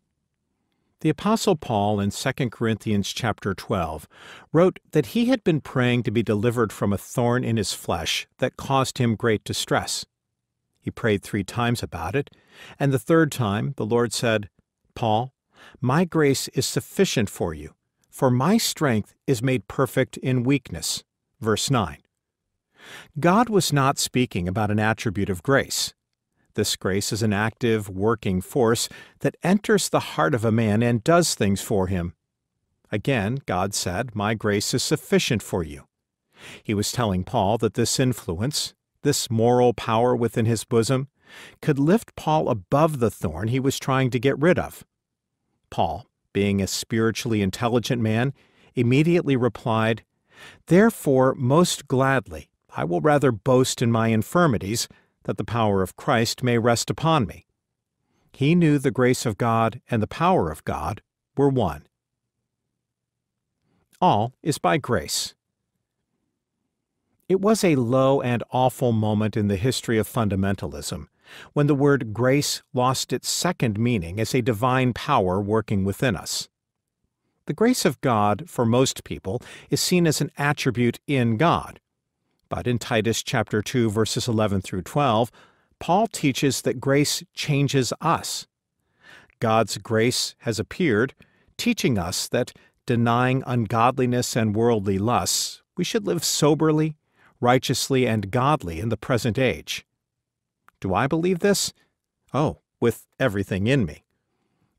The apostle Paul in 2 Corinthians chapter 12 wrote that he had been praying to be delivered from a thorn in his flesh that caused him great distress. He prayed 3 times about it, and the third time the Lord said, "Paul, my grace is sufficient for you, for my strength is made perfect in weakness." Verse 9. God was not speaking about an attribute of grace. This grace is an active, working force that enters the heart of a man and does things for him. Again, God said, My grace is sufficient for you. He was telling Paul that this influence, this moral power within his bosom, could lift Paul above the thorn he was trying to get rid of. Paul, being a spiritually intelligent man, immediately replied, Therefore, most gladly, I will rather boast in my infirmities, that the power of Christ may rest upon me. He knew the grace of God and the power of God were one. All is by grace. It was a low and awful moment in the history of fundamentalism when the word grace lost its second meaning as a divine power working within us. The grace of God, for most people, is seen as an attribute in God. But in Titus chapter 2 verses 11 through 12, Paul teaches that grace changes us. God's grace has appeared, teaching us that denying ungodliness and worldly lusts, we should live soberly, righteously, and godly in the present age. Do I believe this? Oh, with everything in me.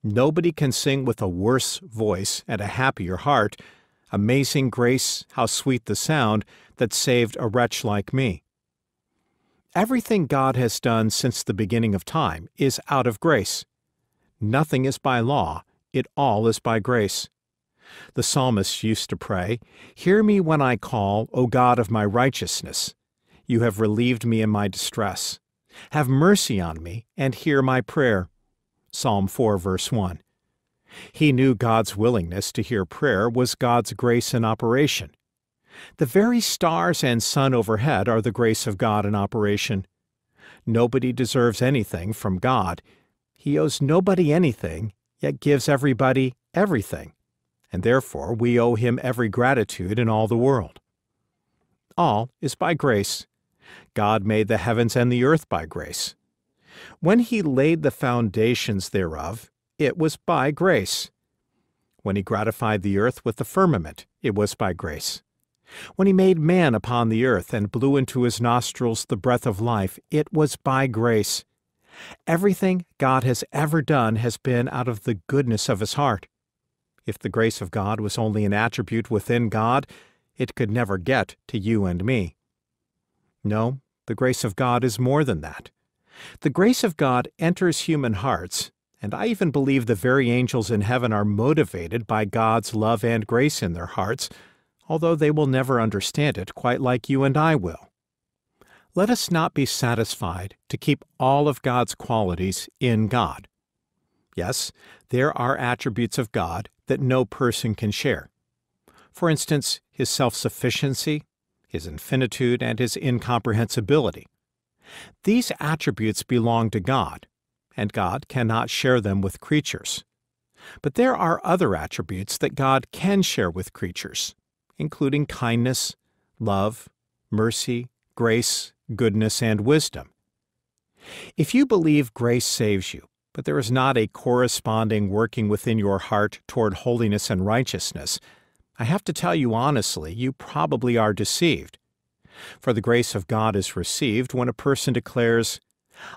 Nobody can sing with a worse voice and a happier heart, Amazing grace, how sweet the sound that saved a wretch like me. Everything God has done since the beginning of time is out of grace. Nothing is by law, it all is by grace. The psalmist used to pray, Hear me when I call, O God of my righteousness. You have relieved me in my distress. Have mercy on me and hear my prayer. Psalm 4, verse 1. He knew God's willingness to hear prayer was God's grace in operation. The very stars and sun overhead are the grace of God in operation. Nobody deserves anything from God. He owes nobody anything, yet gives everybody everything, and therefore we owe him every gratitude in all the world. All is by grace. God made the heavens and the earth by grace. When he laid the foundations thereof, it was by grace. When he gratified the earth with the firmament, it was by grace. When he made man upon the earth and blew into his nostrils the breath of life, it was by grace. Everything God has ever done has been out of the goodness of his heart. If the grace of God was only an attribute within God, it could never get to you and me. No, the grace of God is more than that. The grace of God enters human hearts, and I even believe the very angels in heaven are motivated by God's love and grace in their hearts, although they will never understand it quite like you and I will. Let us not be satisfied to keep all of God's qualities in God. Yes, there are attributes of God that no person can share. For instance, his self sufficiency, his infinitude, and his incomprehensibility. These attributes belong to God, and God cannot share them with creatures. But there are other attributes that God can share with creatures, including kindness, love, mercy, grace, goodness, and wisdom. If you believe grace saves you, but there is not a corresponding working within your heart toward holiness and righteousness, I have to tell you honestly, you probably are deceived. For the grace of God is received when a person declares,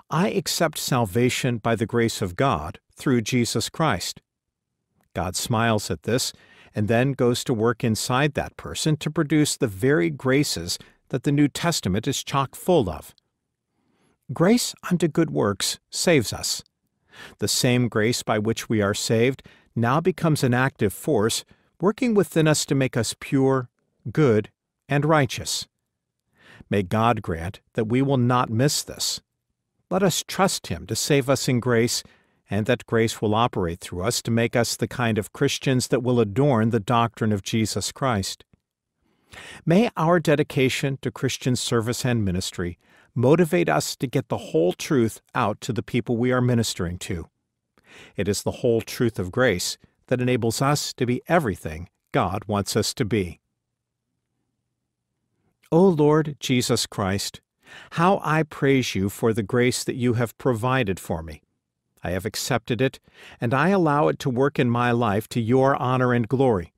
I accept salvation by the grace of God through Jesus Christ. God smiles at this and then goes to work inside that person to produce the very graces that the New Testament is chock full of. Grace unto good works saves us. The same grace by which we are saved now becomes an active force working within us to make us pure, good, and righteous. May God grant that we will not miss this. Let us trust Him to save us in grace, and that grace will operate through us to make us the kind of Christians that will adorn the doctrine of Jesus Christ. May our dedication to Christian service and ministry motivate us to get the whole truth out to the people we are ministering to. It is the whole truth of grace that enables us to be everything God wants us to be. O Lord Jesus Christ, how I praise you for the grace that you have provided for me. I have accepted it, and I allow it to work in my life to your honor and glory.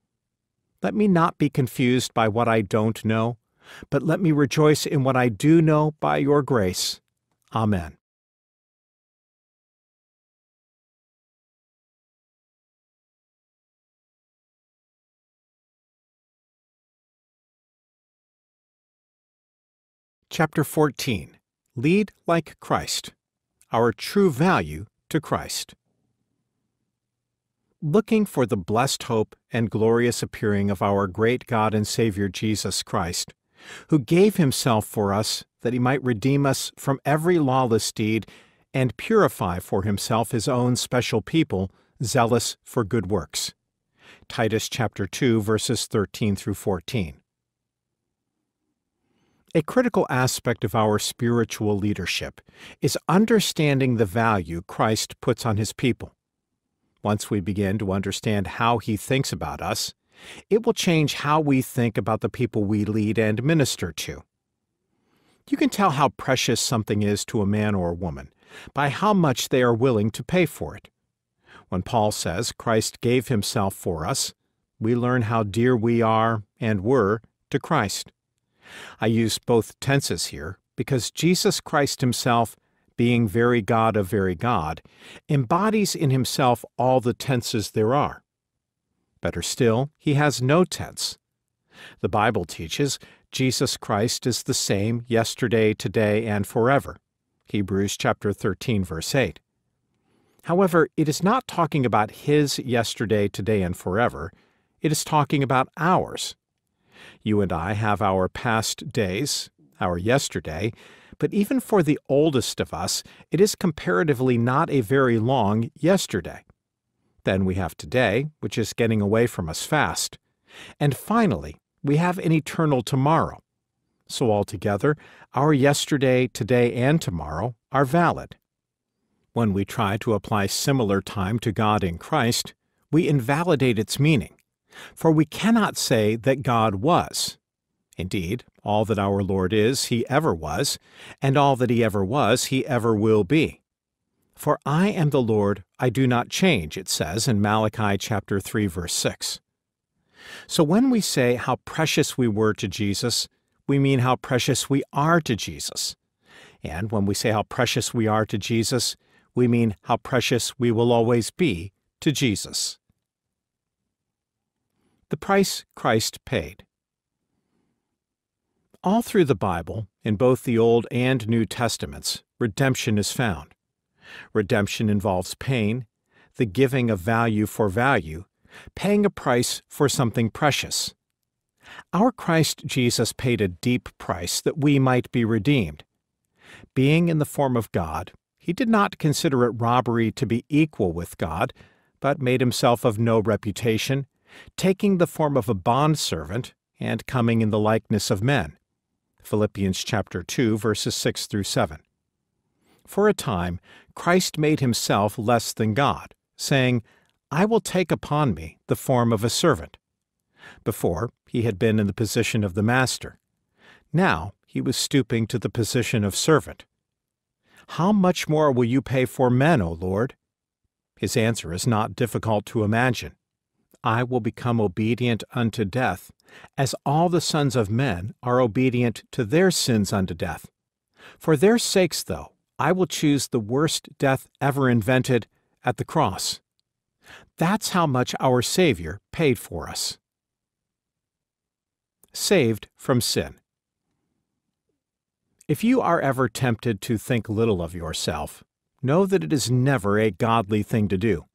Let me not be confused by what I don't know, but let me rejoice in what I do know by your grace. Amen. Chapter 14 Lead Like Christ Our True Value to Christ. Looking for the blessed hope and glorious appearing of our great God and Savior Jesus Christ, who gave himself for us that he might redeem us from every lawless deed and purify for himself his own special people, zealous for good works. Titus chapter 2 verses 13 through 14. A critical aspect of our spiritual leadership is understanding the value Christ puts on his people. Once we begin to understand how he thinks about us, it will change how we think about the people we lead and minister to. You can tell how precious something is to a man or a woman by how much they are willing to pay for it. When Paul says Christ gave himself for us, we learn how dear we are and were to Christ. I use both tenses here because Jesus Christ himself, being very God of very God, embodies in himself all the tenses there are. Better still, he has no tense. The Bible teaches Jesus Christ is the same yesterday, today, and forever. Hebrews chapter 13 verse 8. However, it is not talking about his yesterday, today, and forever. It is talking about ours. You and I have our past days, our yesterday, but even for the oldest of us, it is comparatively not a very long yesterday. Then we have today, which is getting away from us fast. And finally, we have an eternal tomorrow. So altogether, our yesterday, today, and tomorrow are valid. When we try to apply similar time to God in Christ, we invalidate its meaning, for we cannot say that God was. Indeed, all that our Lord is, he ever was, and all that he ever was, he ever will be. For I am the Lord, I do not change, it says in Malachi chapter 3 verse 6. So when we say how precious we were to Jesus, we mean how precious we are to Jesus. And when we say how precious we are to Jesus, we mean how precious we will always be to Jesus. The price Christ paid. All through the Bible, in both the Old and New Testaments, redemption is found. Redemption involves pain, the giving of value for value, paying a price for something precious. Our Christ Jesus paid a deep price that we might be redeemed. Being in the form of God, he did not consider it robbery to be equal with God, but made himself of no reputation, taking the form of a bondservant and coming in the likeness of men. Philippians chapter 2 verses 6 through 7. For a time, Christ made himself less than God, saying, I will take upon me the form of a servant. Before, he had been in the position of the master. Now, he was stooping to the position of servant. How much more will you pay for men, O Lord? His answer is not difficult to imagine. I will become obedient unto death, as all the sons of men are obedient to their sins unto death. For their sakes, though, I will choose the worst death ever invented at the cross. That's how much our Savior paid for us. Saved from sin. If you are ever tempted to think little of yourself, know that it is never a godly thing to do.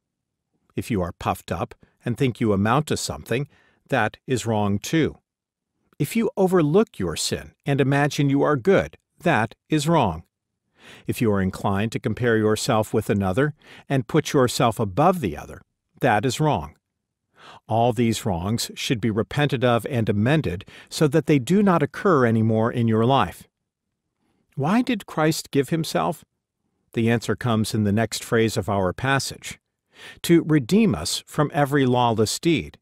If you are puffed up and think you amount to something, that is wrong too. If you overlook your sin and imagine you are good, that is wrong. If you are inclined to compare yourself with another and put yourself above the other, that is wrong. All these wrongs should be repented of and amended so that they do not occur any more in your life. Why did Christ give himself? The answer comes in the next phrase of our passage. To redeem us from every lawless deed.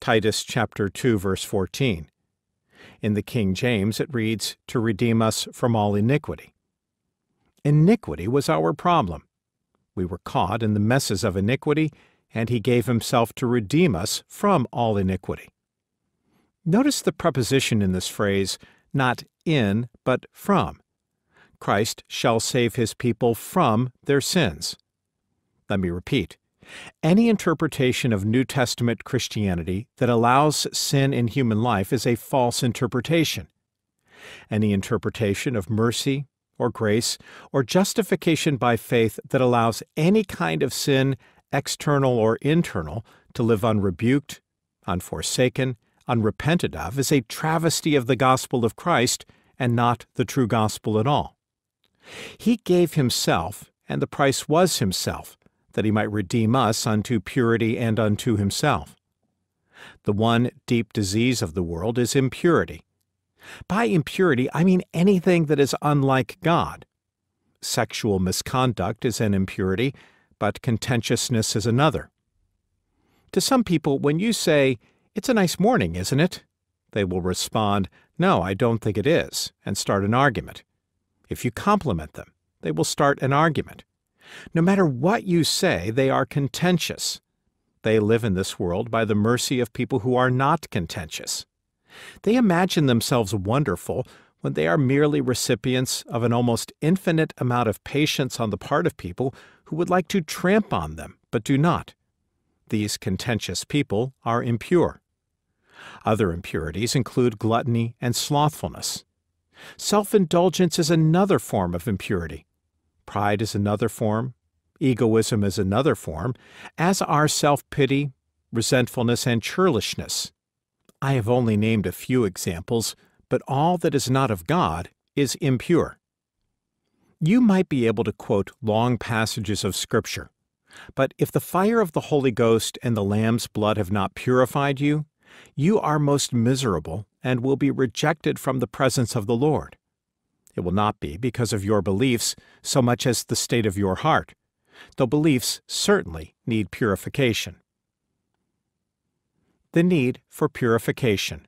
Titus chapter 2 verse 14. In the King James it reads, to redeem us from all iniquity. Iniquity was our problem. We were caught in the messes of iniquity, and he gave himself to redeem us from all iniquity. Notice the preposition in this phrase, not in, but from. Christ shall save his people from their sins. Let me repeat. Any interpretation of New Testament Christianity that allows sin in human life is a false interpretation. Any interpretation of mercy or grace or justification by faith that allows any kind of sin, external or internal, to live unrebuked, unforsaken, unrepented of is a travesty of the gospel of Christ and not the true gospel at all. He gave himself, and the price was himself, that he might redeem us unto purity and unto himself. The one deep disease of the world is impurity. By impurity, I mean anything that is unlike God. Sexual misconduct is an impurity, but contentiousness is another. To some people, when you say, It's a nice morning, isn't it? they will respond, No, I don't think it is, and start an argument. If you compliment them, they will start an argument. No matter what you say, they are contentious. They live in this world by the mercy of people who are not contentious. They imagine themselves wonderful when they are merely recipients of an almost infinite amount of patience on the part of people who would like to tramp on them but do not. These contentious people are impure. Other impurities include gluttony and slothfulness. Self indulgence is another form of impurity. Pride is another form. Egoism is another form, as are self pity, resentfulness, and churlishness. I have only named a few examples, but all that is not of God is impure. You might be able to quote long passages of Scripture, but if the fire of the Holy Ghost and the Lamb's blood have not purified you, you are most miserable and will be rejected from the presence of the Lord. It will not be because of your beliefs so much as the state of your heart, though beliefs certainly need purification the need for purification.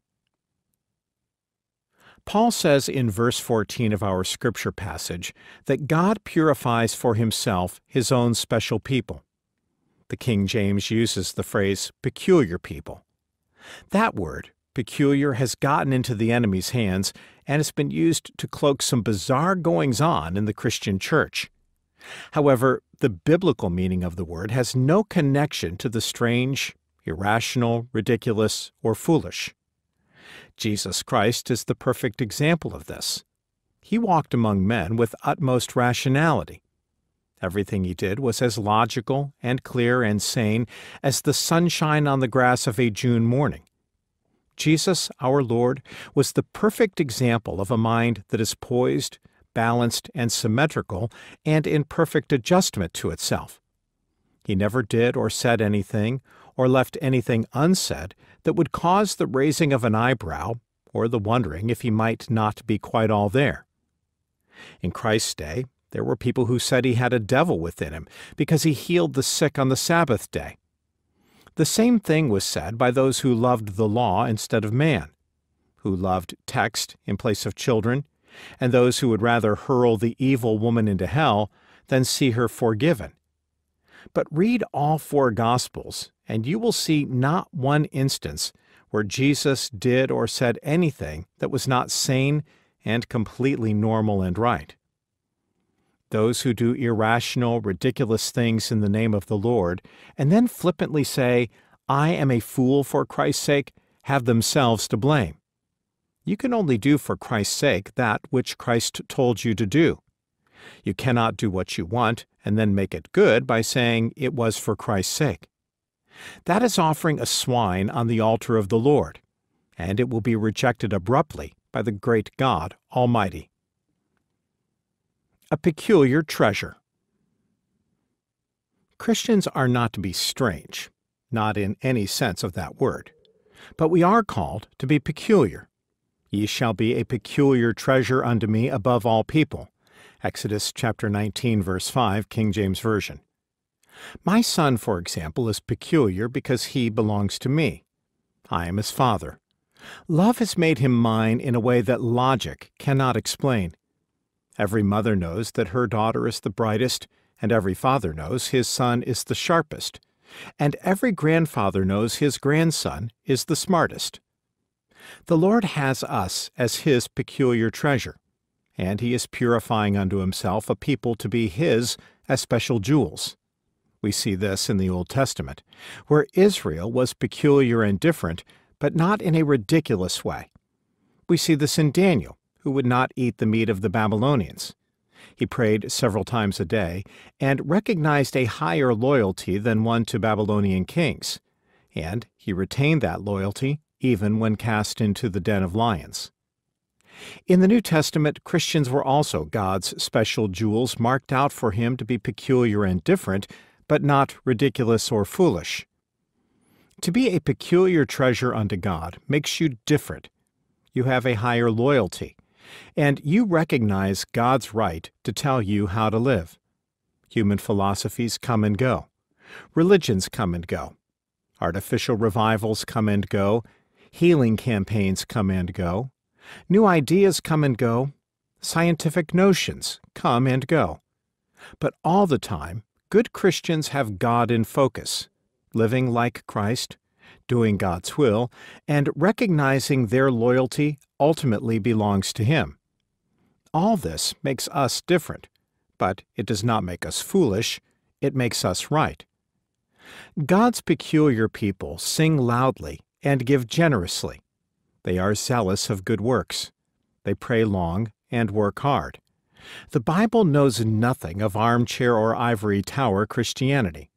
Paul says in verse 14 of our scripture passage that God purifies for himself his own special people. The King James uses the phrase peculiar people. That word, peculiar, has gotten into the enemy's hands and has been used to cloak some bizarre goings on in the Christian church. However, the biblical meaning of the word has no connection to the strange, irrational, ridiculous, or foolish. Jesus Christ is the perfect example of this. He walked among men with utmost rationality. Everything he did was as logical and clear and sane as the sunshine on the grass of a June morning. Jesus, our Lord, was the perfect example of a mind that is poised, balanced, and symmetrical, and in perfect adjustment to itself. He never did or said anything, or left anything unsaid that would cause the raising of an eyebrow or the wondering if he might not be quite all there. In Christ's day, there were people who said he had a devil within him because he healed the sick on the Sabbath day. The same thing was said by those who loved the law instead of man, who loved text in place of children, and those who would rather hurl the evil woman into hell than see her forgiven. But read all four Gospels, and you will see not one instance where Jesus did or said anything that was not sane and completely normal and right. Those who do irrational, ridiculous things in the name of the Lord, and then flippantly say, I am a fool for Christ's sake, have themselves to blame. You can only do for Christ's sake that which Christ told you to do. You cannot do what you want and then make it good by saying it was for Christ's sake. That is offering a swine on the altar of the Lord, and it will be rejected abruptly by the great God Almighty. A peculiar treasure. Christians are not to be strange, not in any sense of that word, but we are called to be peculiar. Ye shall be a peculiar treasure unto me above all people. Exodus chapter 19 verse 5 King James Version. My son, for example, is peculiar because he belongs to me. I am his father. Love has made him mine in a way that logic cannot explain. Every mother knows that her daughter is the brightest, and every father knows his son is the sharpest, and every grandfather knows his grandson is the smartest. The Lord has us as his peculiar treasure, and he is purifying unto himself a people to be his as special jewels. We see this in the Old Testament, where Israel was peculiar and different, but not in a ridiculous way. We see this in Daniel, who would not eat the meat of the Babylonians. He prayed several times a day and recognized a higher loyalty than one to Babylonian kings, and he retained that loyalty even when cast into the den of lions. In the New Testament, Christians were also God's special jewels marked out for him to be peculiar and different, but not ridiculous or foolish. To be a peculiar treasure unto God makes you different. You have a higher loyalty, and you recognize God's right to tell you how to live. Human philosophies come and go. Religions come and go. Artificial revivals come and go. Healing campaigns come and go. New ideas come and go, scientific notions come and go. But all the time, good Christians have God in focus, living like Christ, doing God's will, and recognizing their loyalty ultimately belongs to Him. All this makes us different, but it does not make us foolish, it makes us right. God's peculiar people sing loudly and give generously. They are zealous of good works. They pray long and work hard. The Bible knows nothing of armchair or ivory tower Christianity.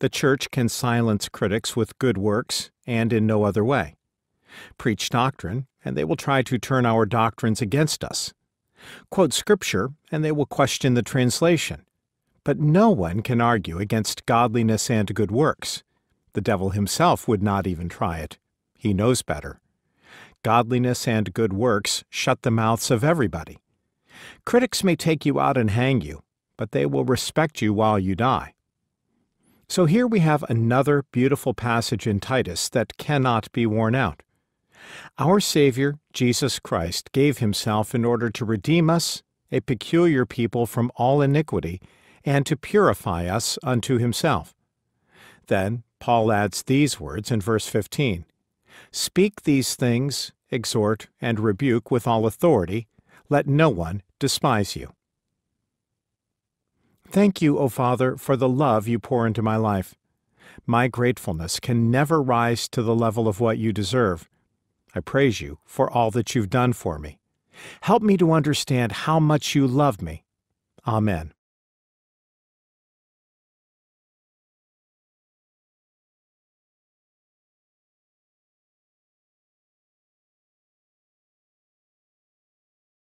The Church can silence critics with good works and in no other way. Preach doctrine, and they will try to turn our doctrines against us. Quote Scripture, and they will question the translation. But no one can argue against godliness and good works. The devil himself would not even try it. He knows better godliness and good works shut the mouths of everybody. Critics may take you out and hang you, but they will respect you while you die. So here we have another beautiful passage in Titus that cannot be worn out. Our Savior, Jesus Christ, gave himself in order to redeem us, a peculiar people, from all iniquity, and to purify us unto himself. Then Paul adds these words in verse 15 Speak these things, exhort, and rebuke with all authority. Let no one despise you. Thank you, O Father, for the love you pour into my life. My gratefulness can never rise to the level of what you deserve. I praise you for all that you've done for me. Help me to understand how much you love me. Amen.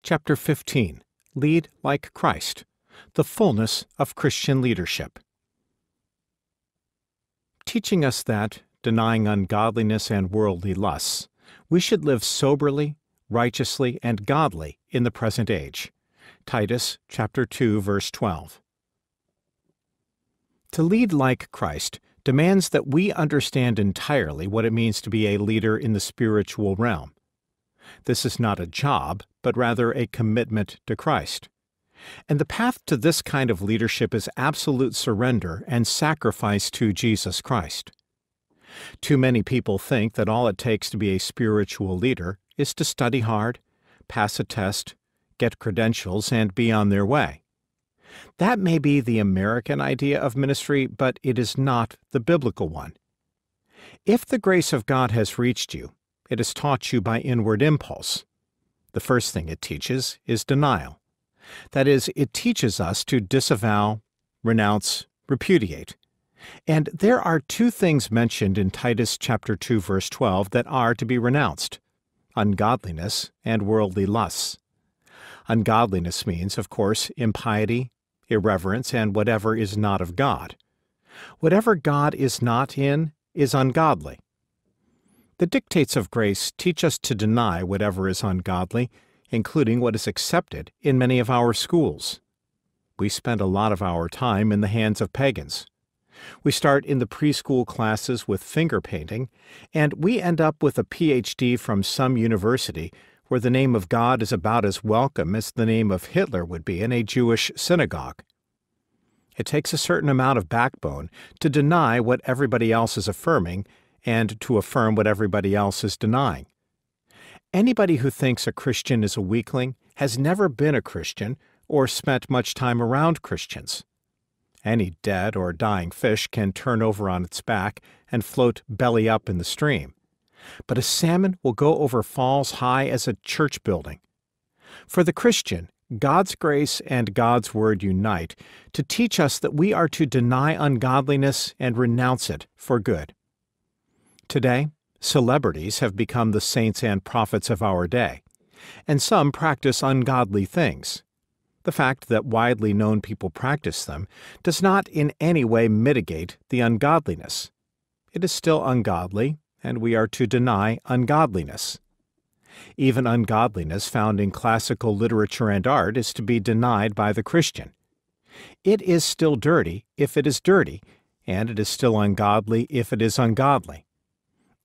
Chapter 15 Lead Like Christ The Fullness of Christian Leadership. Teaching us that, denying ungodliness and worldly lusts, we should live soberly, righteously, and godly in the present age. Titus chapter 2 verse 12. To lead like Christ demands that we understand entirely what it means to be a leader in the spiritual realm. This is not a job, but rather a commitment to Christ. And the path to this kind of leadership is absolute surrender and sacrifice to Jesus Christ. Too many people think that all it takes to be a spiritual leader is to study hard, pass a test, get credentials, and be on their way. That may be the American idea of ministry, but it is not the biblical one. If the grace of God has reached you, it is taught you by inward impulse. The first thing it teaches is denial. That is, it teaches us to disavow, renounce, repudiate. And there are two things mentioned in Titus chapter 2 verse 12 that are to be renounced: ungodliness and worldly lusts. Ungodliness means, of course, impiety, irreverence, and whatever is not of God. Whatever God is not in is ungodly. The dictates of grace teach us to deny whatever is ungodly, including what is accepted in many of our schools. We spend a lot of our time in the hands of pagans. We start in the preschool classes with finger painting, and we end up with a PhD from some university where the name of God is about as welcome as the name of Hitler would be in a Jewish synagogue. It takes a certain amount of backbone to deny what everybody else is affirming and to affirm what everybody else is denying. Anybody who thinks a Christian is a weakling has never been a Christian or spent much time around Christians. Any dead or dying fish can turn over on its back and float belly up in the stream. But a salmon will go over falls high as a church building For the Christian, God's grace and God's word unite to teach us that we are to deny ungodliness and renounce it for good. Today, celebrities have become the saints and prophets of our day, and some practice ungodly things. The fact that widely known people practice them does not in any way mitigate the ungodliness. It is still ungodly, and we are to deny ungodliness. Even ungodliness found in classical literature and art is to be denied by the Christian. It is still dirty if it is dirty, and it is still ungodly if it is ungodly.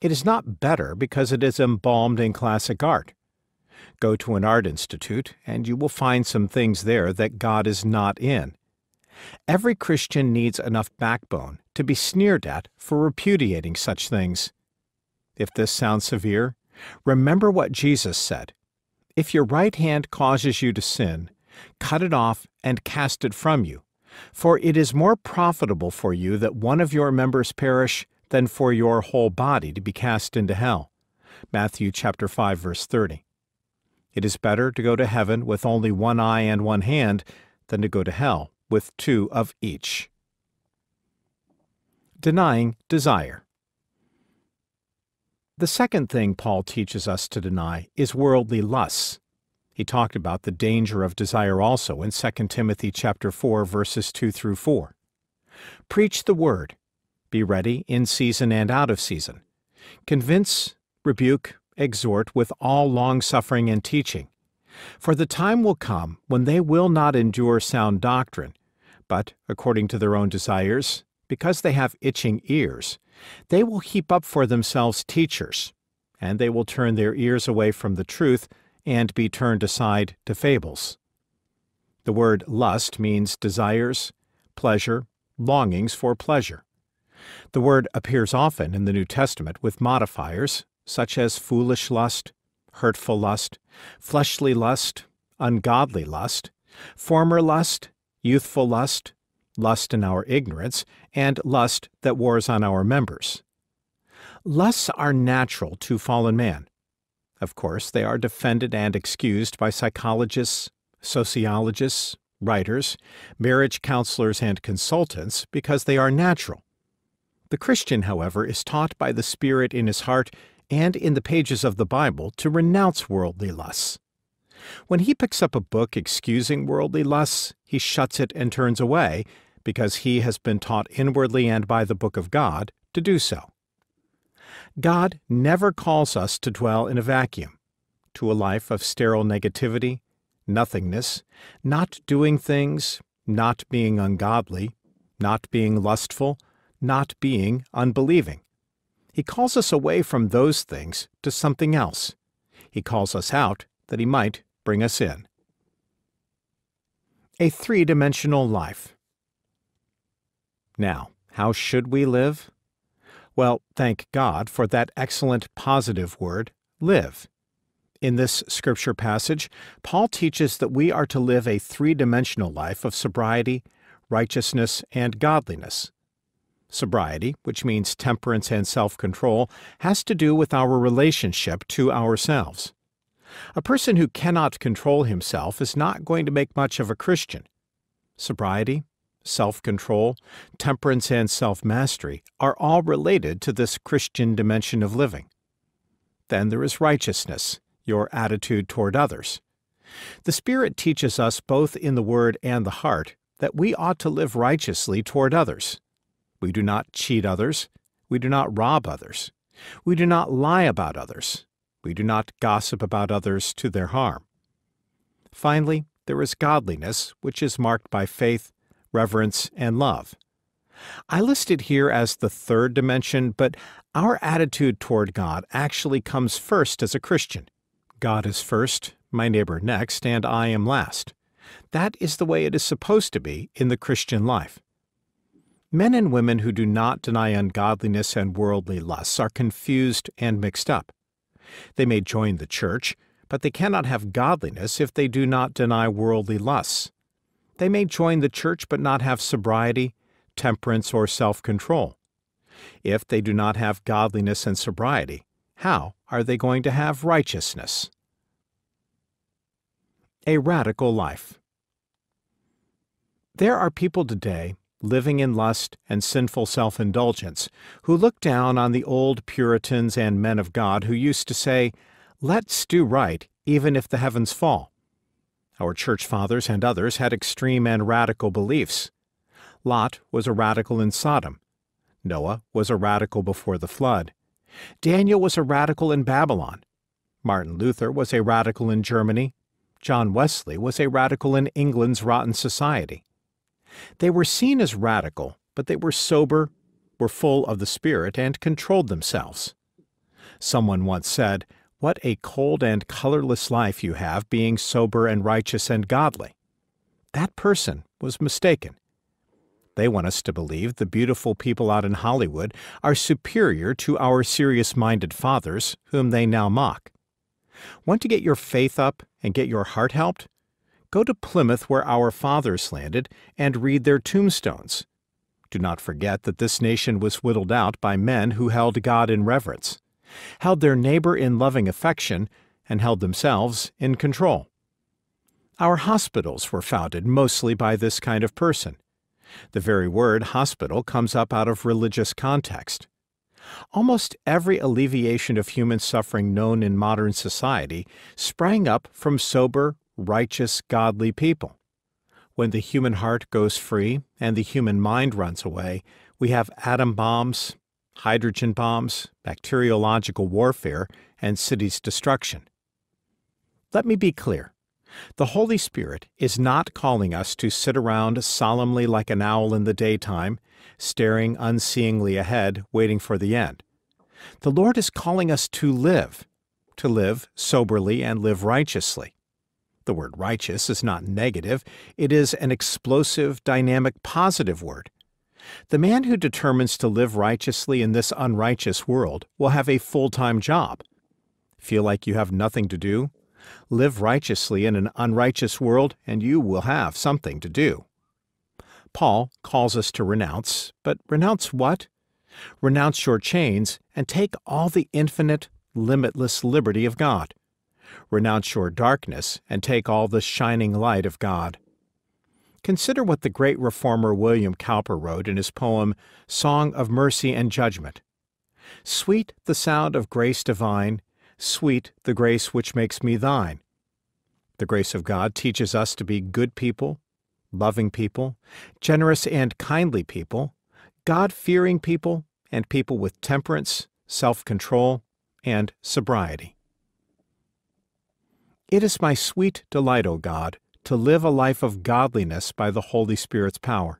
It is not better because it is embalmed in classic art. Go to an art institute, and you will find some things there that God is not in. Every Christian needs enough backbone to be sneered at for repudiating such things. If this sounds severe, remember what Jesus said If your right hand causes you to sin, cut it off and cast it from you. For it is more profitable for you that one of your members perish than for your whole body to be cast into hell. Matthew chapter 5 verse 30. It is better to go to heaven with only one eye and one hand than to go to hell with two of each. Denying desire. The second thing Paul teaches us to deny is worldly lusts. He talked about the danger of desire also in 2 Timothy chapter 4 verses 2 through 4. Preach the word. Be ready in season and out of season. Convince, rebuke, exhort with all longsuffering and teaching. For the time will come when they will not endure sound doctrine, but, according to their own desires, because they have itching ears, they will heap up for themselves teachers, and they will turn their ears away from the truth and be turned aside to fables. The word lust means desires, pleasure, longings for pleasure. The word appears often in the New Testament with modifiers such as foolish lust, hurtful lust, fleshly lust, ungodly lust, former lust, youthful lust, lust in our ignorance, and lust that wars on our members. Lusts are natural to fallen man. Of course, they are defended and excused by psychologists, sociologists, writers, marriage counselors, and consultants because they are natural. The Christian, however, is taught by the Spirit in his heart and in the pages of the Bible to renounce worldly lusts. When he picks up a book excusing worldly lusts, he shuts it and turns away, because he has been taught inwardly and by the book of God to do so. God never calls us to dwell in a vacuum, to a life of sterile negativity, nothingness, not doing things, not being ungodly, not being lustful, not being unbelieving. He calls us away from those things to something else. He calls us out that he might bring us in. A three dimensional life. Now, how should we live? Well, thank God for that excellent positive word, live. In this scripture passage, Paul teaches that we are to live a three dimensional life of sobriety, righteousness, and godliness. Sobriety, which means temperance and self control, has to do with our relationship to ourselves. A person who cannot control himself is not going to make much of a Christian. Sobriety, self control, temperance, and self mastery are all related to this Christian dimension of living. Then there is righteousness, your attitude toward others. The Spirit teaches us both in the Word and the heart that we ought to live righteously toward others. We do not cheat others. We do not rob others. We do not lie about others. We do not gossip about others to their harm. Finally, there is godliness, which is marked by faith, reverence, and love. I list it here as the third dimension, but our attitude toward God actually comes first as a Christian. God is first, my neighbor next, and I am last. That is the way it is supposed to be in the Christian life. Men and women who do not deny ungodliness and worldly lusts are confused and mixed up. They may join the church, but they cannot have godliness if they do not deny worldly lusts. They may join the church but not have sobriety, temperance, or self control. If they do not have godliness and sobriety, how are they going to have righteousness? A Radical Life. There are people today living in lust and sinful self indulgence who look down on the old Puritans and men of God who used to say, Let's do right, even if the heavens fall. Our church fathers and others had extreme and radical beliefs. Lot was a radical in Sodom. Noah was a radical before the flood. Daniel was a radical in Babylon. Martin Luther was a radical in Germany. John Wesley was a radical in England's rotten society. They were seen as radical, but they were sober, were full of the Spirit, and controlled themselves. Someone once said, What a cold and colorless life you have, being sober and righteous and godly. That person was mistaken. They want us to believe the beautiful people out in Hollywood are superior to our serious minded fathers, whom they now mock. Want to get your faith up and get your heart helped? Go to Plymouth, where our fathers landed, and read their tombstones. Do not forget that this nation was whittled out by men who held God in reverence, held their neighbor in loving affection, and held themselves in control. Our hospitals were founded mostly by this kind of person. The very word hospital comes up out of religious context. Almost every alleviation of human suffering known in modern society sprang up from sober, righteous, godly people. When the human heart goes free and the human mind runs away, we have atom bombs, hydrogen bombs, bacteriological warfare, and cities' destruction. Let me be clear. The Holy Spirit is not calling us to sit around solemnly like an owl in the daytime, staring unseeingly ahead, waiting for the end. The Lord is calling us to live, to live soberly and live righteously. The word righteous is not negative, it is an explosive, dynamic, positive word. The man who determines to live righteously in this unrighteous world will have a full time job. Feel like you have nothing to do? Live righteously in an unrighteous world, and you will have something to do. Paul calls us to renounce, but renounce what? Renounce your chains and take all the infinite, limitless liberty of God. Renounce your darkness and take all the shining light of God. Consider what the great reformer William Cowper wrote in his poem Song of Mercy and Judgment. Sweet the sound of grace divine, sweet the grace which makes me thine. The grace of God teaches us to be good people, loving people, generous and kindly people, God fearing people, and people with temperance, self control, and sobriety. It is my sweet delight, O God, to live a life of godliness by the Holy Spirit's power.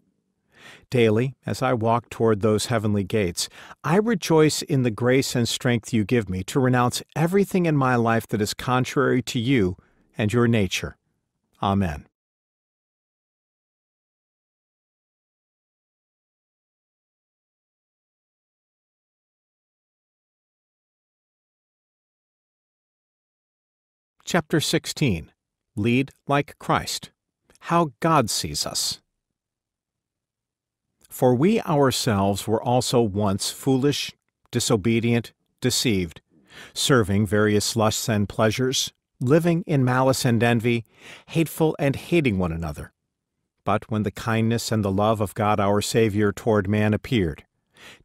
Daily, as I walk toward those heavenly gates, I rejoice in the grace and strength you give me to renounce everything in my life that is contrary to you and your nature. Amen. Chapter 16 Lead Like Christ How God Sees Us. For we ourselves were also once foolish, disobedient, deceived, serving various lusts and pleasures, living in malice and envy, hateful and hating one another. But when the kindness and the love of God our Savior toward man appeared,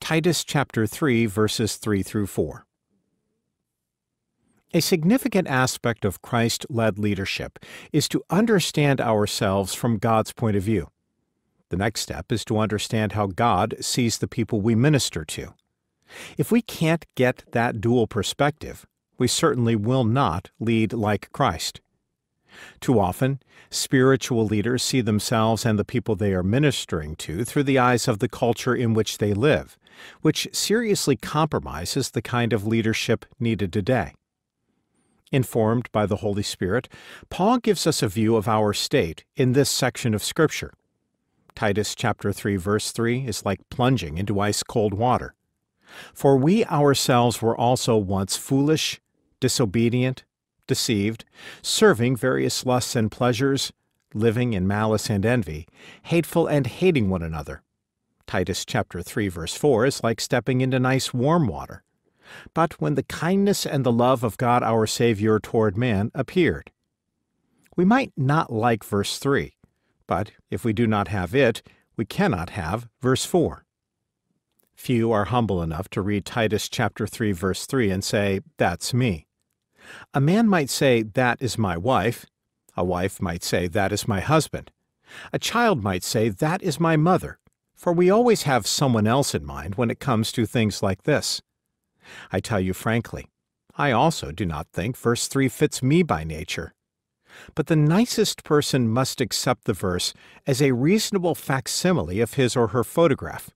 Titus chapter 3 verses 3 through 4. A significant aspect of Christ led leadership is to understand ourselves from God's point of view. The next step is to understand how God sees the people we minister to. If we can't get that dual perspective, we certainly will not lead like Christ. Too often, spiritual leaders see themselves and the people they are ministering to through the eyes of the culture in which they live, which seriously compromises the kind of leadership needed today. Informed by the Holy Spirit, Paul gives us a view of our state in this section of Scripture. Titus chapter 3 verse 3 is like plunging into ice cold water. For we ourselves were also once foolish, disobedient, deceived, serving various lusts and pleasures, living in malice and envy, hateful and hating one another. Titus chapter 3 verse 4 is like stepping into nice warm water but when the kindness and the love of God our Savior toward man appeared. We might not like verse 3, but if we do not have it, we cannot have verse 4. Few are humble enough to read Titus chapter 3 verse 3 and say, "That's me." A man might say, "That is my wife." A wife might say, "That is my husband." A child might say, That is my mother, for we always have someone else in mind when it comes to things like this. I tell you frankly, I also do not think verse 3 fits me by nature. But the nicest person must accept the verse as a reasonable facsimile of his or her photograph.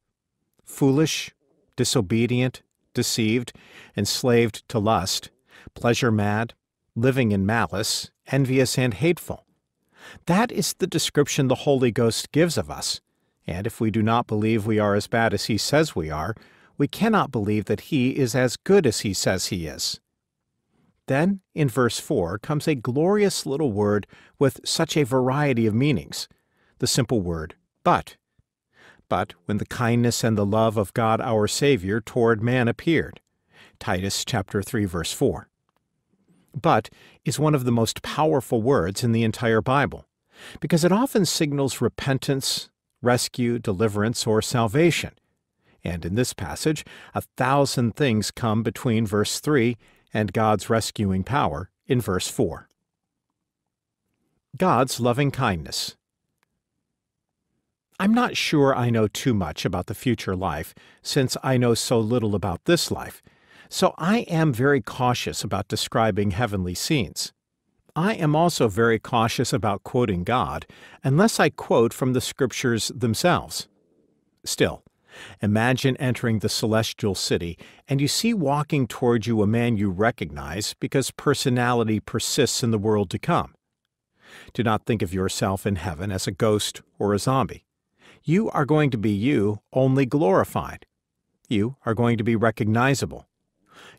Foolish, disobedient, deceived, enslaved to lust, pleasure mad, living in malice, envious and hateful. That is the description the Holy Ghost gives of us, and if we do not believe we are as bad as he says we are, we cannot believe that he is as good as he says he is. Then, in verse 4, comes a glorious little word with such a variety of meanings the simple word, but. But when the kindness and the love of God our Savior toward man appeared. Titus chapter 3 verse 4 but is one of the most powerful words in the entire Bible, because it often signals repentance, rescue, deliverance, or salvation. And in this passage, a thousand things come between verse 3 and God's rescuing power in verse 4. God's loving kindness. I'm not sure I know too much about the future life, since I know so little about this life so I am very cautious about describing heavenly scenes. I am also very cautious about quoting God unless I quote from the scriptures themselves. Still, imagine entering the celestial city and you see walking toward you a man you recognize because personality persists in the world to come. Do not think of yourself in heaven as a ghost or a zombie. You are going to be you, only glorified. You are going to be recognizable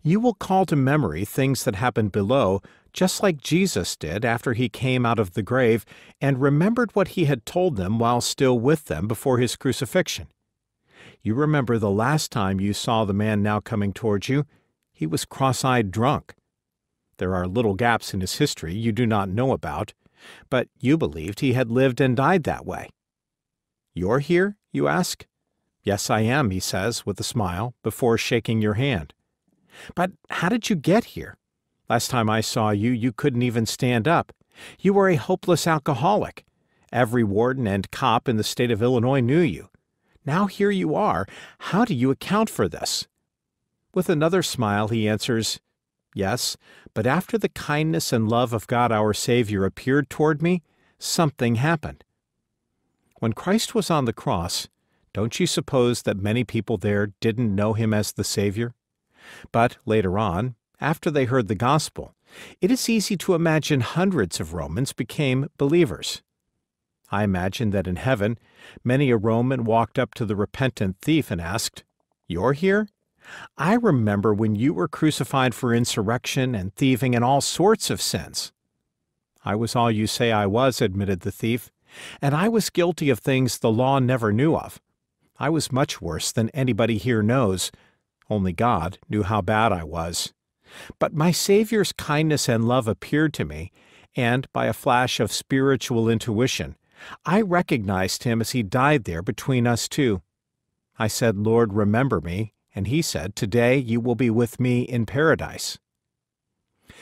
you will call to memory things that happened below, just like Jesus did after he came out of the grave and remembered what he had told them while still with them before his crucifixion. You remember the last time you saw the man now coming towards you, he was cross eyed drunk. There are little gaps in his history you do not know about, but you believed he had lived and died that way. You're here, you ask? Yes, I am, he says with a smile, before shaking your hand. But how did you get here? Last time I saw you, you couldn't even stand up. You were a hopeless alcoholic. Every warden and cop in the state of Illinois knew you. Now here you are. How do you account for this? With another smile, he answers, Yes, but after the kindness and love of God our Savior appeared toward me, something happened. When Christ was on the cross, don't you suppose that many people there didn't know him as the Savior? But later on, after they heard the gospel, it is easy to imagine hundreds of Romans became believers. I imagine that in heaven, many a Roman walked up to the repentant thief and asked, You're here? I remember when you were crucified for insurrection and thieving and all sorts of sins. I was all you say I was, admitted the thief, and I was guilty of things the law never knew of. I was much worse than anybody here knows, only God knew how bad I was. But my Saviour's kindness and love appeared to me, and by a flash of spiritual intuition, I recognized him as he died there between us two. I said, Lord, remember me, and he said, Today you will be with me in paradise.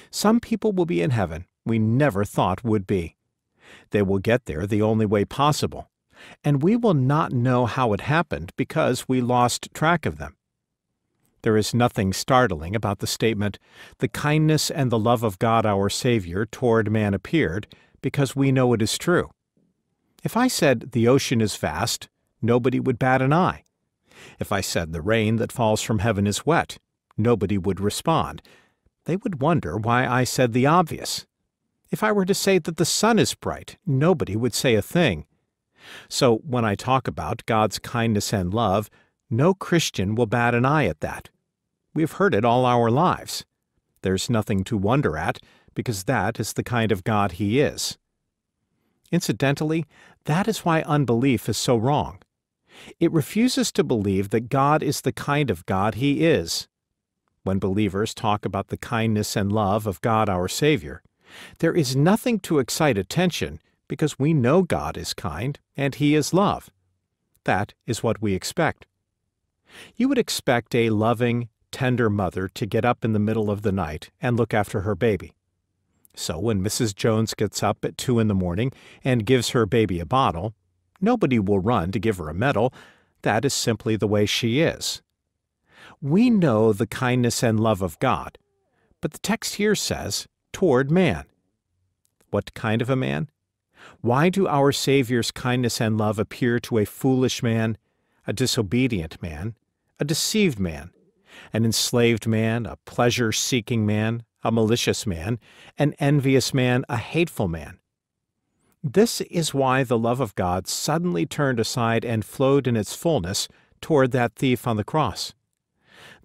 Some people will be in heaven we never thought would be. They will get there the only way possible, and we will not know how it happened because we lost track of them. There is nothing startling about the statement, The kindness and the love of God our Savior toward man appeared, because we know it is true. If I said the ocean is vast, nobody would bat an eye. If I said the rain that falls from heaven is wet, nobody would respond. They would wonder why I said the obvious. If I were to say that the sun is bright, nobody would say a thing. So when I talk about God's kindness and love, no Christian will bat an eye at that. We've heard it all our lives. There's nothing to wonder at, because that is the kind of God He is. Incidentally, that is why unbelief is so wrong. It refuses to believe that God is the kind of God He is. When believers talk about the kindness and love of God our Savior, There is nothing to excite attention because we know God is kind and He is love. That is what we expect. You would expect a loving, tender mother to get up in the middle of the night and look after her baby. So when Mrs. Jones gets up at two in the morning and gives her baby a bottle, nobody will run to give her a medal. That is simply the way she is. We know the kindness and love of God, but the text here says, toward man. What kind of a man? Why do our Savior's kindness and love appear to a foolish man, a disobedient man, a deceived man, an enslaved man, a pleasure seeking man, a malicious man, an envious man, a hateful man? This is why the love of God suddenly turned aside and flowed in its fullness toward that thief on the cross.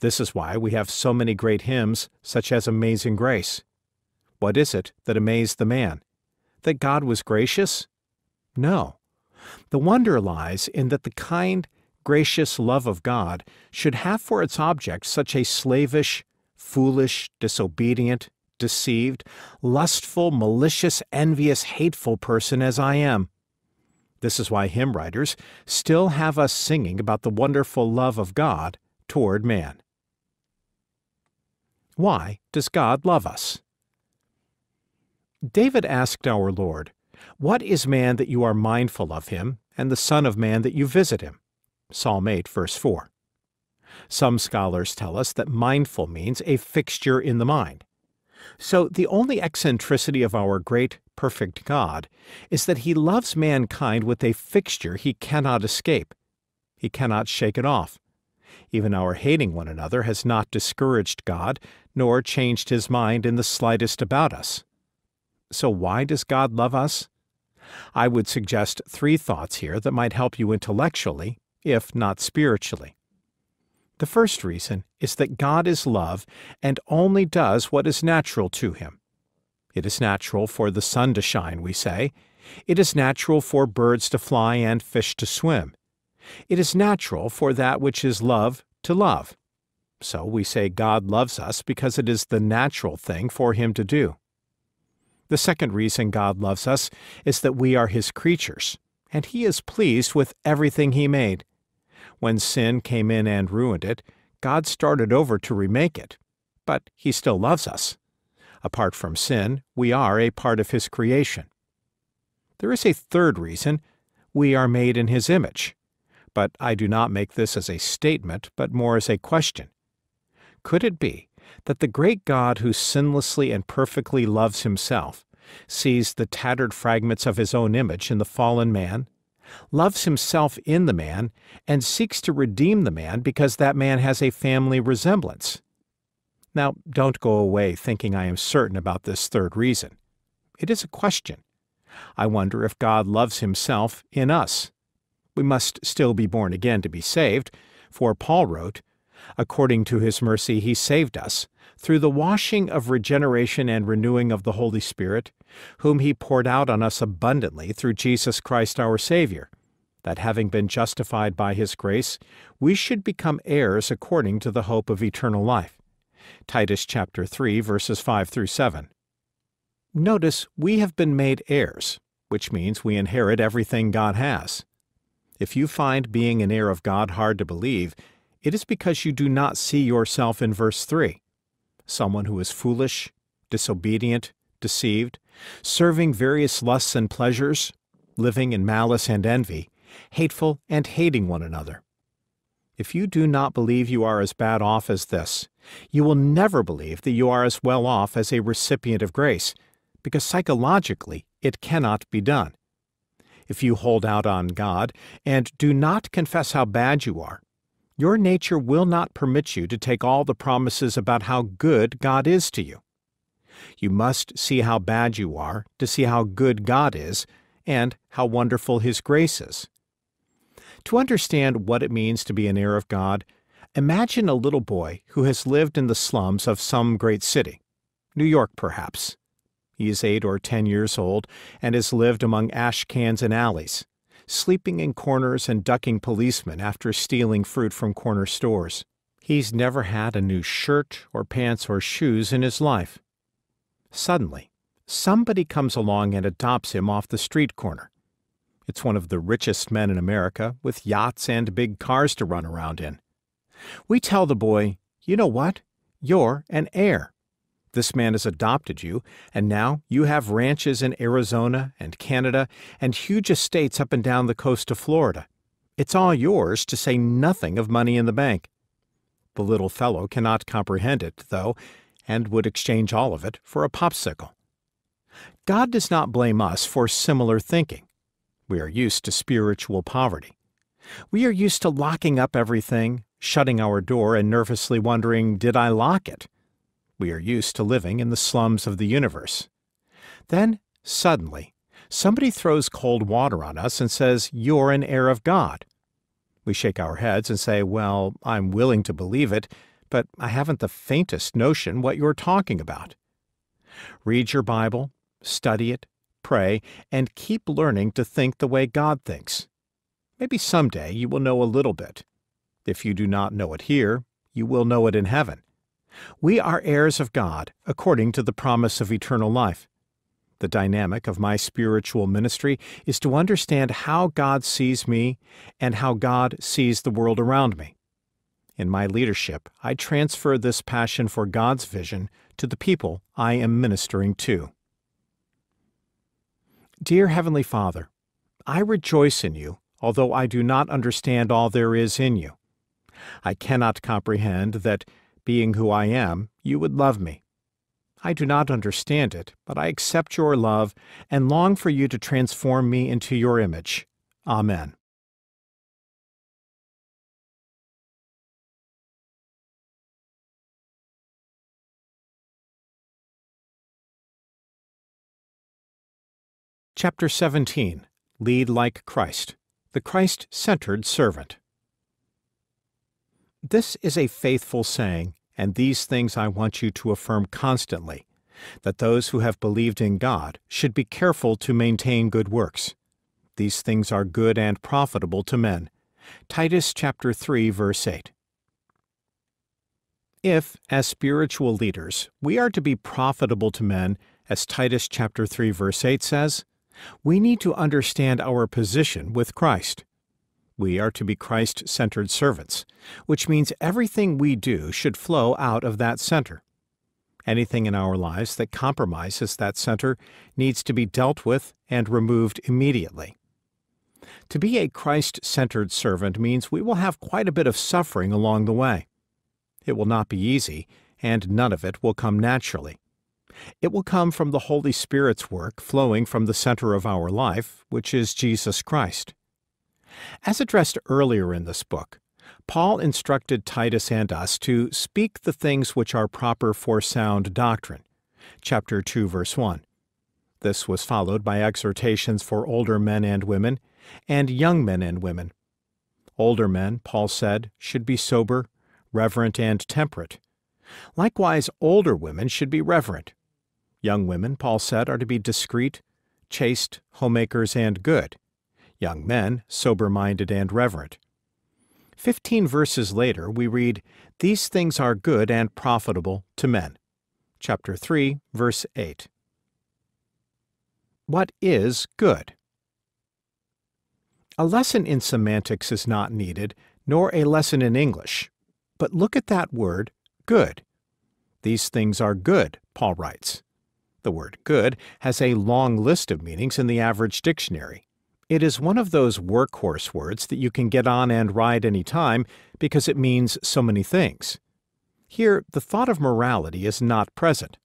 This is why we have so many great hymns, such as Amazing Grace. What is it that amazed the man? That God was gracious? No. The wonder lies in that the kind, gracious love of God should have for its object such a slavish, foolish, disobedient, deceived, lustful, malicious, envious, hateful person as I am. This is why hymn writers still have us singing about the wonderful love of God toward man. Why does God love us? David asked our Lord, What is man that you are mindful of him, and the Son of Man that you visit him? Psalm 8, verse 4. Some scholars tell us that mindful means a fixture in the mind. So the only eccentricity of our great, perfect God is that he loves mankind with a fixture he cannot escape. He cannot shake it off. Even our hating one another has not discouraged God, nor changed his mind in the slightest about us. So, why does God love us? I would suggest three thoughts here that might help you intellectually, if not spiritually. The first reason is that God is love and only does what is natural to him. It is natural for the sun to shine, we say. It is natural for birds to fly and fish to swim. It is natural for that which is love to love. So we say God loves us because it is the natural thing for him to do. The second reason God loves us is that we are His creatures, and He is pleased with everything He made. When sin came in and ruined it, God started over to remake it, but He still loves us. Apart from sin, we are a part of His creation. There is a third reason we are made in His image, but I do not make this as a statement, but more as a question. Could it be that the great God who sinlessly and perfectly loves himself sees the tattered fragments of his own image in the fallen man, loves himself in the man, and seeks to redeem the man because that man has a family resemblance. Now, don't go away thinking I am certain about this third reason. It is a question. I wonder if God loves himself in us. We must still be born again to be saved, for Paul wrote, According to his mercy, he saved us, through the washing of regeneration and renewing of the Holy Spirit, whom he poured out on us abundantly through Jesus Christ our Savior, that having been justified by his grace, we should become heirs according to the hope of eternal life. Titus chapter 3 verses 5 through 7. Notice we have been made heirs, which means we inherit everything God has. If you find being an heir of God hard to believe, it is because you do not see yourself in verse 3 someone who is foolish, disobedient, deceived, serving various lusts and pleasures, living in malice and envy, hateful and hating one another. If you do not believe you are as bad off as this, you will never believe that you are as well off as a recipient of grace, because psychologically it cannot be done. If you hold out on God and do not confess how bad you are, your nature will not permit you to take all the promises about how good God is to you. You must see how bad you are to see how good God is and how wonderful His grace is. To understand what it means to be an heir of God, imagine a little boy who has lived in the slums of some great city, New York perhaps. He is eight or ten years old and has lived among ash cans and alleys sleeping in corners and ducking policemen after stealing fruit from corner stores. He's never had a new shirt or pants or shoes in his life. Suddenly, somebody comes along and adopts him off the street corner. It's one of the richest men in America, with yachts and big cars to run around in. We tell the boy, You know what? You're an heir. This man has adopted you, and now you have ranches in Arizona and Canada and huge estates up and down the coast of Florida. It's all yours, to say nothing of money in the bank. The little fellow cannot comprehend it, though, and would exchange all of it for a popsicle. God does not blame us for similar thinking. We are used to spiritual poverty. We are used to locking up everything, shutting our door, and nervously wondering, Did I lock it? We are used to living in the slums of the universe. Then, suddenly, somebody throws cold water on us and says, You're an heir of God. We shake our heads and say, Well, I'm willing to believe it, but I haven't the faintest notion what you're talking about. Read your Bible, study it, pray, and keep learning to think the way God thinks. Maybe someday you will know a little bit. If you do not know it here, you will know it in heaven. We are heirs of God according to the promise of eternal life. The dynamic of my spiritual ministry is to understand how God sees me and how God sees the world around me. In my leadership, I transfer this passion for God's vision to the people I am ministering to. Dear Heavenly Father, I rejoice in you, although I do not understand all there is in you. I cannot comprehend that being who I am, you would love me. I do not understand it, but I accept your love and long for you to transform me into your image. Amen. Chapter 17 Lead Like Christ The Christ Centered Servant. This is a faithful saying and these things I want you to affirm constantly that those who have believed in God should be careful to maintain good works. These things are good and profitable to men. Titus chapter 3 verse 8. If, as spiritual leaders, we are to be profitable to men, as Titus chapter 3 verse 8 says, we need to understand our position with Christ. We are to be Christ centered servants, which means everything we do should flow out of that center. Anything in our lives that compromises that center needs to be dealt with and removed immediately. To be a Christ centered servant means we will have quite a bit of suffering along the way. It will not be easy, and none of it will come naturally. It will come from the Holy Spirit's work flowing from the center of our life, which is Jesus Christ. As addressed earlier in this book, Paul instructed Titus and us to speak the things which are proper for sound doctrine. Chapter 2, verse 1. This was followed by exhortations for older men and women, and young men and women. Older men, Paul said, should be sober, reverent, and temperate. Likewise, older women should be reverent. Young women, Paul said, are to be discreet, chaste, homemakers, and good young men, sober minded and reverent. Fifteen verses later, we read, These things are good and profitable to men. Chapter 3, verse 8. What is good? A lesson in semantics is not needed, nor a lesson in English. But look at that word, good. These things are good, Paul writes. The word good has a long list of meanings in the average dictionary. It is one of those workhorse words that you can get on and ride any time because it means so many things. Here, the thought of morality is not present.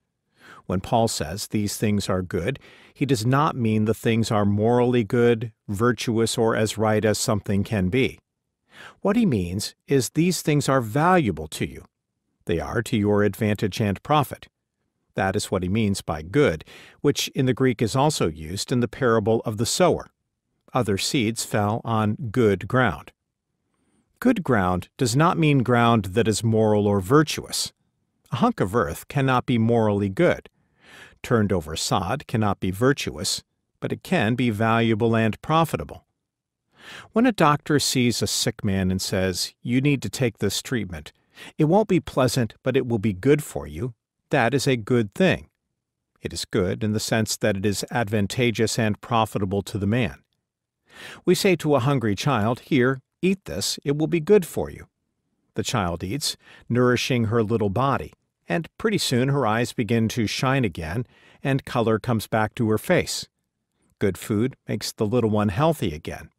When Paul says these things are good, he does not mean the things are morally good, virtuous, or as right as something can be. What he means is these things are valuable to you. They are to your advantage and profit. That is what he means by good, which in the Greek is also used in the parable of the sower other seeds fell on good ground. Good ground does not mean ground that is moral or virtuous. A hunk of earth cannot be morally good. Turned over sod cannot be virtuous, but it can be valuable and profitable. When a doctor sees a sick man and says, You need to take this treatment, it won't be pleasant, but it will be good for you, that is a good thing. It is good in the sense that it is advantageous and profitable to the man. We say to a hungry child, Here, eat this, it will be good for you. The child eats, nourishing her little body, and pretty soon her eyes begin to shine again, and color comes back to her face. Good food makes the little one healthy again.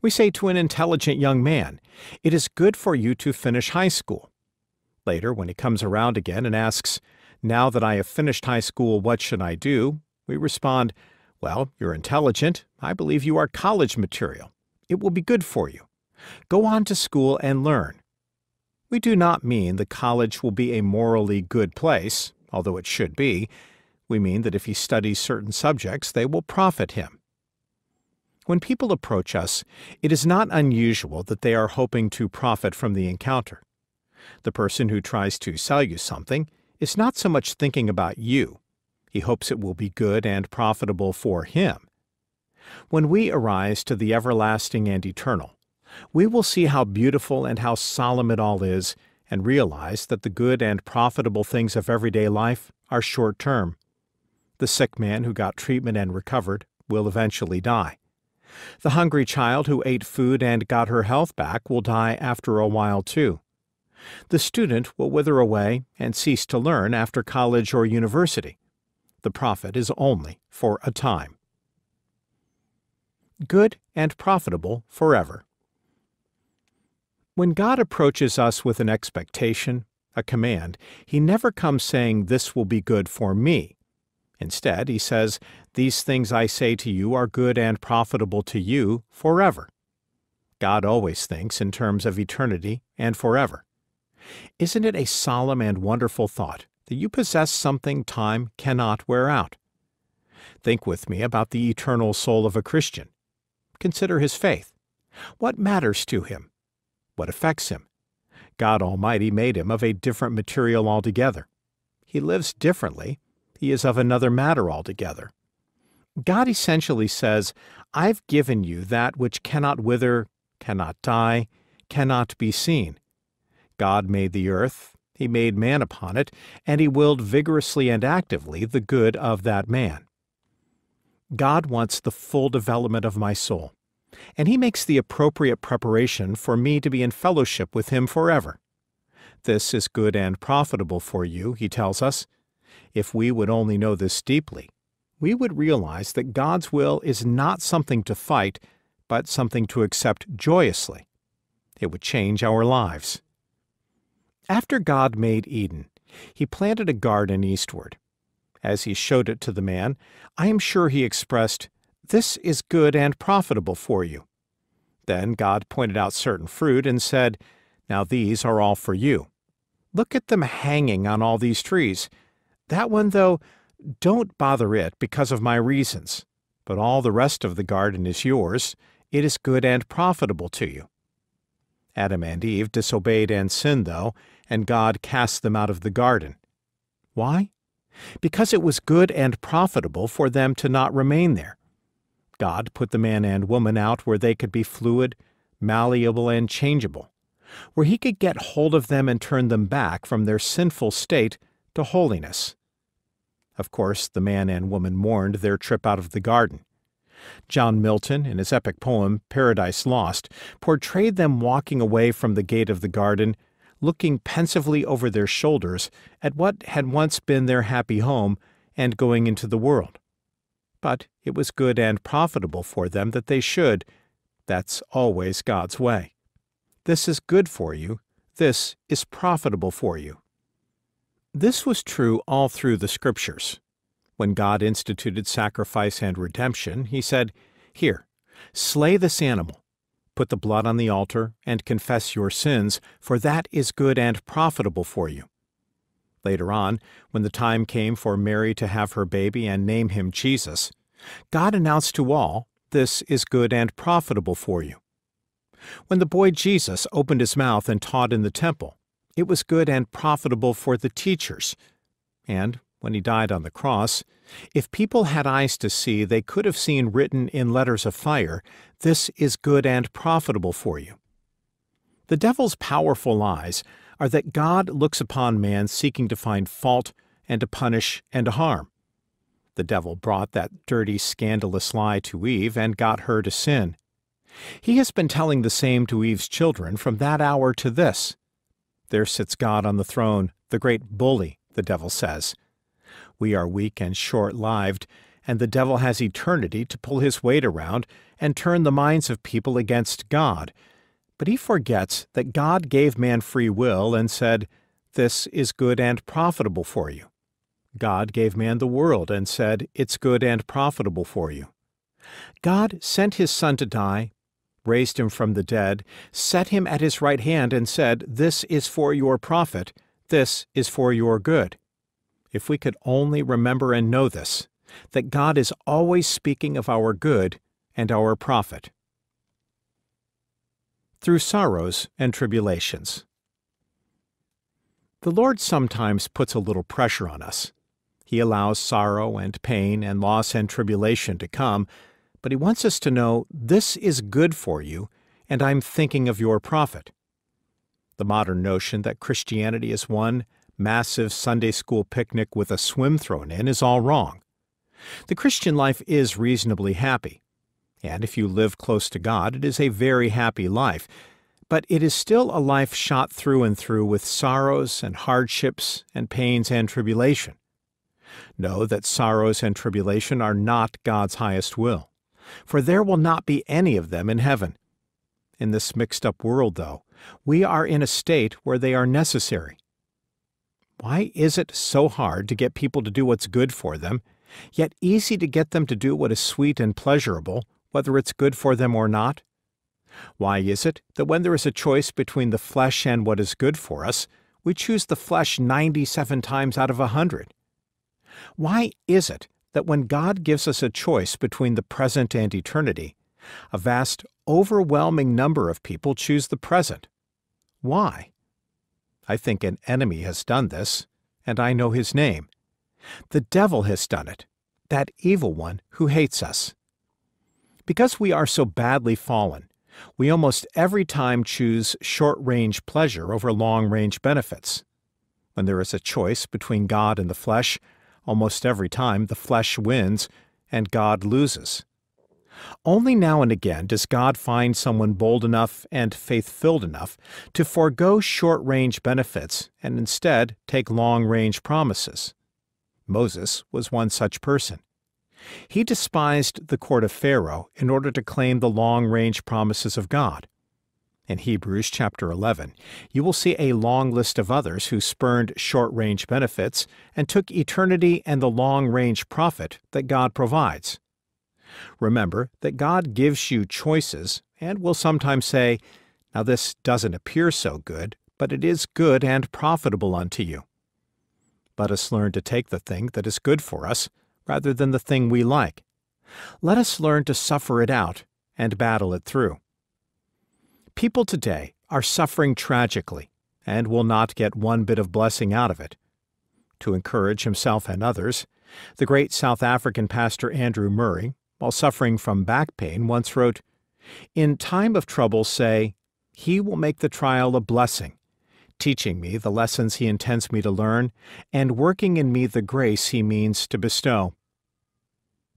We say to an intelligent young man, It is good for you to finish high school. Later, when he comes around again and asks, Now that I have finished high school, what should I do? we respond, Well, you're intelligent. I believe you are college material. It will be good for you. Go on to school and learn. We do not mean the college will be a morally good place, although it should be. We mean that if he studies certain subjects, they will profit him. When people approach us, it is not unusual that they are hoping to profit from the encounter. The person who tries to sell you something is not so much thinking about you. He hopes it will be good and profitable for him. When we arise to the everlasting and eternal, we will see how beautiful and how solemn it all is and realize that the good and profitable things of everyday life are short term. The sick man who got treatment and recovered will eventually die. The hungry child who ate food and got her health back will die after a while too. The student will wither away and cease to learn after college or university. The profit is only for a time. Good and profitable forever. When God approaches us with an expectation, a command, he never comes saying, This will be good for me. Instead, he says, These things I say to you are good and profitable to you forever. God always thinks in terms of eternity and forever. Isn't it a solemn and wonderful thought that you possess something time cannot wear out? Think with me about the eternal soul of a Christian. Consider his faith. What matters to him? what affects him. God Almighty made him of a different material altogether. He lives differently. He is of another matter altogether. God essentially says, I've given you that which cannot wither, cannot die, cannot be seen. God made the earth, He made man upon it, and He willed vigorously and actively the good of that man. God wants the full development of my soul and he makes the appropriate preparation for me to be in fellowship with him forever. This is good and profitable for you, he tells us. If we would only know this deeply, we would realize that God's will is not something to fight, but something to accept joyously. It would change our lives. After God made Eden, he planted a garden eastward. As he showed it to the man, I am sure he expressed, this is good and profitable for you. Then God pointed out certain fruit and said, Now these are all for you. Look at them hanging on all these trees. That one, though, don't bother it because of my reasons. But all the rest of the garden is yours. It is good and profitable to you. Adam and Eve disobeyed and sinned, though, and God cast them out of the garden. Why? Because it was good and profitable for them to not remain there. God put the man and woman out where they could be fluid, malleable, and changeable, where He could get hold of them and turn them back from their sinful state to holiness. Of course, the man and woman mourned their trip out of the garden. John Milton, in his epic poem Paradise Lost, portrayed them walking away from the gate of the garden, looking pensively over their shoulders at what had once been their happy home, and going into the world but it was good and profitable for them that they should. That's always God's way. This is good for you. This is profitable for you. This was true all through the Scriptures. When God instituted sacrifice and redemption, he said, Here, slay this animal, put the blood on the altar, and confess your sins, for that is good and profitable for you. Later on, when the time came for Mary to have her baby and name him Jesus, God announced to all, This is good and profitable for you. When the boy Jesus opened his mouth and taught in the temple, it was good and profitable for the teachers. And when he died on the cross, if people had eyes to see, they could have seen written in letters of fire, This is good and profitable for you. The devil's powerful lies are that God looks upon man seeking to find fault and to punish and to harm. The devil brought that dirty, scandalous lie to Eve and got her to sin. He has been telling the same to Eve's children from that hour to this. There sits God on the throne, the great bully, the devil says. We are weak and short lived, and the devil has eternity to pull his weight around and turn the minds of people against God. But he forgets that God gave man free will and said, This is good and profitable for you. God gave man the world and said, It's good and profitable for you. God sent his Son to die, raised him from the dead, set him at his right hand, and said, This is for your profit, this is for your good. If we could only remember and know this, that God is always speaking of our good and our profit. Through sorrows and tribulations. The Lord sometimes puts a little pressure on us. He allows sorrow and pain and loss and tribulation to come, but He wants us to know this is good for you, and I'm thinking of your profit. The modern notion that Christianity is one massive Sunday school picnic with a swim thrown in is all wrong. The Christian life is reasonably happy, and if you live close to God, it is a very happy life, but it is still a life shot through and through with sorrows and hardships and pains and tribulation. Know that sorrows and tribulation are not God's highest will, for there will not be any of them in heaven. In this mixed up world, though, we are in a state where they are necessary. Why is it so hard to get people to do what's good for them, yet easy to get them to do what is sweet and pleasurable, whether it's good for them or not? Why is it that when there is a choice between the flesh and what is good for us, we choose the flesh 97 times out of a 100? Why is it that when God gives us a choice between the present and eternity, a vast, overwhelming number of people choose the present? Why? I think an enemy has done this, and I know his name. The devil has done it, that evil one who hates us. Because we are so badly fallen, we almost every time choose short range pleasure over long range benefits. When there is a choice between God and the flesh, almost every time the flesh wins and God loses. Only now and again does God find someone bold enough and faith filled enough to forego short range benefits and instead take long range promises. Moses was one such person. He despised the court of Pharaoh in order to claim the long range promises of God. In Hebrews chapter 11, you will see a long list of others who spurned short range benefits and took eternity and the long range profit that God provides. Remember that God gives you choices and will sometimes say, Now this doesn't appear so good, but it is good and profitable unto you. Let us learn to take the thing that is good for us rather than the thing we like. Let us learn to suffer it out and battle it through. People today are suffering tragically and will not get one bit of blessing out of it. To encourage himself and others, the great South African pastor Andrew Murray, while suffering from back pain, once wrote, In time of trouble, say, He will make the trial a blessing, teaching me the lessons He intends me to learn, and working in me the grace He means to bestow.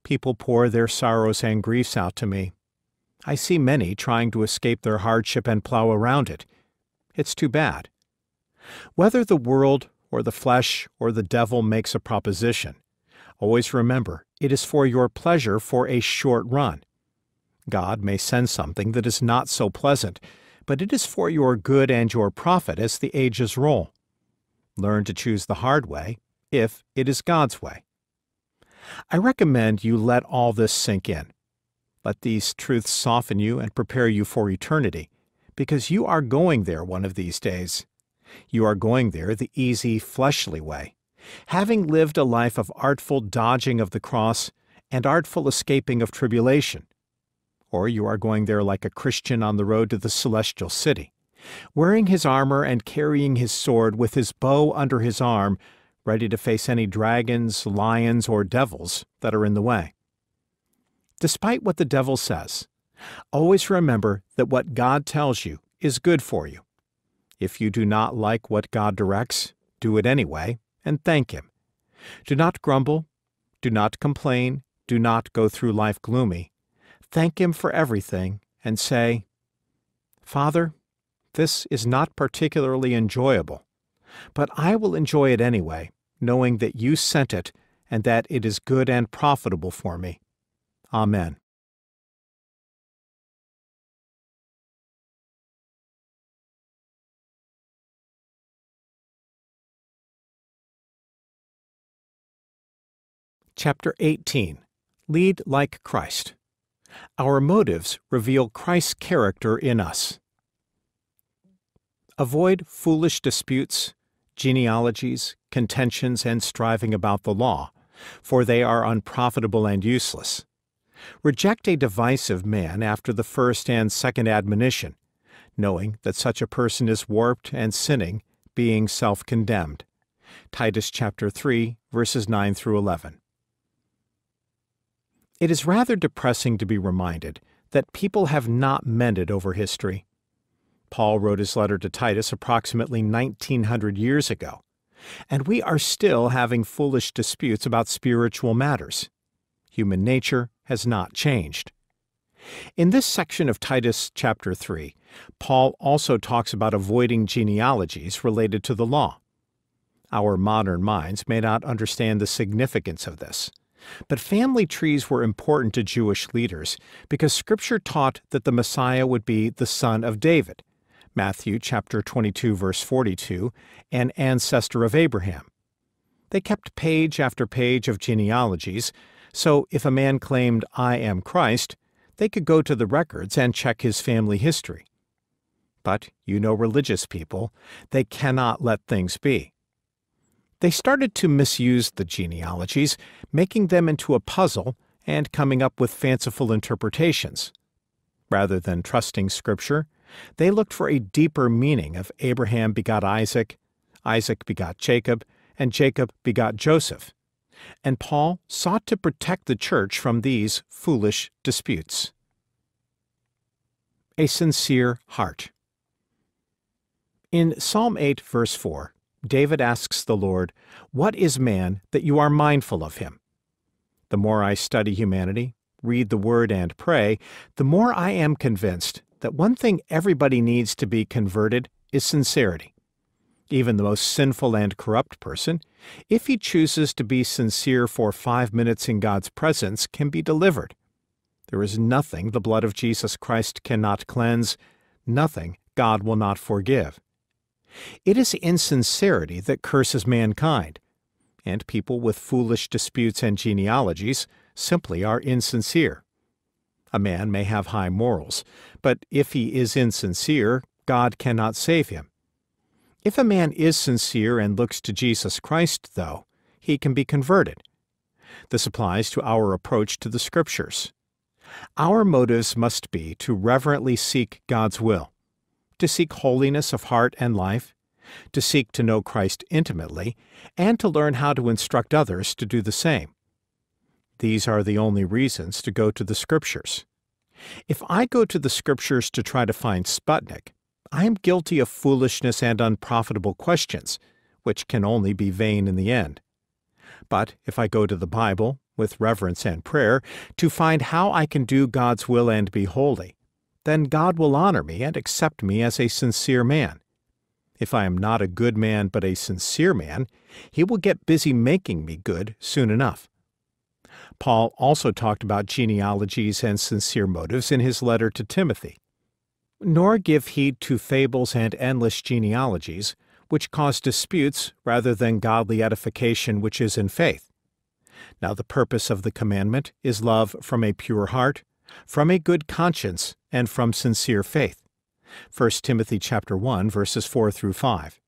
People pour their sorrows and griefs out to me. I see many trying to escape their hardship and plow around it. It's too bad. Whether the world or the flesh or the devil makes a proposition, always remember it is for your pleasure for a short run. God may send something that is not so pleasant, but it is for your good and your profit as the ages roll. Learn to choose the hard way, if it is God's way. I recommend you let all this sink in. Let these truths soften you and prepare you for eternity, because you are going there one of these days. You are going there the easy, fleshly way, having lived a life of artful dodging of the cross and artful escaping of tribulation. Or you are going there like a Christian on the road to the celestial city, wearing his armor and carrying his sword with his bow under his arm ready to face any dragons, lions, or devils that are in the way. Despite what the devil says, always remember that what God tells you is good for you. If you do not like what God directs, do it anyway and thank Him. Do not grumble, Do not complain, do not go through life gloomy. Thank Him for everything and say, Father, this is not particularly enjoyable, but I will enjoy it anyway, knowing that you sent it and that it is good and profitable for me. Amen. Chapter 18 Lead like Christ. Our motives reveal Christ's character in us. Avoid foolish disputes, genealogies, contentions, and striving about the law, for they are unprofitable and useless. Reject a divisive man after the first and second admonition, knowing that such a person is warped and sinning, being self condemned. Titus chapter 3, verses 9 through 11. It is rather depressing to be reminded that people have not mended over history. Paul wrote his letter to Titus approximately 1900 years ago, and we are still having foolish disputes about spiritual matters. Human nature has not changed. In this section of Titus chapter 3, Paul also talks about avoiding genealogies related to the law. Our modern minds may not understand the significance of this. But family trees were important to Jewish leaders because scripture taught that the Messiah would be the son of David, Matthew chapter 22 verse 42, an ancestor of Abraham. They kept page after page of genealogies, so if a man claimed I am Christ, they could go to the records and check his family history. But you know religious people, they cannot let things be. They started to misuse the genealogies, making them into a puzzle and coming up with fanciful interpretations. Rather than trusting Scripture, they looked for a deeper meaning of Abraham begot Isaac, Isaac begot Jacob, and Jacob begot Joseph. And Paul sought to protect the church from these foolish disputes. A sincere heart. In Psalm 8, verse 4, David asks the Lord, What is man that you are mindful of him? The more I study humanity, read the Word, and pray, the more I am convinced that one thing everybody needs to be converted is sincerity. Even the most sinful and corrupt person, if he chooses to be sincere for five minutes in God's presence, can be delivered. There is nothing the blood of Jesus Christ cannot cleanse, nothing God will not forgive. It is insincerity that curses mankind, and people with foolish disputes and genealogies simply are insincere. A man may have high morals, but if he is insincere, God cannot save him. If a man is sincere and looks to Jesus Christ, though, he can be converted. This applies to our approach to the Scriptures. Our motives must be to reverently seek God's will to seek holiness of heart and life, to seek to know Christ intimately, and to learn how to instruct others to do the same. These are the only reasons to go to the Scriptures. If I go to the Scriptures to try to find Sputnik, I am guilty of foolishness and unprofitable questions, which can only be vain in the end. But if I go to the Bible, with reverence and prayer, to find how I can do God's will and be holy, then God will honor me and accept me as a sincere man. If I am not a good man but a sincere man, he will get busy making me good soon enough. Paul also talked about genealogies and sincere motives in his letter to Timothy. Nor give heed to fables and endless genealogies, which cause disputes rather than godly edification which is in faith. Now the purpose of the commandment is love from a pure heart, from a good conscience and from sincere faith. 1 Timothy chapter 1 verses 4 through 5.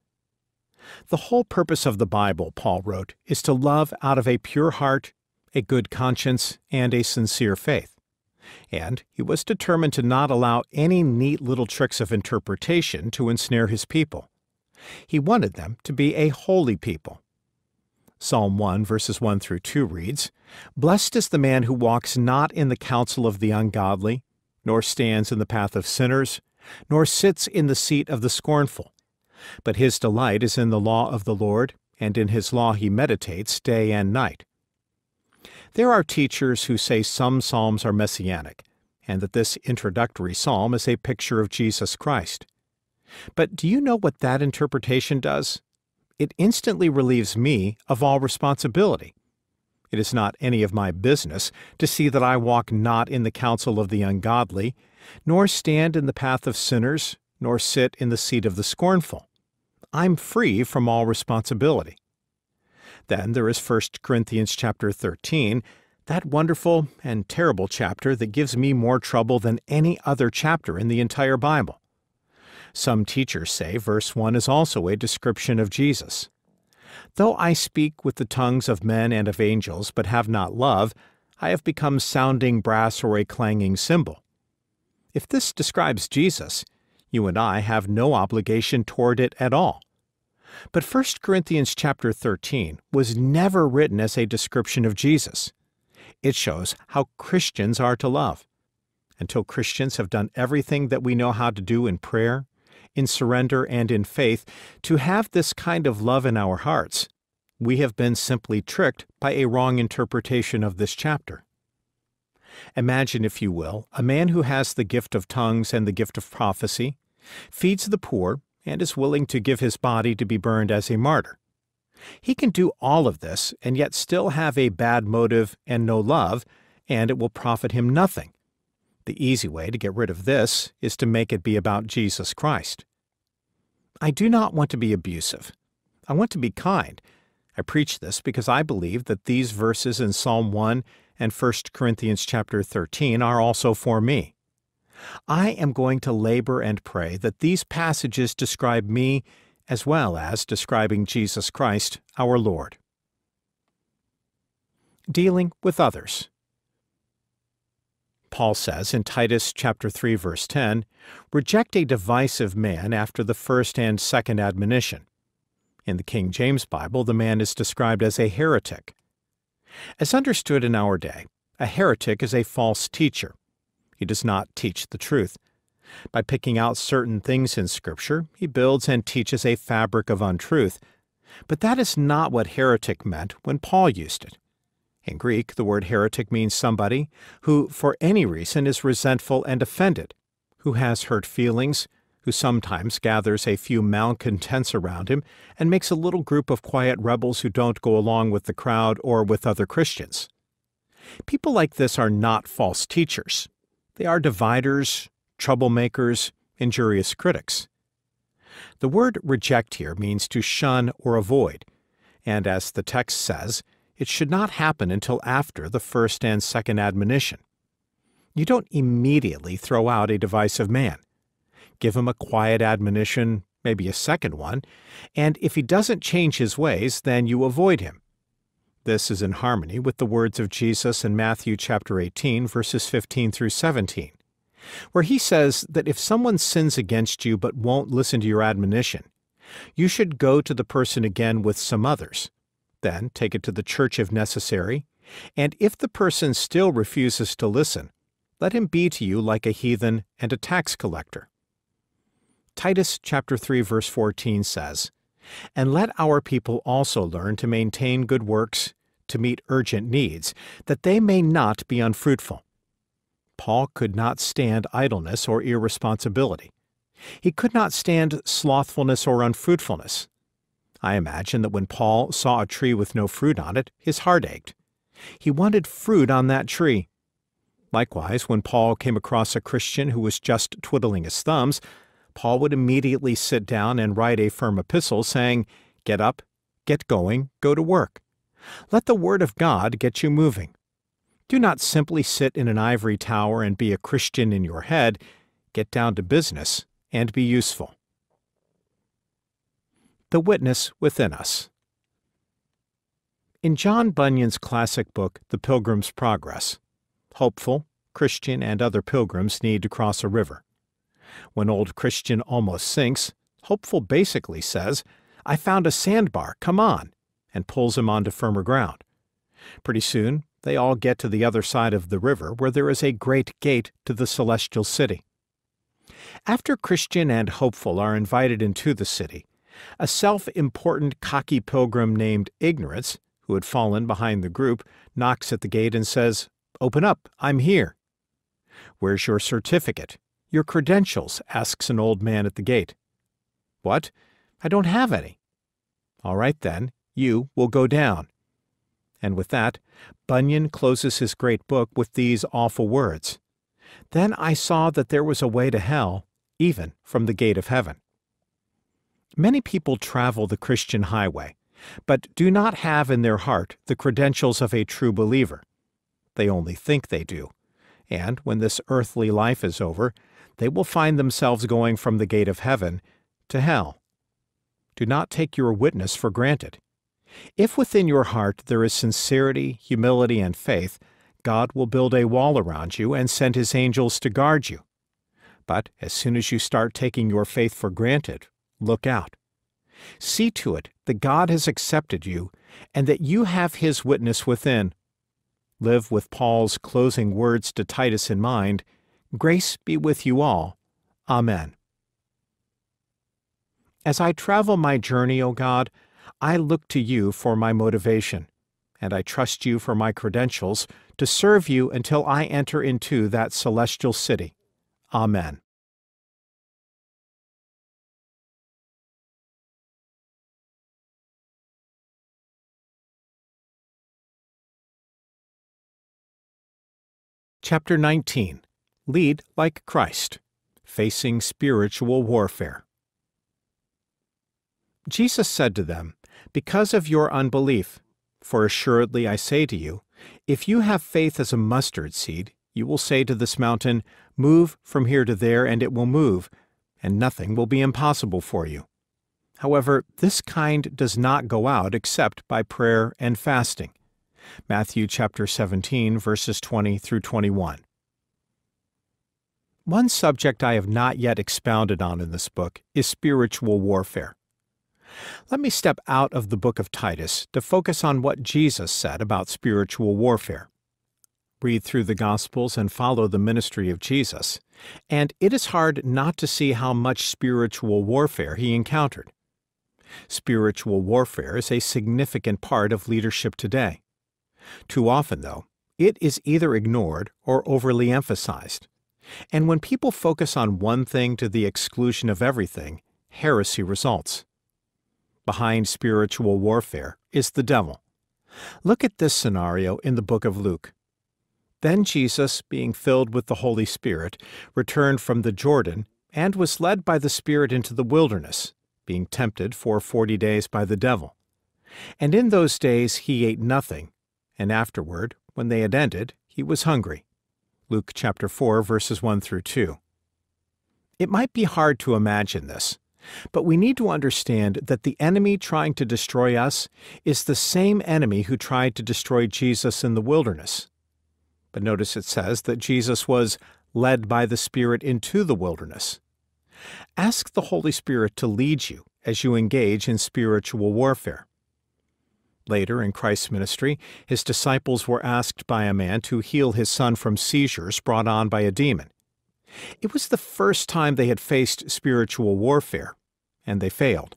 The whole purpose of the Bible, Paul wrote, is to love out of a pure heart, a good conscience, and a sincere faith. And he was determined to not allow any neat little tricks of interpretation to ensnare his people. He wanted them to be a holy people, Psalm 1, verses 1 through 2 reads Blessed is the man who walks not in the counsel of the ungodly, nor stands in the path of sinners, nor sits in the seat of the scornful. But his delight is in the law of the Lord, and in his law he meditates day and night. There are teachers who say some psalms are messianic, and that this introductory psalm is a picture of Jesus Christ. But do you know what that interpretation does? It instantly relieves me of all responsibility. It is not any of my business to see that I walk not in the counsel of the ungodly, nor stand in the path of sinners, nor sit in the seat of the scornful. I'm free from all responsibility. Then there is 1 Corinthians chapter 13, that wonderful and terrible chapter that gives me more trouble than any other chapter in the entire Bible. Some teachers say verse 1 is also a description of Jesus. Though I speak with the tongues of men and of angels, but have not love, I have become sounding brass or a clanging cymbal. If this describes Jesus, you and I have no obligation toward it at all. But 1 Corinthians chapter 13 was never written as a description of Jesus. It shows how Christians are to love. Until Christians have done everything that we know how to do in prayer, in surrender, and in faith to have this kind of love in our hearts, we have been simply tricked by a wrong interpretation of this chapter. Imagine, if you will, a man who has the gift of tongues and the gift of prophecy, feeds the poor, and is willing to give his body to be burned as a martyr. He can do all of this and yet still have a bad motive and no love, and it will profit him nothing. The easy way to get rid of this is to make it be about Jesus Christ. I do not want to be abusive. I want to be kind. I preach this because I believe that these verses in Psalm 1 and 1 Corinthians chapter 13 are also for me. I am going to labor and pray that these passages describe me as well as describing Jesus Christ, our Lord. Dealing with others. Paul says in Titus chapter 3 verse 10, reject a divisive man after the first and second admonition. In the King James Bible, the man is described as a heretic. As understood in our day, a heretic is a false teacher. He does not teach the truth. By picking out certain things in Scripture, he builds and teaches a fabric of untruth. But that is not what heretic meant when Paul used it. In Greek, the word heretic means somebody who, for any reason, is resentful and offended, who has hurt feelings, who sometimes gathers a few malcontents around him and makes a little group of quiet rebels who don't go along with the crowd or with other Christians. People like this are not false teachers. They are dividers, troublemakers, injurious critics. The word reject here means to shun or avoid, and as the text says, it should not happen until after the first and second admonition. You don't immediately throw out a divisive man give him a quiet admonition, maybe a second one, and if he doesn't change his ways, then you avoid him. This is in harmony with the words of Jesus in Matthew chapter 18 verses 15 through 17, where he says that if someone sins against you but won't listen to your admonition, you should go to the person again with some others. Then take it to the church if necessary, and if the person still refuses to listen, let him be to you like a heathen and a tax collector. Titus chapter 3 verse 14 says, "And let our people also learn to maintain good works, to meet urgent needs, that they may not be unfruitful." Paul could not stand idleness or irresponsibility. He could not stand slothfulness or unfruitfulness. I imagine that when Paul saw a tree with no fruit on it, his heart ached. He wanted fruit on that tree. Likewise, when Paul came across a Christian who was just twiddling his thumbs, Paul would immediately sit down and write a firm epistle saying, Get up, get going, go to work. Let the Word of God get you moving. Do not simply sit in an ivory tower and be a Christian in your head. Get down to business and be useful. The Witness Within Us. In John Bunyan's classic book, The Pilgrim's Progress, hopeful, Christian, and other pilgrims need to cross a river. When old Christian almost sinks, Hopeful basically says, I found a sandbar, come on, and pulls him onto firmer ground. Pretty soon, they all get to the other side of the river where there is a great gate to the celestial city. After Christian and Hopeful are invited into the city, a self important cocky pilgrim named Ignorance, who had fallen behind the group, knocks at the gate and says, Open up, I'm here. Where's your certificate? Your credentials? asks an old man at the gate. What? I don't have any. All right then, you will go down. And with that, Bunyan closes his great book with these awful words Then I saw that there was a way to hell, even from the gate of heaven. Many people travel the Christian highway, but do not have in their heart the credentials of a true believer. They only think they do, and when this earthly life is over, they will find themselves going from the gate of heaven to hell. Do not take your witness for granted. If within your heart there is sincerity, humility, and faith, God will build a wall around you and send his angels to guard you. But as soon as you start taking your faith for granted, look out. See to it that God has accepted you and that you have his witness within. Live with Paul's closing words to Titus in mind Grace be with you all. Amen. As I travel my journey, O God, I look to you for my motivation, and I trust you for my credentials to serve you until I enter into that celestial city. Amen. Chapter 19 Lead like Christ Facing Spiritual Warfare. Jesus said to them, Because of your unbelief, for assuredly I say to you, if you have faith as a mustard seed, you will say to this mountain, Move from here to there, and it will move, and nothing will be impossible for you. However, this kind does not go out except by prayer and fasting. Matthew chapter 17 verses 20 through 21. One subject I have not yet expounded on in this book is spiritual warfare. Let me step out of the book of Titus to focus on what Jesus said about spiritual warfare. Read through the Gospels and follow the ministry of Jesus, and it is hard not to see how much spiritual warfare he encountered. Spiritual warfare is a significant part of leadership today. Too often, though, it is either ignored or overly emphasized. And when people focus on one thing to the exclusion of everything, heresy results behind spiritual warfare is the devil. Look at this scenario in the book of Luke. Then Jesus, being filled with the Holy Spirit, returned from the Jordan and was led by the Spirit into the wilderness, being tempted for forty days by the devil. And in those days he ate nothing, and afterward, when they had ended, he was hungry. Luke chapter 4 verses 1 through 2. It might be hard to imagine this, but we need to understand that the enemy trying to destroy us is the same enemy who tried to destroy Jesus in the wilderness. But notice it says that Jesus was led by the Spirit into the wilderness. Ask the Holy Spirit to lead you as you engage in spiritual warfare. Later in Christ's ministry, his disciples were asked by a man to heal his son from seizures brought on by a demon. It was the first time they had faced spiritual warfare, and they failed.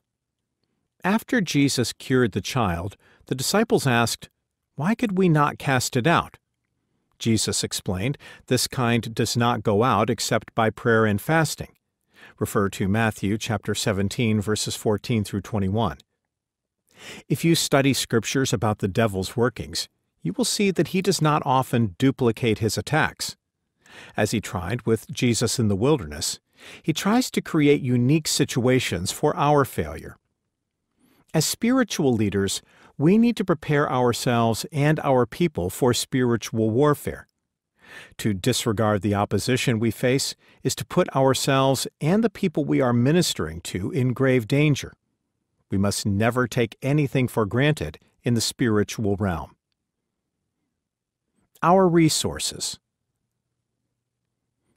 After Jesus cured the child, the disciples asked, Why could we not cast it out? Jesus explained, This kind does not go out except by prayer and fasting. Refer to Matthew chapter 17 verses 14 through 21. If you study scriptures about the devil's workings, you will see that he does not often duplicate his attacks. As he tried with Jesus in the wilderness, he tries to create unique situations for our failure. As spiritual leaders, we need to prepare ourselves and our people for spiritual warfare. To disregard the opposition we face is to put ourselves and the people we are ministering to in grave danger. We must never take anything for granted in the spiritual realm. Our resources.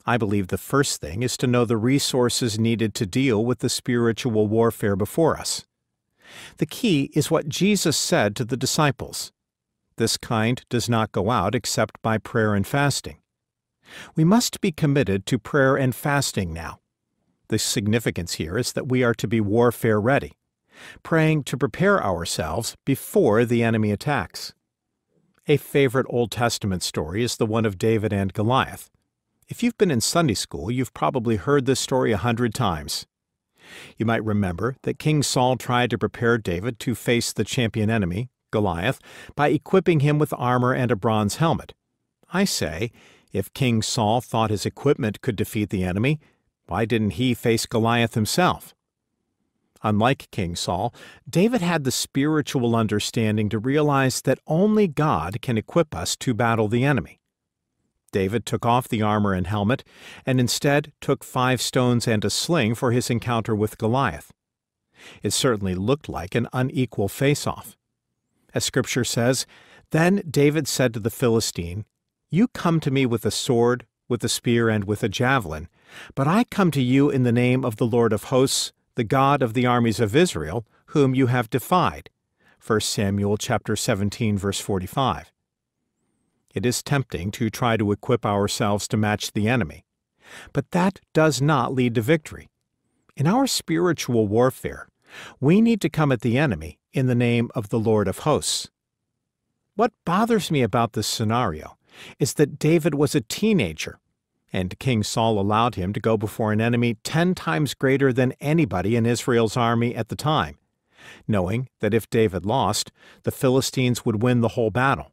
I believe the first thing is to know the resources needed to deal with the spiritual warfare before us. The key is what Jesus said to the disciples This kind does not go out except by prayer and fasting. We must be committed to prayer and fasting now. The significance here is that we are to be warfare ready. Praying to prepare ourselves before the enemy attacks. A favorite Old Testament story is the one of David and Goliath. If you've been in Sunday school, you've probably heard this story a hundred times. You might remember that King Saul tried to prepare David to face the champion enemy, Goliath, by equipping him with armor and a bronze helmet. I say, if King Saul thought his equipment could defeat the enemy, why didn't he face Goliath himself? Unlike King Saul, David had the spiritual understanding to realize that only God can equip us to battle the enemy. David took off the armor and helmet, and instead took five stones and a sling for his encounter with Goliath. It certainly looked like an unequal face-off. As Scripture says, Then David said to the Philistine, You come to me with a sword, with a spear, and with a javelin, but I come to you in the name of the Lord of hosts, the God of the armies of Israel, whom you have defied. 1 Samuel chapter 17 verse 45. It is tempting to try to equip ourselves to match the enemy. But that does not lead to victory. In our spiritual warfare, we need to come at the enemy in the name of the Lord of hosts. What bothers me about this scenario is that David was a teenager, and King Saul allowed him to go before an enemy ten times greater than anybody in Israel's army at the time, knowing that if David lost, the Philistines would win the whole battle.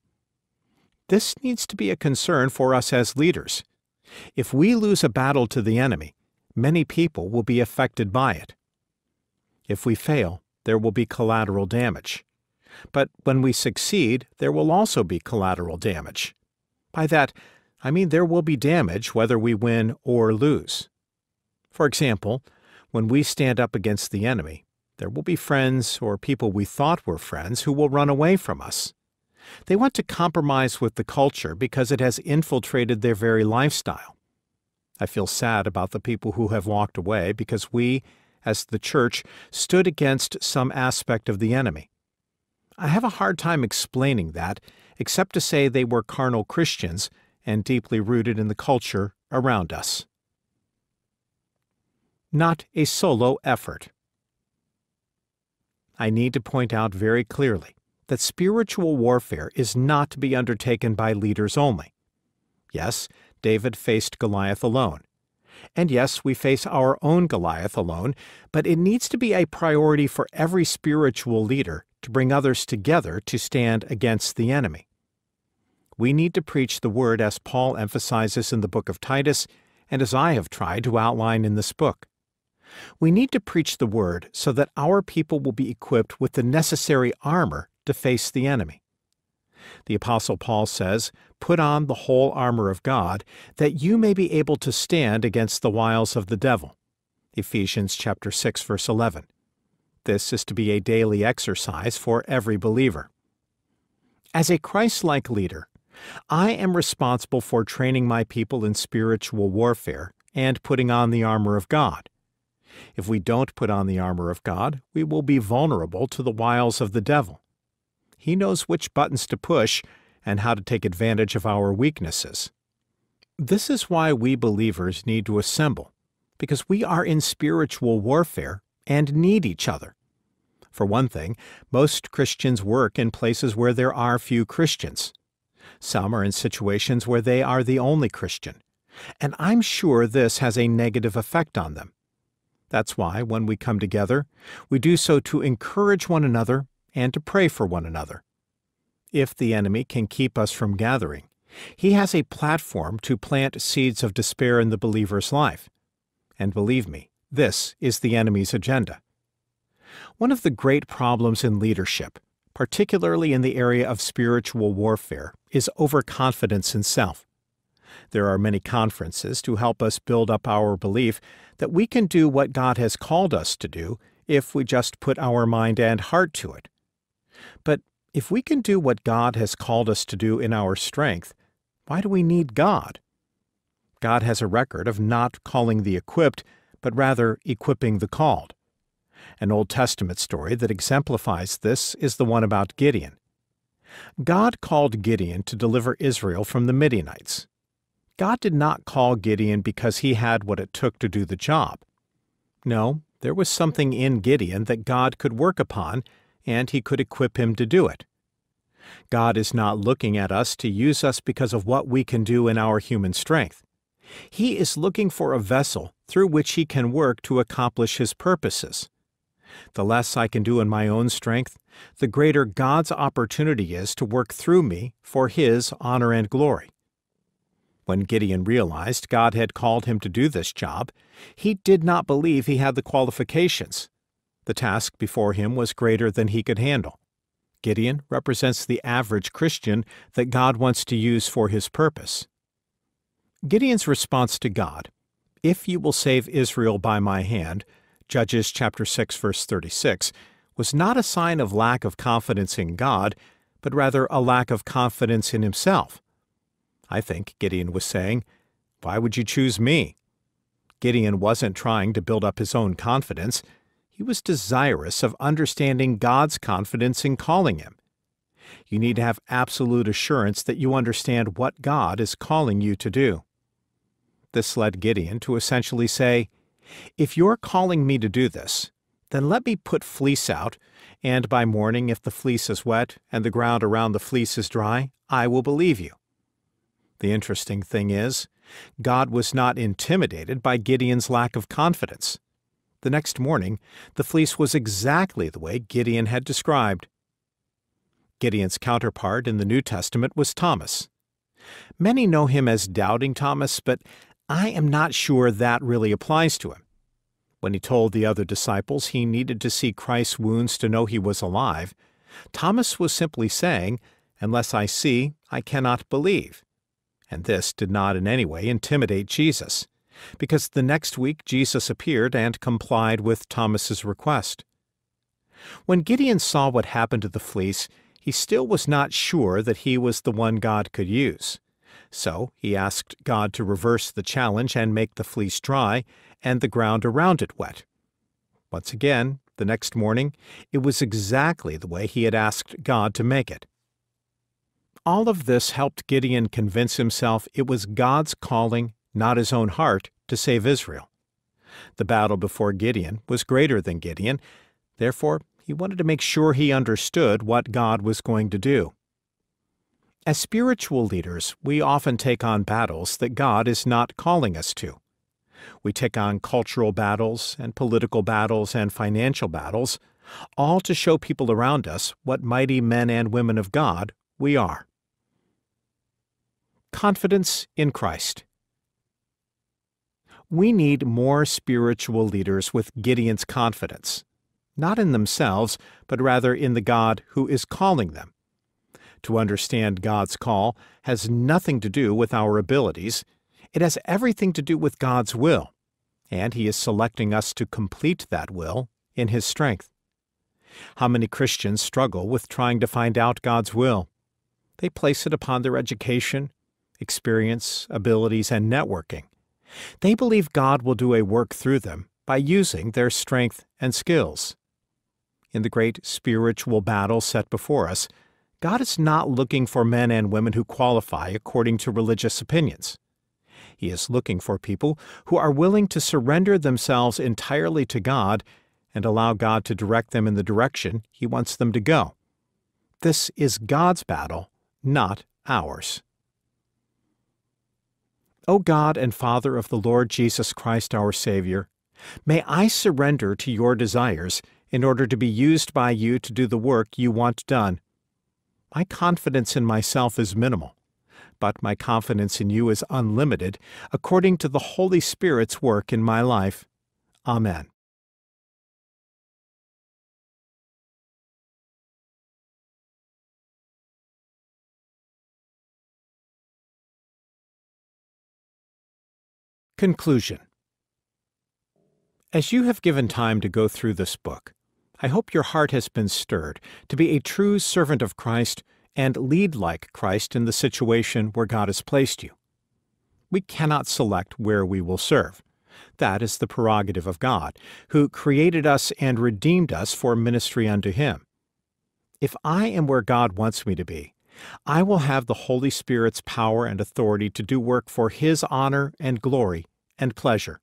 This needs to be a concern for us as leaders. If we lose a battle to the enemy, many people will be affected by it. If we fail, there will be collateral damage. But when we succeed, there will also be collateral damage. By that, I mean there will be damage whether we win or lose. For example, when we stand up against the enemy, there will be friends or people we thought were friends who will run away from us. They want to compromise with the culture because it has infiltrated their very lifestyle. I feel sad about the people who have walked away because we, as the church, stood against some aspect of the enemy. I have a hard time explaining that, except to say they were carnal Christians and deeply rooted in the culture around us. Not a solo effort. I need to point out very clearly that spiritual warfare is not to be undertaken by leaders only. Yes, David faced Goliath alone. And yes, we face our own Goliath alone, but it needs to be a priority for every spiritual leader to bring others together to stand against the enemy. We need to preach the word as Paul emphasizes in the book of Titus and as I have tried to outline in this book. We need to preach the word so that our people will be equipped with the necessary armor to face the enemy. The Apostle Paul says, Put on the whole armor of God, that you may be able to stand against the wiles of the devil. Ephesians chapter 6 verse 11. This is to be a daily exercise for every believer. As a Christ-like leader, I am responsible for training my people in spiritual warfare and putting on the armor of God. If we don't put on the armor of God, we will be vulnerable to the wiles of the devil. He knows which buttons to push and how to take advantage of our weaknesses. This is why we believers need to assemble, because we are in spiritual warfare and need each other. For one thing, most Christians work in places where there are few Christians. Some are in situations where they are the only Christian, and I'm sure this has a negative effect on them. That's why, when we come together, we do so to encourage one another and to pray for one another. If the enemy can keep us from gathering, he has a platform to plant seeds of despair in the believer's life. And believe me, this is the enemy's agenda. One of the great problems in leadership, particularly in the area of spiritual warfare, is overconfidence in self. There are many conferences to help us build up our belief that we can do what God has called us to do if we just put our mind and heart to it. But if we can do what God has called us to do in our strength, why do we need God? God has a record of not calling the equipped, but rather equipping the called. An Old Testament story that exemplifies this is the one about Gideon. God called Gideon to deliver Israel from the Midianites. God did not call Gideon because he had what it took to do the job. No, there was something in Gideon that God could work upon, and he could equip him to do it. God is not looking at us to use us because of what we can do in our human strength. He is looking for a vessel through which he can work to accomplish his purposes. The less I can do in my own strength, the greater God's opportunity is to work through me for his honor and glory. When Gideon realized God had called him to do this job, he did not believe he had the qualifications. The task before him was greater than he could handle. Gideon represents the average Christian that God wants to use for his purpose. Gideon's response to God, If you will save Israel by my hand, Judges chapter 6 verse 36, was not a sign of lack of confidence in God, but rather a lack of confidence in himself. I think Gideon was saying, Why would you choose me? Gideon wasn't trying to build up his own confidence. He was desirous of understanding God's confidence in calling him. You need to have absolute assurance that you understand what God is calling you to do. This led Gideon to essentially say, If you're calling me to do this, then let me put fleece out, and by morning, if the fleece is wet and the ground around the fleece is dry, I will believe you. The interesting thing is, God was not intimidated by Gideon's lack of confidence. The next morning, the fleece was exactly the way Gideon had described. Gideon's counterpart in the New Testament was Thomas. Many know him as Doubting Thomas, but I am not sure that really applies to him. When he told the other disciples he needed to see Christ's wounds to know he was alive, Thomas was simply saying, Unless I see, I cannot believe. And this did not in any way intimidate Jesus because the next week Jesus appeared and complied with Thomas's request. When Gideon saw what happened to the fleece, he still was not sure that he was the one God could use. So he asked God to reverse the challenge and make the fleece dry and the ground around it wet. Once again, the next morning, it was exactly the way he had asked God to make it. All of this helped Gideon convince himself it was God's calling not his own heart, to save Israel. The battle before Gideon was greater than Gideon, therefore, he wanted to make sure he understood what God was going to do. As spiritual leaders, we often take on battles that God is not calling us to. We take on cultural battles and political battles and financial battles, all to show people around us what mighty men and women of God we are. Confidence in Christ. We need more spiritual leaders with Gideon's confidence, not in themselves, but rather in the God who is calling them. To understand God's call has nothing to do with our abilities, it has everything to do with God's will, and He is selecting us to complete that will in His strength. How many Christians struggle with trying to find out God's will? They place it upon their education, experience, abilities, and networking. They believe God will do a work through them by using their strength and skills. In the great spiritual battle set before us, God is not looking for men and women who qualify according to religious opinions. He is looking for people who are willing to surrender themselves entirely to God and allow God to direct them in the direction He wants them to go. This is God's battle, not ours. O God and Father of the Lord Jesus Christ our Savior, may I surrender to your desires in order to be used by you to do the work you want done. My confidence in myself is minimal, but my confidence in you is unlimited according to the Holy Spirit's work in my life. Amen. Conclusion As you have given time to go through this book, I hope your heart has been stirred to be a true servant of Christ and lead like Christ in the situation where God has placed you. We cannot select where we will serve. That is the prerogative of God, who created us and redeemed us for ministry unto Him. If I am where God wants me to be, I will have the Holy Spirit's power and authority to do work for His honor and glory and pleasure.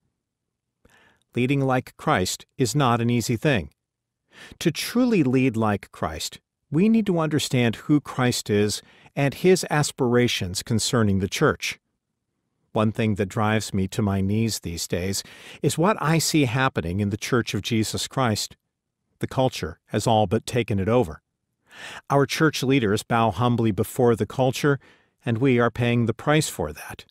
leading like Christ is not an easy thing. To truly lead like Christ, we need to understand who Christ is and his aspirations concerning the church. One thing that drives me to my knees these days is what I see happening in the Church of Jesus Christ. The culture has all but taken it over. Our church leaders bow humbly before the culture, and we are paying the price for that.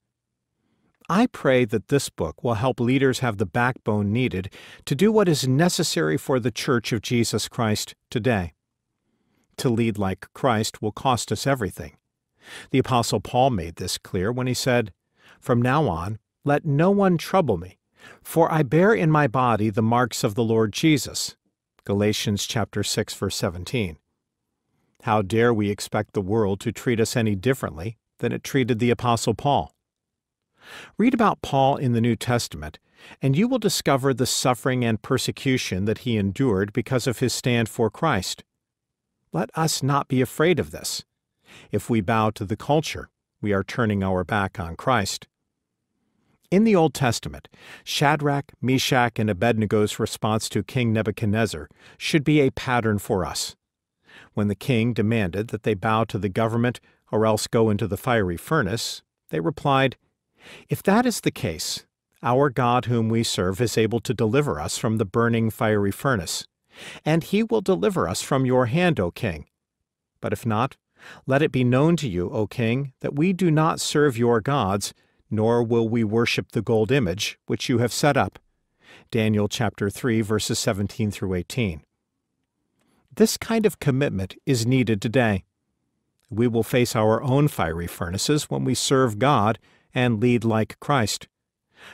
I pray that this book will help leaders have the backbone needed to do what is necessary for the Church of Jesus Christ today. To lead like Christ will cost us everything. The Apostle Paul made this clear when he said, From now on, let no one trouble me, for I bear in my body the marks of the Lord Jesus. Galatians chapter 6 verse 17. How dare we expect the world to treat us any differently than it treated the Apostle Paul? Read about Paul in the New Testament, and you will discover the suffering and persecution that he endured because of his stand for Christ. Let us not be afraid of this. If we bow to the culture, we are turning our back on Christ. In the Old Testament, Shadrach, Meshach, and Abednego's response to King Nebuchadnezzar should be a pattern for us. When the king demanded that they bow to the government or else go into the fiery furnace, they replied, If that is the case, our God whom we serve is able to deliver us from the burning fiery furnace and he will deliver us from your hand, O king. But if not, let it be known to you, O king, that we do not serve your gods, nor will we worship the gold image which you have set up. Daniel chapter 3 verses 17 through 18. This kind of commitment is needed today. We will face our own fiery furnaces when we serve God and lead like Christ.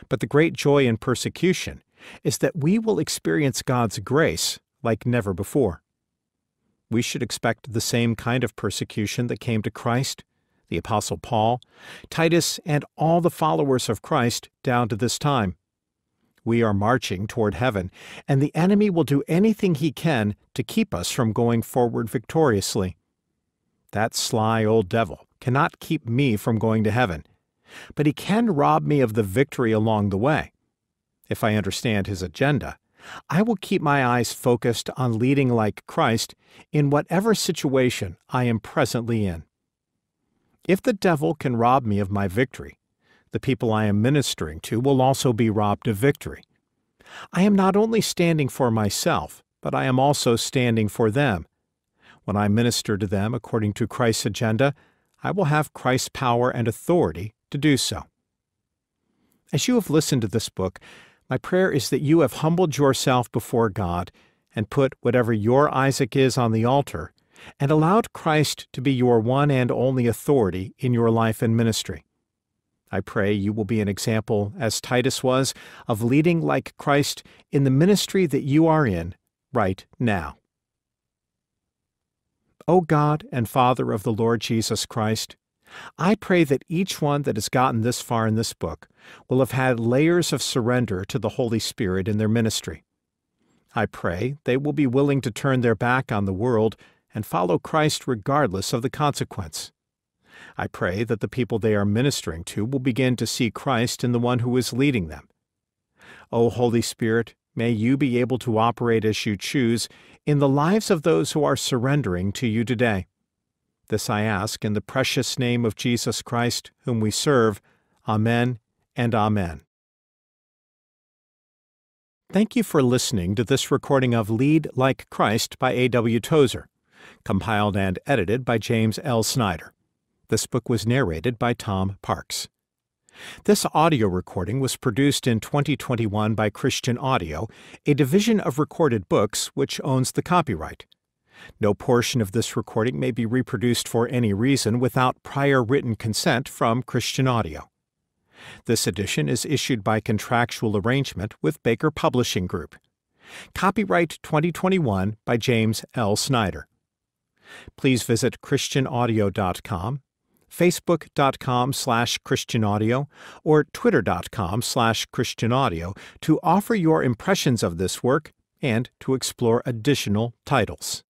But the great joy in persecution is that we will experience God's grace like never before. We should expect the same kind of persecution that came to Christ, the Apostle Paul, Titus, and all the followers of Christ down to this time. We are marching toward heaven, and the enemy will do anything he can to keep us from going forward victoriously. That sly old devil cannot keep me from going to heaven, but he can rob me of the victory along the way. If I understand his agenda, I will keep my eyes focused on leading like Christ in whatever situation I am presently in. If the devil can rob me of my victory, the people I am ministering to will also be robbed of victory. I am not only standing for myself, but I am also standing for them. When I minister to them according to Christ's agenda, I will have Christ's power and authority to do so. As you have listened to this book, my prayer is that you have humbled yourself before God and put whatever your Isaac is on the altar and allowed Christ to be your one and only authority in your life and ministry. I pray you will be an example, as Titus was, of leading like Christ in the ministry that you are in right now. O God and Father of the Lord Jesus Christ, I pray that each one that has gotten this far in this book will have had layers of surrender to the Holy Spirit in their ministry. I pray they will be willing to turn their back on the world and follow Christ regardless of the consequence. I pray that the people they are ministering to will begin to see Christ in the one who is leading them. O Holy Spirit, may you be able to operate as you choose in the lives of those who are surrendering to you today. This I ask in the precious name of Jesus Christ, whom we serve. Amen and Amen. Thank you for listening to this recording of Lead Like Christ by A.W. Tozer, compiled and edited by James L. Snyder. This book was narrated by Tom Parks. This audio recording was produced in 2021 by Christian Audio, a division of Recorded Books which owns the copyright. No portion of this recording may be reproduced for any reason without prior written consent from Christian Audio. This edition is issued by contractual arrangement with Baker Publishing Group. Copyright 2021 by James L. Snyder. Please visit christianaudio.com, facebook.com slash christianaudio, or twitter.com slash christianaudio to offer your impressions of this work and to explore additional titles.